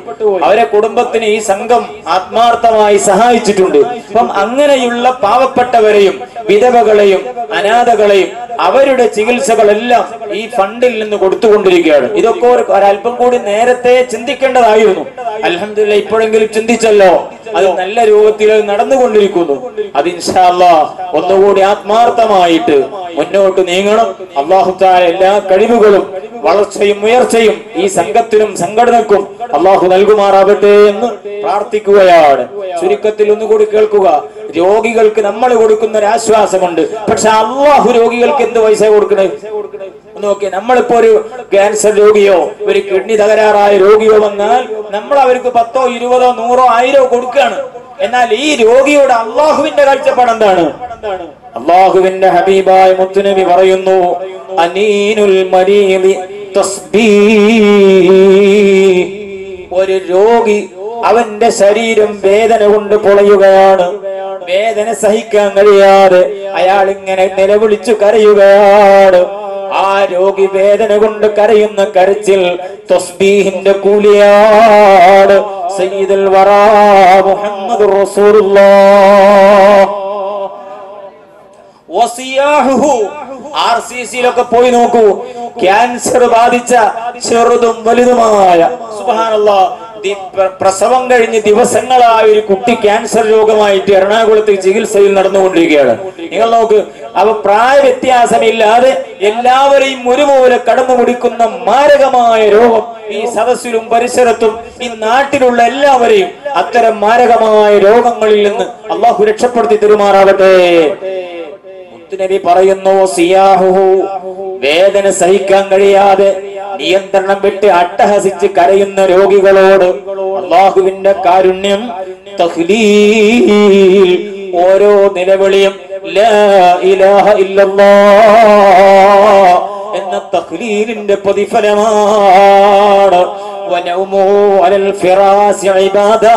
അവരെ കുടുംബത്തിന് ഈ സംഘം ആത്മാർത്ഥമായി സഹായിച്ചിട്ടുണ്ട്. അപ്പം അങ്ങനെയുള്ള പാവപ്പെട്ടവരെയും വിധവകളെയും അനാഥകളെയും അവരുടെ ചികിത്സകളെല്ലാം ഈ ഫണ്ടിൽ നിന്ന് കൊടുത്തുകൊണ്ടിരിക്കുകയാണ്. ഇതൊക്കെ ഒരു ഒരല്പം കൂടി നേരത്തെ ചിന്തിക്കേണ്ടതായിരുന്നു. അലഹമില്ല ഇപ്പോഴെങ്കിലും ചിന്തിച്ചല്ലോ. അത് നല്ല രൂപത്തിൽ നടന്നുകൊണ്ടിരിക്കുന്നു. അത് ഇൻഷാല്ല ഒന്നുകൂടി ആത്മാർത്ഥമായിട്ട് മുന്നോട്ട് നീങ്ങണം. അള്ളാഹുത്താല എല്ലാ കഴിവുകളും വളർച്ചയും ഉയർച്ചയും ഈ സംഘത്തിനും സംഘടനക്കും അള്ളാഹു നൽകുമാറാവട്ടെ എന്ന് പ്രാർത്ഥിക്കുകയാണ്. ചുരുക്കത്തിൽ ഒന്നുകൂടി കേൾക്കുക. രോഗികൾക്ക് നമ്മൾ കൊടുക്കുന്ന ഒരു ആശ്വാസമുണ്ട്. പക്ഷെ അള്ളാഹു രോഗികൾക്ക് എന്ത് പൈസ കൊടുക്കണേ? നോക്കി നമ്മളിപ്പോ ഒരു ക്യാൻസർ രോഗിയോ ഒരു കിഡ്നി തകരാറായ രോഗിയോ വന്നാൽ നമ്മൾ അവർക്ക് പത്തോ ഇരുപതോ നൂറോ ആയിരോ കൊടുക്കുകയാണ്. എന്നാൽ ഈ രോഗിയുടെ അള്ളാഹുവിന്റെ കാഴ്ചപ്പാട് എന്താണ്? അള്ളാഹുവിന്റെ ഹബീബായ മുത്തുനബി പറയുന്നു അനീനുൽ തസ്ബീഹ് ഒരു രോഗി അവന്റെ ശരീരം വേദന കൊണ്ട് പൊളയുകയാണ്. വേദന സഹിക്കാൻ കഴിയാതെ അയാൾ ഇങ്ങനെ നിലവിളിച്ചു കരയുകയാണ്. ആ രോഗി വേദന കൊണ്ട് കരയുന്ന കരച്ചിൽ തസ്ബീഹിന്റെ കൂലിയാണ്. സയ്യിദുൽ വറാ മുഹമ്മദ് റസൂലുള്ളാഹ്. ആർ സി സിയിലൊക്കെ പോയി നോക്കൂ. ക്യാൻസർ ബാധിച്ച ചെറുതും വലുതുമായ. പ്രസവം കഴിഞ്ഞ് ദിവസങ്ങളായ ഒരു കുട്ടി ക്യാൻസർ രോഗമായിട്ട് എറണാകുളത്ത് ചികിത്സയിൽ നടന്നുകൊണ്ടിരിക്കുകയാണ്. നിങ്ങൾ നോക്ക് അവ പ്രായ വ്യത്യാസമില്ലാതെ എല്ലാവരെയും ഒരുപോലെ കടന്നു മുടിക്കുന്ന മാരകമായ രോഗം ഈ സദസ്സിലും പരിസരത്തും ഈ നാട്ടിലുള്ള എല്ലാവരെയും അത്തരം മാരകമായ രോഗങ്ങളിൽ നിന്ന് അള്ളാഹു രക്ഷപ്പെടുത്തി തെരുമാറാവട്ടെ മുത്തുനബി പറയുന്നു സിയാഹുഹു വേദന സഹിക്കാൻ കഴിയാതെ നിയന്ത്രണം വിട്ട് അട്ടഹസിച്ച് കരയുന്ന രോഗികളോട് അള്ളാഹുവിന്റെ കാരുണ്യം ഓരോ നിലവിളിയും എന്ന തഹ്ലീലിന്റെ പ്രതിഫലമാണ്. ഫിറാസ് ഇബാദാ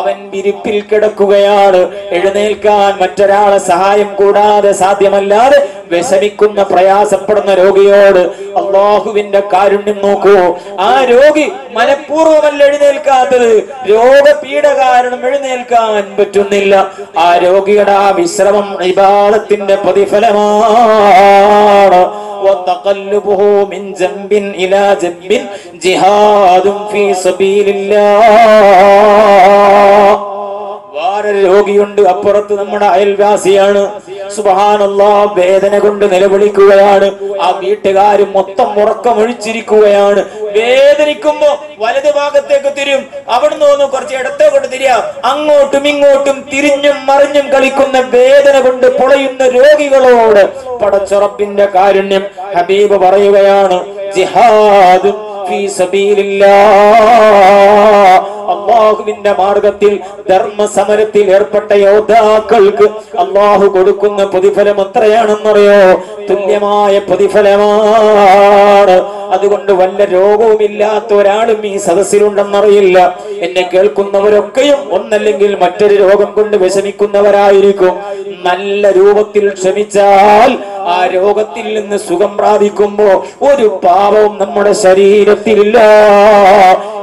അവൻ വിരിപ്പിൽ കിടക്കുകയാണ്. എഴുന്നേൽക്കാൻ മറ്റൊരാളെ സഹായം കൂടാതെ സാധ്യമല്ലാതെ വിഷമിക്കുന്ന പ്രയാസപ്പെടുന്ന രോഗിയോട് അള്ളാഹുവിന്റെ കാരുണ്യം നോക്കൂ. ആ രോഗി മനഃപൂർവമല്ല എഴുന്നേൽക്കാത്തത്. രോഗപീഠ കാരണം എഴുന്നേൽക്കാൻ പറ്റുന്നില്ല. ആ രോഗിയുടെ ആ വിശ്രമം ഇബാദത്തിന്റെ പ്രതിഫലമാണ്. وتقلبه من جنب إلى جنب جهاد في سبيل الله. വേറൊരു രോഗിയുണ്ട്. അപ്പുറത്ത് നമ്മുടെ അയൽവാസിയാണ്. സുബഹാനല്ലാ വേദന കൊണ്ട് നിലവിളിക്കുകയാണ്. ആ വീട്ടുകാരും മൊത്തം ഉറക്കമൊഴിച്ചിരിക്കുകയാണ്. വേദനിക്കുമ്പോ വലത് ഭാഗത്തേക്ക് തിരും. അവിടുന്ന് ഒന്ന് കുറച്ച് ഇടത്തോട്ട് തിരിയാം. അങ്ങോട്ടും ഇങ്ങോട്ടും തിരിഞ്ഞും മറിഞ്ഞും കളിക്കുന്ന വേദന കൊണ്ട് പൊളയുന്ന രോഗികളോട് പടച്ചുറപ്പിന്റെ കാരുണ്യം ഹബീബ് പറയുകയാണ്. ജിഹാദും ഫീ അള്ളാഹുവിന്റെ മാർഗത്തിൽ ധർമ്മ സമരത്തിൽ ഏർപ്പെട്ട യോദ്ധാക്കൾക്ക് അള്ളാഹു കൊടുക്കുന്ന പ്രതിഫലം എത്രയാണെന്നറിയോ? തുല്യമായ പ്രതിഫലമാണ്. അതുകൊണ്ട് വല്ല രോഗവുമില്ലാത്ത ഒരാളും ഈ സദസ്സിലുണ്ടെന്നറിയില്ല. എന്നെ കേൾക്കുന്നവരൊക്കെയും ഒന്നല്ലെങ്കിൽ മറ്റൊരു രോഗം കൊണ്ട് വിഷമിക്കുന്നവരായിരിക്കും. നല്ല രൂപത്തിൽ ക്ഷമിച്ചാൽ ആ രോഗത്തിൽ നിന്ന് സുഖം പ്രാപിക്കുമ്പോ ഒരു പാപവും നമ്മുടെ ശരീരത്തിലില്ല.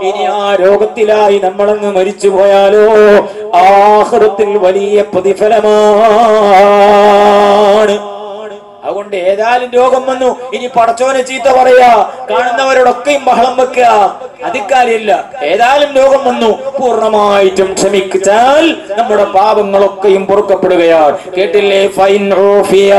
ഇനി ആ രോഗത്തിലായി നമ്മളങ്ങ് മരിച്ചു പോയാലോ? ആഹൃത്തിൽ വലിയ പ്രതിഫലമാണ്. അതുകൊണ്ട് ഏതായാലും രോഗം വന്നു. ഇനി പടച്ചോനെ ചീത്ത പറയാ. കാണുന്നവരോടൊക്കെയും ബഹളം വെക്കുക അതിക്കാര്യമില്ല ഏതായാലും രോഗം വന്നു. പൂർണമായിട്ടും ക്ഷമിച്ചാൽ നമ്മുടെ പാപങ്ങളൊക്കെയും പൊറുക്കപ്പെടുകയാണ്. കേട്ടില്ലേ? ഫൈൻ റോഫിയ.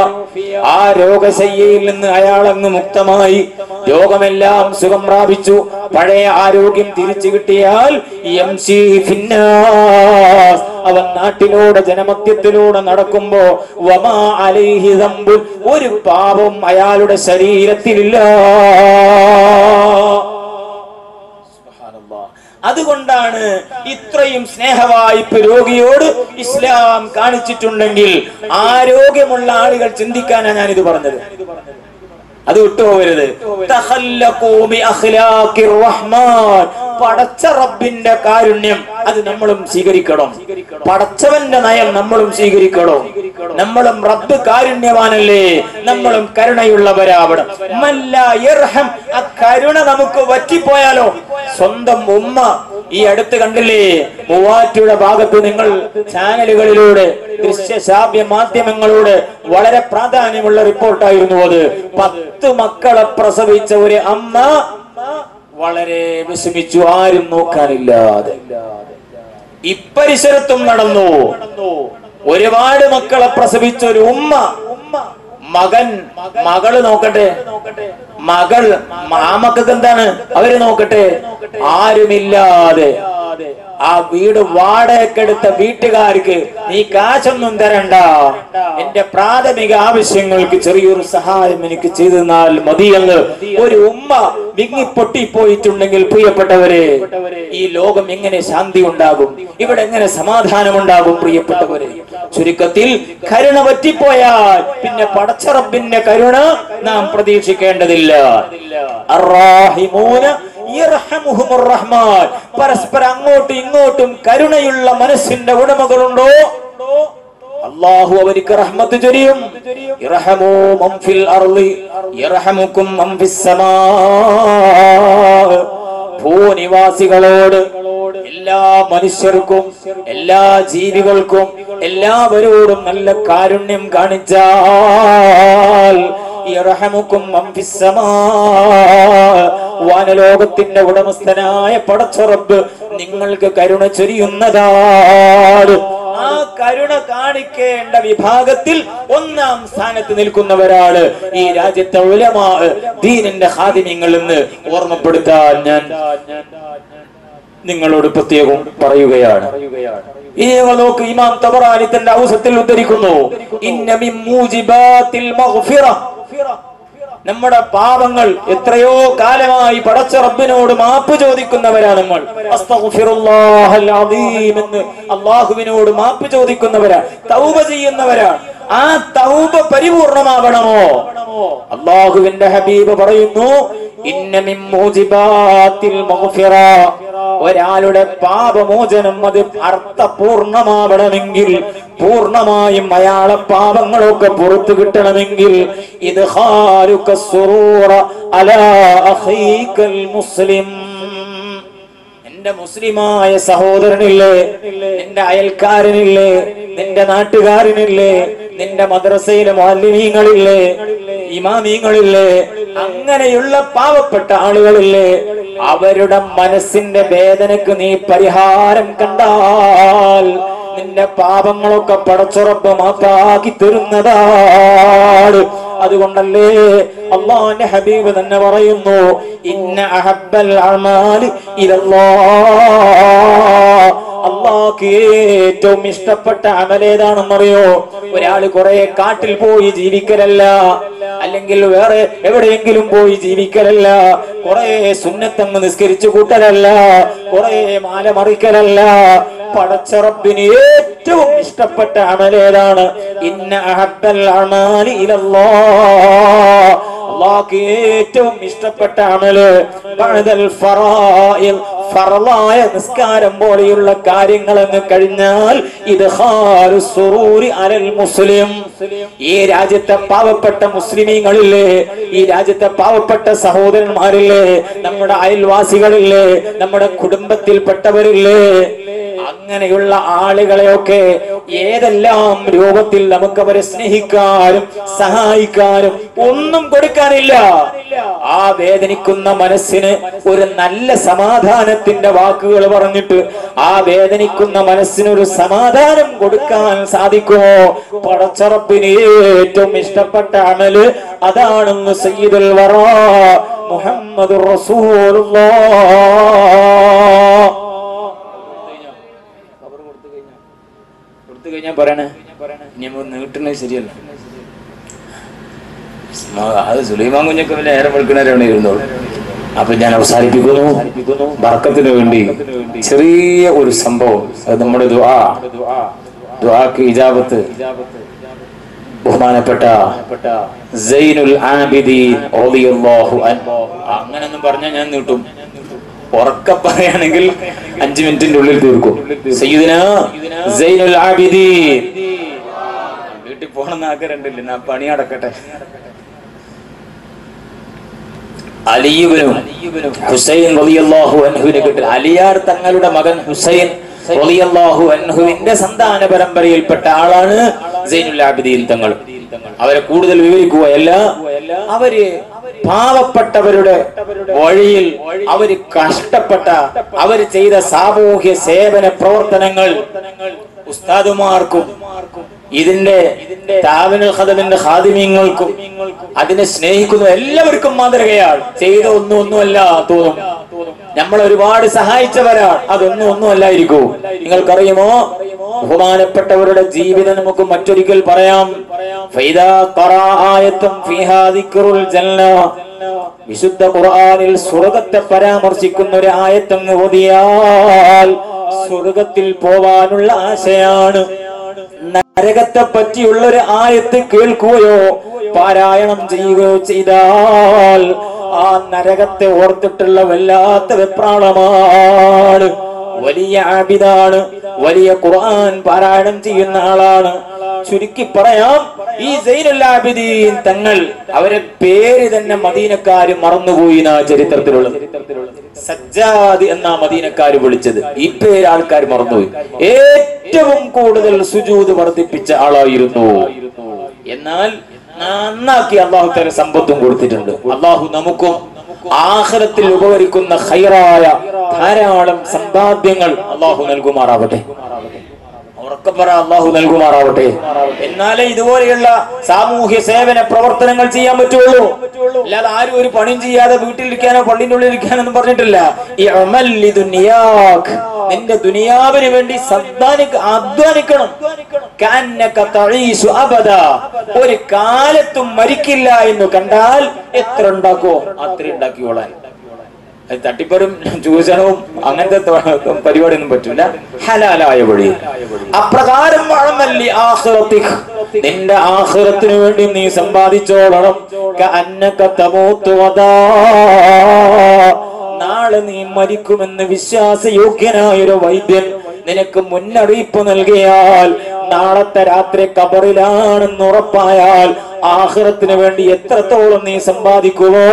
ആ രോഗശയ്യയിൽ നിന്ന് അയാളങ്ങ് മുക്തമായി. രോഗമെല്ലാം സുഖം പ്രാപിച്ചു. പഴയ ആരോഗ്യം തിരിച്ചു കിട്ടിയാൽ യംശി ഫിന്നാസ്. അവൻ നാട്ടിലൂടെ ജനമധ്യത്തിലൂടെ നടക്കുമ്പോ വമാ അലൈഹി ദമ്പുൻ. ഒരു പാപം അയാളുടെ ശരീരത്തിലില്ല. അതുകൊണ്ടാണ് ഇത്രയും സ്നേഹവായ്പ രോഗിയോട് ഇസ്ലാം കാണിച്ചിട്ടുണ്ടെങ്കിൽ ആരോഗ്യമുള്ള ആളുകൾ ചിന്തിക്കാനാണ് ഞാനിത് പറഞ്ഞത് അത് വിട്ടുപോകരുത്. പടച്ച റബ്ബിന്റെ കാരുണ്യം അത് നമ്മളും സ്വീകരിക്കണം. പടച്ചവന്റെ നയം നമ്മളും സ്വീകരിക്കണം. നമ്മളും റബ്ബ് കാരുണ്യവാനല്ലേ? നമ്മളും കരുണയുള്ളവരാവണം. ആ കരുണ നമുക്ക് വറ്റിപ്പോയാലോ? സ്വന്തം ഉമ്മ ഈ അടുത്ത് കണ്ടില്ലേ? മൂവാറ്റുഴ ഭാഗത്ത് നിങ്ങൾ ചാനലുകളിലൂടെ ദൃശ്യ ദൃശ്യശ്രാവ്യ മാധ്യമങ്ങളോട് വളരെ പ്രാധാന്യമുള്ള റിപ്പോർട്ടായിരുന്നു അത്. പത്ത് മക്കളെ പ്രസവിച്ച ഒരു അമ്മ വളരെ വിഷമിച്ചു ആരും നോക്കാനില്ലാതെ. ഇപ്പരിസരത്തും നടന്നു. ഒരുപാട് മക്കളെ പ്രസവിച്ച ഒരു ഉമ്മ മകൻ മകൾ നോക്കട്ടെ. മകൾ മാമക്കൊക്കെ എന്താണ്? അവർ നോക്കട്ടെ. ആരുമില്ലാതെ. ആ വീട് വാടകക്കെടുത്ത വീട്ടുകാർക്ക് നീ കാശൊന്നും തരണ്ട. എന്റെ പ്രാഥമിക ആവശ്യങ്ങൾക്ക് ചെറിയൊരു സഹായം എനിക്ക് ചെയ്തു തന്നാൽ മതിയെന്ന് ഒരു ഉമ്മ വിങ്ങി പൊട്ടിപ്പോയിട്ടുണ്ടെങ്കിൽ പ്രിയപ്പെട്ടവരെ ഈ ലോകം എങ്ങനെ ശാന്തി ഉണ്ടാകും? ഇവിടെ എങ്ങനെ സമാധാനം ഉണ്ടാകും പ്രിയപ്പെട്ടവരെ? ചുരുക്കത്തിൽ കരുണ പറ്റിപ്പോയാൽ പിന്നെ പടച്ചറബിന്റെ കരുണ നാം പ്രതീക്ഷിക്കേണ്ടതില്ല. റഹ്മാൻ പരസ്പരം അങ്ങോട്ടും ഇങ്ങോട്ടും കരുണയുള്ള മനസ്സിന്റെ ഉടമകളുണ്ടോ? അള്ളാഹു അവർക്ക് റഹ്മത്ത് ചൊരിയും. ഇറഹമോ മൻ ഫിൽ അർളി യർഹമുക്കും മൻ ഫിസ് സമാ. ഭൂനിവാസികളോട് എല്ലാ മനുഷ്യർക്കും എല്ലാ ജീവികൾക്കും എല്ലാവരോടും നല്ല കാരുണ്യം കാണിച്ചാൽ ഇറഹമുക്കും മൻ ഫിസ് സമാ. വാനലോകത്തിന്റെ ഉടമസ്ഥനായ പടച്ചുറബ് നിങ്ങൾക്ക് കരുണ ചൊരിയുന്നതാണ്. ആ കരുണ കാണിക്കേണ്ട വിഭാഗത്തിൽ ഒന്നാം സ്ഥാനത്ത് നിൽക്കുന്നവരാണ് ഈ രാജ്യത്തെ ഉലമാ ദീനിന്റെ ഹാദിമ്യങ്ങൾ എന്ന് ഓർമ്മപ്പെടുത്താൻ ഞാൻ നിങ്ങളോട് പ്രത്യേകം പറയുകയാണ്. ഈ നോക്ക് ഇമാം തബറാനി തന്റെ ഔസത്തിൽ ഉദ്ധരിക്കുന്നു. മഗ്ഫിറ. നമ്മുടെ പാപങ്ങൾ എത്രയോ കാലമായി പടച്ച റബ്ബിനോട് മാപ്പ് ചോദിക്കുന്നവരാണ് നമ്മൾ. എന്ന് അള്ളാഹുവിനോട് മാപ്പ് ചോദിക്കുന്നവരാ തൗബ ചെയ്യുന്നവരാണ് ആ തൗബ പരിപൂർണമാവണമോ? അള്ളാഹുവിന്റെ ഹബീബ് പറയുന്നു ഇന്ന മിൻ മൂജിബാത്തിൽ മഗ്ഫിറ. ഒരാളുടെ പാപമോചനം അത് അർത്ഥപൂർണമാവണമെങ്കിൽ പൂർണമായും അയാളെ പാപങ്ങളൊക്കെ പുറത്തു കിട്ടണമെങ്കിൽ ഇത് മുസ്ലിം. എന്റെ മുസ്ലിമായ സഹോദരനില്ലേ നിന്റെ അയൽക്കാരനില്ലേ നിന്റെ നാട്ടുകാരനില്ലേ നിന്റെ മദ്രസയിലെ മാലിന്യങ്ങളില്ലേ ഇമാമീങ്ങളില്ലേ അങ്ങനെയുള്ള പാവപ്പെട്ട ആളുകളില്ലേ അവരുടെ മനസ്സിന്റെ വേദനക്ക് നീ പരിഹാരം കണ്ടാൽ നിന്റെ പാപങ്ങളൊക്കെ പടച്ചുറപ്പ് മാപ്പാക്കി തരുന്നതാണ്. അതുകൊണ്ടല്ലേ അള്ളാന്റെ ഹബീബ് തന്നെ പറയുന്നു ഇന്ന അഹബൽ അമാലി ഇലല്ലാഹ് അള്ളാഹ്ക്ക് ഏറ്റവും ഇഷ്ടപ്പെട്ട അമലേതാണെന്നറിയോ ഒരാൾ കുറെ കാട്ടിൽ പോയി ജീവിക്കലല്ല. അല്ലെങ്കിൽ വേറെ എവിടെയെങ്കിലും പോയി ജീവിക്കലല്ല. കുറെ സുന്നത്തങ്ങ് നിസ്കരിച്ചു കൂട്ടലല്ല. കുറെ മാല മറിക്കലല്ല പടച്ചറപ്പിന് ഏറ്റവും ഇഷ്ടപ്പെട്ട അമലേതാണ് ഇന്ന അമാലി ഏറ്റവും ഇഷ്ടപ്പെട്ട അമൽ ഫറലായ നിസ്കാരം പോലെയുള്ള കാര്യങ്ങൾ എന്ന് കഴിഞ്ഞാൽ ഇത് അലൽ മുസ്ലിം. ഈ രാജ്യത്തെ പാവപ്പെട്ട മുസ്ലിമീങ്ങളില്ലേ ഈ രാജ്യത്തെ പാവപ്പെട്ട സഹോദരന്മാരില്ലേ നമ്മുടെ അയൽവാസികളില്ലേ നമ്മുടെ കുടുംബത്തിൽപ്പെട്ടവരില്ലേ അങ്ങനെയുള്ള ആളുകളെയൊക്കെ ഏതെല്ലാം രൂപത്തിൽ നമുക്ക് അവരെ സ്നേഹിക്കാനും സഹായിക്കാനും ഒന്നും കൊടുക്കാനില്ല. ആ വേദനിക്കുന്ന മനസ്സിന് ഒരു നല്ല സമാധാനത്തിന്റെ വാക്കുകൾ പറഞ്ഞിട്ട് ആ വേദനിക്കുന്ന മനസ്സിന് ഒരു സമാധാനം കൊടുക്കാൻ സാധിക്കുമോ? പടച്ചറപ്പിന് ഏറ്റവും ഇഷ്ടപ്പെട്ട അമൽ അതാണെന്ന് സയ്യിദുൽ വറ മുഹമ്മദ് കൊടുത്തു കഴിഞ്ഞാൽ പറയണേ. ഇനി നീട്ടണേ ശരിയല്ല. അത് സുലൈമാൻ കുഞ്ഞൊക്കെ പിന്നെ നേരം വെളുക്കുന്നവരാണ് ഇരുന്നോളൂ അപ്പൊ ഞാൻ അവസാനിപ്പിക്കുന്നു. ബർക്കത്തിന് വേണ്ടി ചെറിയ ഒരു സംഭവം. നമ്മുടെ ദുആ. ദുആക്ക് ഇജാബത്ത് ബഹുമാനപ്പെട്ട സൈനുൽ ആബിദീൻ അങ്ങനൊന്നും പറഞ്ഞാൽ ഞാൻ നീട്ടും. ഉറക്ക പറയുകയാണെങ്കിൽ അഞ്ചു മിനിറ്റിന്റെ ഉള്ളിൽ തീർക്കും. സയ്യിദിന സൈനുൽ ആബിദീൻ. വീട്ടിൽ പോകണമെന്ന് ആഗ്രഹമുണ്ടല്ലേ ഞാൻ പണി അടക്കട്ടെ അലിയുബനും ഹുസൈൻ റളിയല്ലാഹു അൻഹുവിനെ കിട്ടി അലിയാർ തങ്ങളുടെ മകൻ ഹുസൈൻ റളിയല്ലാഹു അൻഹുവിന്റെ സന്താന പരമ്പരയിൽപ്പെട്ട ആളാണ് സൈനുൽ തങ്ങൾ. അവരെ കൂടുതൽ വിവരിക്കുകയല്ല അവർ പാവപ്പെട്ടവരുടെ വഴിയിൽ അവർ കഷ്ടപ്പെട്ട അവർ ചെയ്ത സാമൂഹ്യ സേവന പ്രവർത്തനങ്ങൾ ഉസ്താദുമാർക്കും ഇതിന്റെ താവനുൽ ഖദമിന്റെ ഖാദിമീങ്ങൾക്കും അതിനെ സ്നേഹിക്കുന്ന എല്ലാവർക്കും മാതൃകയാണ്. ചെയ്ത ഒന്നും ഒന്നുമല്ല തോന്നും. നമ്മൾ ഒരുപാട് സഹായിച്ചവരാണ്. അതൊന്നും ഒന്നും അല്ലായിരിക്കൂ നിങ്ങൾക്കറിയുമോ? ബഹുമാനപ്പെട്ടവരുടെ ജീവിതം നമുക്ക് മറ്റൊരിക്കൽ പറയാം. വിശുദ്ധ ഖുർആനിൽ സ്വർഗത്തെ പരാമർശിക്കുന്ന ഒരു ആയത്തങ്ങ് ഓതിയാൽ സ്വർഗത്തിൽ പോവാനുള്ള ആശയാണ്. നരകത്തെ പറ്റിയുള്ള ഒരു ആയത്ത് കേൾക്കുകയോ പാരായണം ചെയ്യുകയോ ചെയ്താൽ ആ നരകത്തെ ഓർത്തിട്ടുള്ള വല്ലാത്ത വെപ്രാളമാണ്. വലിയ ആബിദാണ് വലിയ ഖുർആൻ പാരായണം ചെയ്യുന്ന ആളാണ്. ചുരുക്കി പറയാം ഈ സൈനുൽ ആബിദീൻ തങ്ങൾ അവരെ പേര് തന്നെ മദീനക്കാര് മറന്നുപോയി ചരിത്രത്തിലുള്ള സജ്ജാദ് എന്നാ മദീനക്കാര് വിളിച്ചത്. ഈ പേര് ആൾക്കാർ മറന്നുപോയി. ഏറ്റവും കൂടുതൽ സുജൂത് വർദ്ധിപ്പിച്ച ആളായിരുന്നു. എന്നാൽ നന്നാക്കി അള്ളാഹു തല സമ്പത്തും കൊടുത്തിട്ടുണ്ട്. അള്ളാഹു നമുക്കും ആഹ്റത്തിൽ ഉപകരിക്കുന്ന ഹൈറായ ധാരാളം സമ്പാദ്യങ്ങൾ അള്ളാഹു നൽകുമാറാവട്ടെ. പറ അള്ളാഹു നൽകുമാറാവട്ടെ. എന്നാലേ ഇതുപോലെയുള്ള സാമൂഹ്യ സേവന പ്രവർത്തനങ്ങൾ ചെയ്യാൻ പറ്റുള്ളൂ. അല്ലാതെ ആരും ഒരു പണിയും ചെയ്യാതെ വീട്ടിലിരിക്കാനോ പള്ളിന്റെ ഉള്ളിൽ ഇരിക്കാനോ ഒന്നും പറഞ്ഞിട്ടില്ല. നിന്റെ ദുനിയാവിന് വേണ്ടി അധ്വാനിക്കണം. ഒരു കാലത്തും മരിക്കില്ല എന്ന് കണ്ടാൽ എത്ര ഉണ്ടാക്കോ? അത്ര ഉണ്ടാക്കിയോളാൻ തട്ടിപ്പറും ചൂഷണവും അങ്ങനത്തെ പരിപാടിയൊന്നും പറ്റില്ല ഹലാലായ വഴി. അപ്രകാരം വാഴമല്ലി ആഖിറത്തിക് നിന്റെ ആഖിറത്തിന് വേണ്ടി നീ സമ്പാദിച്ചോളണം. നാളെ നീ മരിക്കുമെന്ന് വിശ്വാസയോഗ്യനായ ഒരു വൈദ്യൻ നിനക്ക് മുന്നറിയിപ്പ് നൽകിയാൽ നാളത്തെ രാത്രി കബറിലാണെന്ന് ഉറപ്പായാൽ ആഹ്റത്തിന് വേണ്ടി എത്രത്തോളം നീ സമ്പാദിക്കുവോ?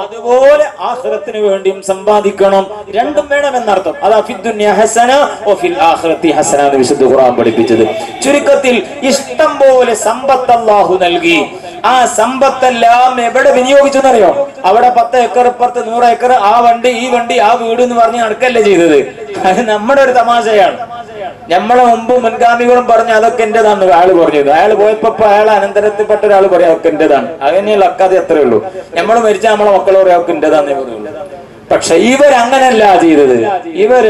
അതുപോലെ ആഹ്റത്തിന് വേണ്ടിയും സമ്പാദിക്കണം. രണ്ടും വേണം എന്നർത്ഥം അതാ ഫിദ്ദുന്യ ഹസന ഫിൽ ആഖിറത്തി ഹസന എന്ന് വിശുദ്ധ ഖുർആൻ പഠിപ്പിച്ചത്. ചുരുക്കത്തിൽ ഇഷ്ടം പോലെ സമ്പത്ത് അല്ലാഹു നൽകി. ആ സമ്പത്തെല്ലാം എവിടെ വിനിയോഗിച്ചെന്നറിയോ? അവിടെ പത്ത് ഏക്കർ ഇപ്പുറത്ത് നൂറ് ഏക്കർ ആ വണ്ടി ഈ വണ്ടി ആ വീട് എന്ന് പറഞ്ഞ് നടക്കല്ലേ ചെയ്തത്. അത് നമ്മുടെ ഒരു തമാശയാണ്. നമ്മളെ മുമ്പ് മുൻഗാമികളും പറഞ്ഞു അതൊക്കെ എന്റേതാണ് അയാൾ പറഞ്ഞത് അയാൾ പോയപ്പോ അയാൾ അനന്തരത്തിൽപ്പെട്ട ഒരാൾ പറയാം അതൊക്കെ എന്റേതാണ്. അങ്ങനെയുള്ള അക്കാതെ അത്രേ ഉള്ളൂ. നമ്മൾ മരിച്ച നമ്മളെ മക്കൾ പറയാം അതൊക്കെ എന്റേതാന്നേ പറയുള്ളൂ പക്ഷെ ഇവരങ്ങനല്ല ചെയ്തത്. ഇവർ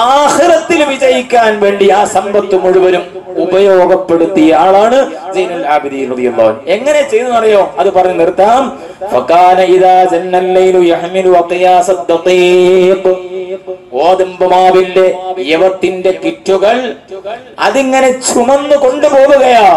ആഖിറത്തിൽ വിജയിക്കാൻ വേണ്ടി ആ സമ്പത്ത് മുഴുവനും ഉപയോഗപ്പെടുത്തിയ ആളാണ് സൈനുൽ ആബിദീൻ റളിയല്ലാഹു എങ്ങനെ ചെയ്തു അറിയോ അത് പറഞ്ഞു നിർത്താം. ഫകാന ഇദാ ജന്നൽ ലൈലു യഹ്മിലു അഖിയാസദ് ദഖീഖ് ഗോതമ്പ് മാവിന്റെ യവത്തിന്റെ കിറ്റുകൾ അതിങ്ങനെ ചുമന്നു കൊണ്ടുപോവുകയാ.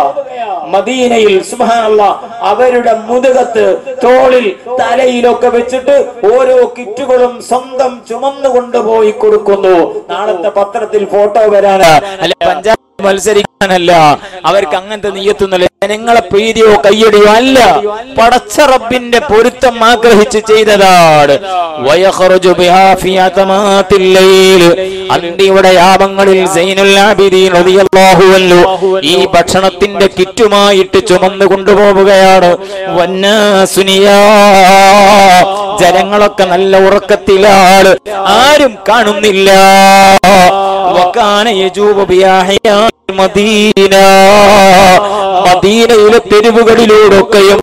മദീനയിൽ സുബാനുള്ള അവരുടെ മുതുകത്ത് തോളിൽ തലയിലൊക്കെ വെച്ചിട്ട് ഓരോ കിറ്റുകളും സ്വന്തം ചുമന്നു കൊണ്ടുപോയി കൊടുക്കുന്നു. നാളത്തെ പത്രത്തിൽ ഫോട്ടോ വരാനാ. അല്ലെ പഞ്ചാബ് മത്സരിക്കാനല്ല. അവർക്ക് അങ്ങനത്തെ നീയത്തൊന്നുമില്ല. ജനങ്ങളെ പ്രീതിയോ കയ്യടിയോ അല്ല. പടച്ച റബ്ബിന്റെ പൊരുത്തം ആഗ്രഹിച്ച് ചെയ്തതാണ്. അന്തിയുടെ യാപങ്ങളിൽ ഈ ഭക്ഷണത്തിന്റെ കിറ്റുമായിട്ട് ചുമന്ന് കൊണ്ടുപോവുകയാണ്. ജനങ്ങളൊക്കെ നല്ല ഉറക്കത്തിലാണ്. ആരും കാണുന്നില്ല. വക്കാന യജൂബ് ബിയാഹിയാ മദീന. മദീനയിലെ തെരുവുകളിലൂടൊക്കെയും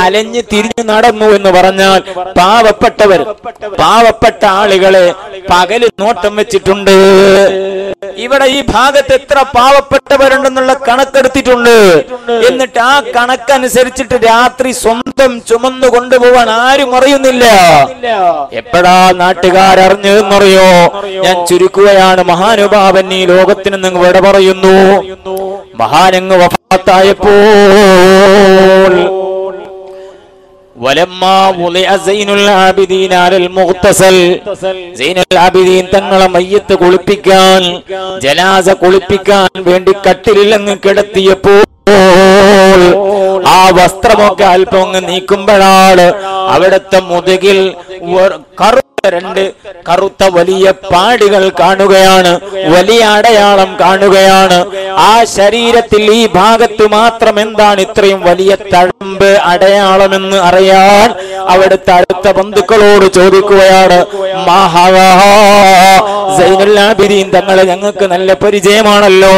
അലഞ്ഞു തിരിഞ്ഞു നടന്നു എന്ന് പറഞ്ഞാൽ പാവപ്പെട്ടവർ പാവപ്പെട്ട ആളുകളെ പകൽ നോട്ടം വെച്ചിട്ടുണ്ട്. ഇവിടെ ഈ ഭാഗത്ത് എത്ര പാവപ്പെട്ടവരുണ്ടെന്നുള്ള കണക്കെടുത്തിട്ടുണ്ട്. എന്നിട്ട് ആ കണക്കനുസരിച്ചിട്ട് രാത്രി സ്വന്തം ചുമന്നു കൊണ്ടുപോവാൻ ആരും അറിയുന്നില്ല. എപ്പോഴാ നാട്ടുകാരറിഞ്ഞതെന്നറിയോ? ഞാൻ ചുരുക്കുകയാണ് മഹാനുഭാവൻ ഈ ലോകത്തിന് നിങ്ങൾ ഇവിടെ പറയുന്നു. മഹാനങ്ങ് വഫാത്തായപ്പോൾ തങ്ങളെ മയ്യത്ത് കുളിപ്പിക്കാൻ ജനാസ കുളിപ്പിക്കാൻ വേണ്ടി കട്ടിലിൽ അങ്ങ് കിടത്തിയപ്പോൾ ആ വസ്ത്രമൊക്കെ അല്പം അങ്ങ് നീക്കുമ്പോഴാണ് അവിടുത്തെ മുതുകിൽ കറുത്ത രണ്ട് കറുത്ത വലിയ പാടികൾ കാണുകയാണ് വലിയ അടയാളം കാണുകയാണ്. ആ ശരീരത്തിൽ ഈ ഭാഗത്ത് മാത്രം എന്താണ് ഇത്രയും വലിയ തഴമ്പ് അടയാളമെന്ന് അറിയാൻ അവിടുത്തെ അടുത്ത ബന്ധുക്കളോട് ചോദിക്കുകയാണ് മഹാബിദീൻ തങ്ങളെ ഞങ്ങൾക്ക് നല്ല പരിചയമാണല്ലോ.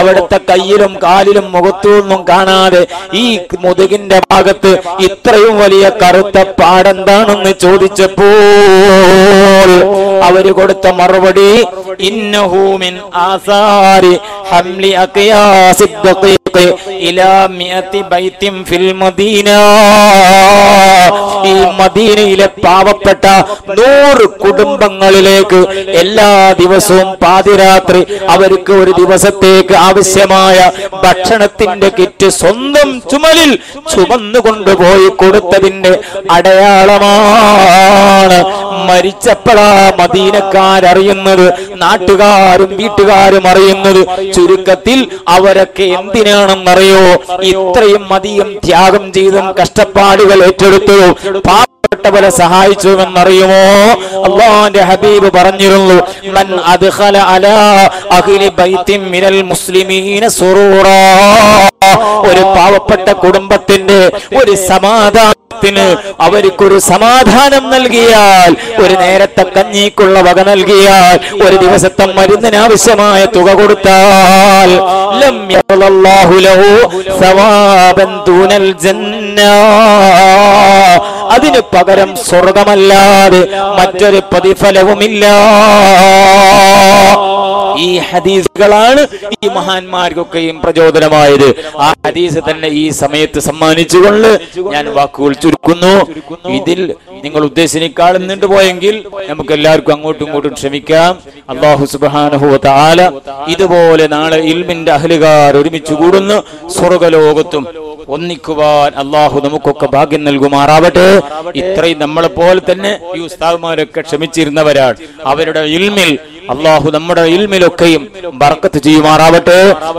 അവിടുത്തെ കയ്യിലും കാലിലും മുഖത്തൊന്നും കാണാതെ ഈ മുതുകിന്റെ ഭാഗത്ത് ഇത്രയും വലിയ കറുത്ത പാടെന്താണെന്ന് ചോദിച്ചപ്പോൾ അവർ കൊടുത്ത മറുപടി ഇന്നഹൂമിൻ ആസാരി ഹംലി ഇലാ മിഅതി ബൈത്തിൻ ഫിൽ മദീന. മദീനയിലെ പാവപ്പെട്ട നൂറ് കുടുംബങ്ങളിലേക്ക് എല്ലാ ദിവസവും പാതിരാത്രി അവർക്ക് ഒരു ദിവസത്തേക്ക് ആവശ്യമായ ഭക്ഷണത്തിന്റെ കിറ്റ് സ്വന്തം ചുമലിൽ ചുമന്നുകൊണ്ടുപോയി കൊടുത്തതിന്റെ അടയാളമാണ്. മരിച്ചപ്പോഴാ മദീനക്കാരറിയുന്നത് നാട്ടുകാരും വീട്ടുകാരും അറിയുന്നത്. ചുരുക്കത്തിൽ അവരൊക്കെ എന്തിനാണെന്നറിയോ? ഇത്രയും മതിയും ത്യാഗം ചെയ്തും കഷ്ടപ്പാടുകൾ ഏറ്റെടുത്തു. പാവപ്പെട്ടവരെ സഹായിച്ചു എന്നറിയുമോ അള്ളാന്റെ ഹബീബ് പറഞ്ഞിരുന്നു മൻ അദ്ഖല അലാ അഹ്ലി ബൈത്തിൻ മിനൽ മുസ്ലിമീന സുറൂറാ. ഒരു പാവപ്പെട്ട കുടുംബത്തിന്റെ ഒരു സമാധാനത്തിന് അവർക്കൊരു സമാധാനം നൽകിയാൽ ഒരു നേരത്തെ കഞ്ഞിക്കുള്ള വക നൽകിയാൽ ഒരു ദിവസത്തെ മരുന്നിന് ആവശ്യമായ തുക കൊടുത്താൽ ലഹു സവാബൻ ജന്ന. അതിന് പകരം സ്വർഗമല്ലാതെ മറ്റൊരു പ്രതിഫലവുമില്ല. ഈ ഹദീസുകളാണ് ഈ മഹാന്മാർക്കൊക്കെയും പ്രചോദനമായത്. ആ ഹദീസ് തന്നെ ഈ സമയത്ത് സമ്മാനിച്ചുകൊണ്ട് ഞാൻ വാക്കുകൾ ചുരുക്കുന്നു. ഇതിൽ നിങ്ങൾ ഉദ്ദേശിനേക്കാൾ നീണ്ടുപോയെങ്കിൽ നമുക്ക് എല്ലാവർക്കും അങ്ങോട്ടും ഇങ്ങോട്ടും ക്ഷമിക്കാം. അള്ളാഹു സുബാനഹു ആല ഇതുപോലെ നാളെ ഇൽമിന്റെ അഹലുകാർ ഒരുമിച്ച് കൂടുന്നു. സ്വർഗലോകത്തും ഒന്നിക്കുവാൻ അള്ളാഹു നമുക്കൊക്കെ ഭാഗ്യം നൽകുമാറാവട്ടെ. ഇത്രയും നമ്മളെ പോലെ തന്നെ ഈ ഉസ്താവുമാരൊക്കെ ക്ഷമിച്ചിരുന്നവരാണ്. അവരുടെ ഇൽമിൽ അള്ളാഹു നമ്മുടെ ഇൽമിലൊക്കെയും ബർക്കത്ത് ചെയ്യുമാറാവട്ടെ.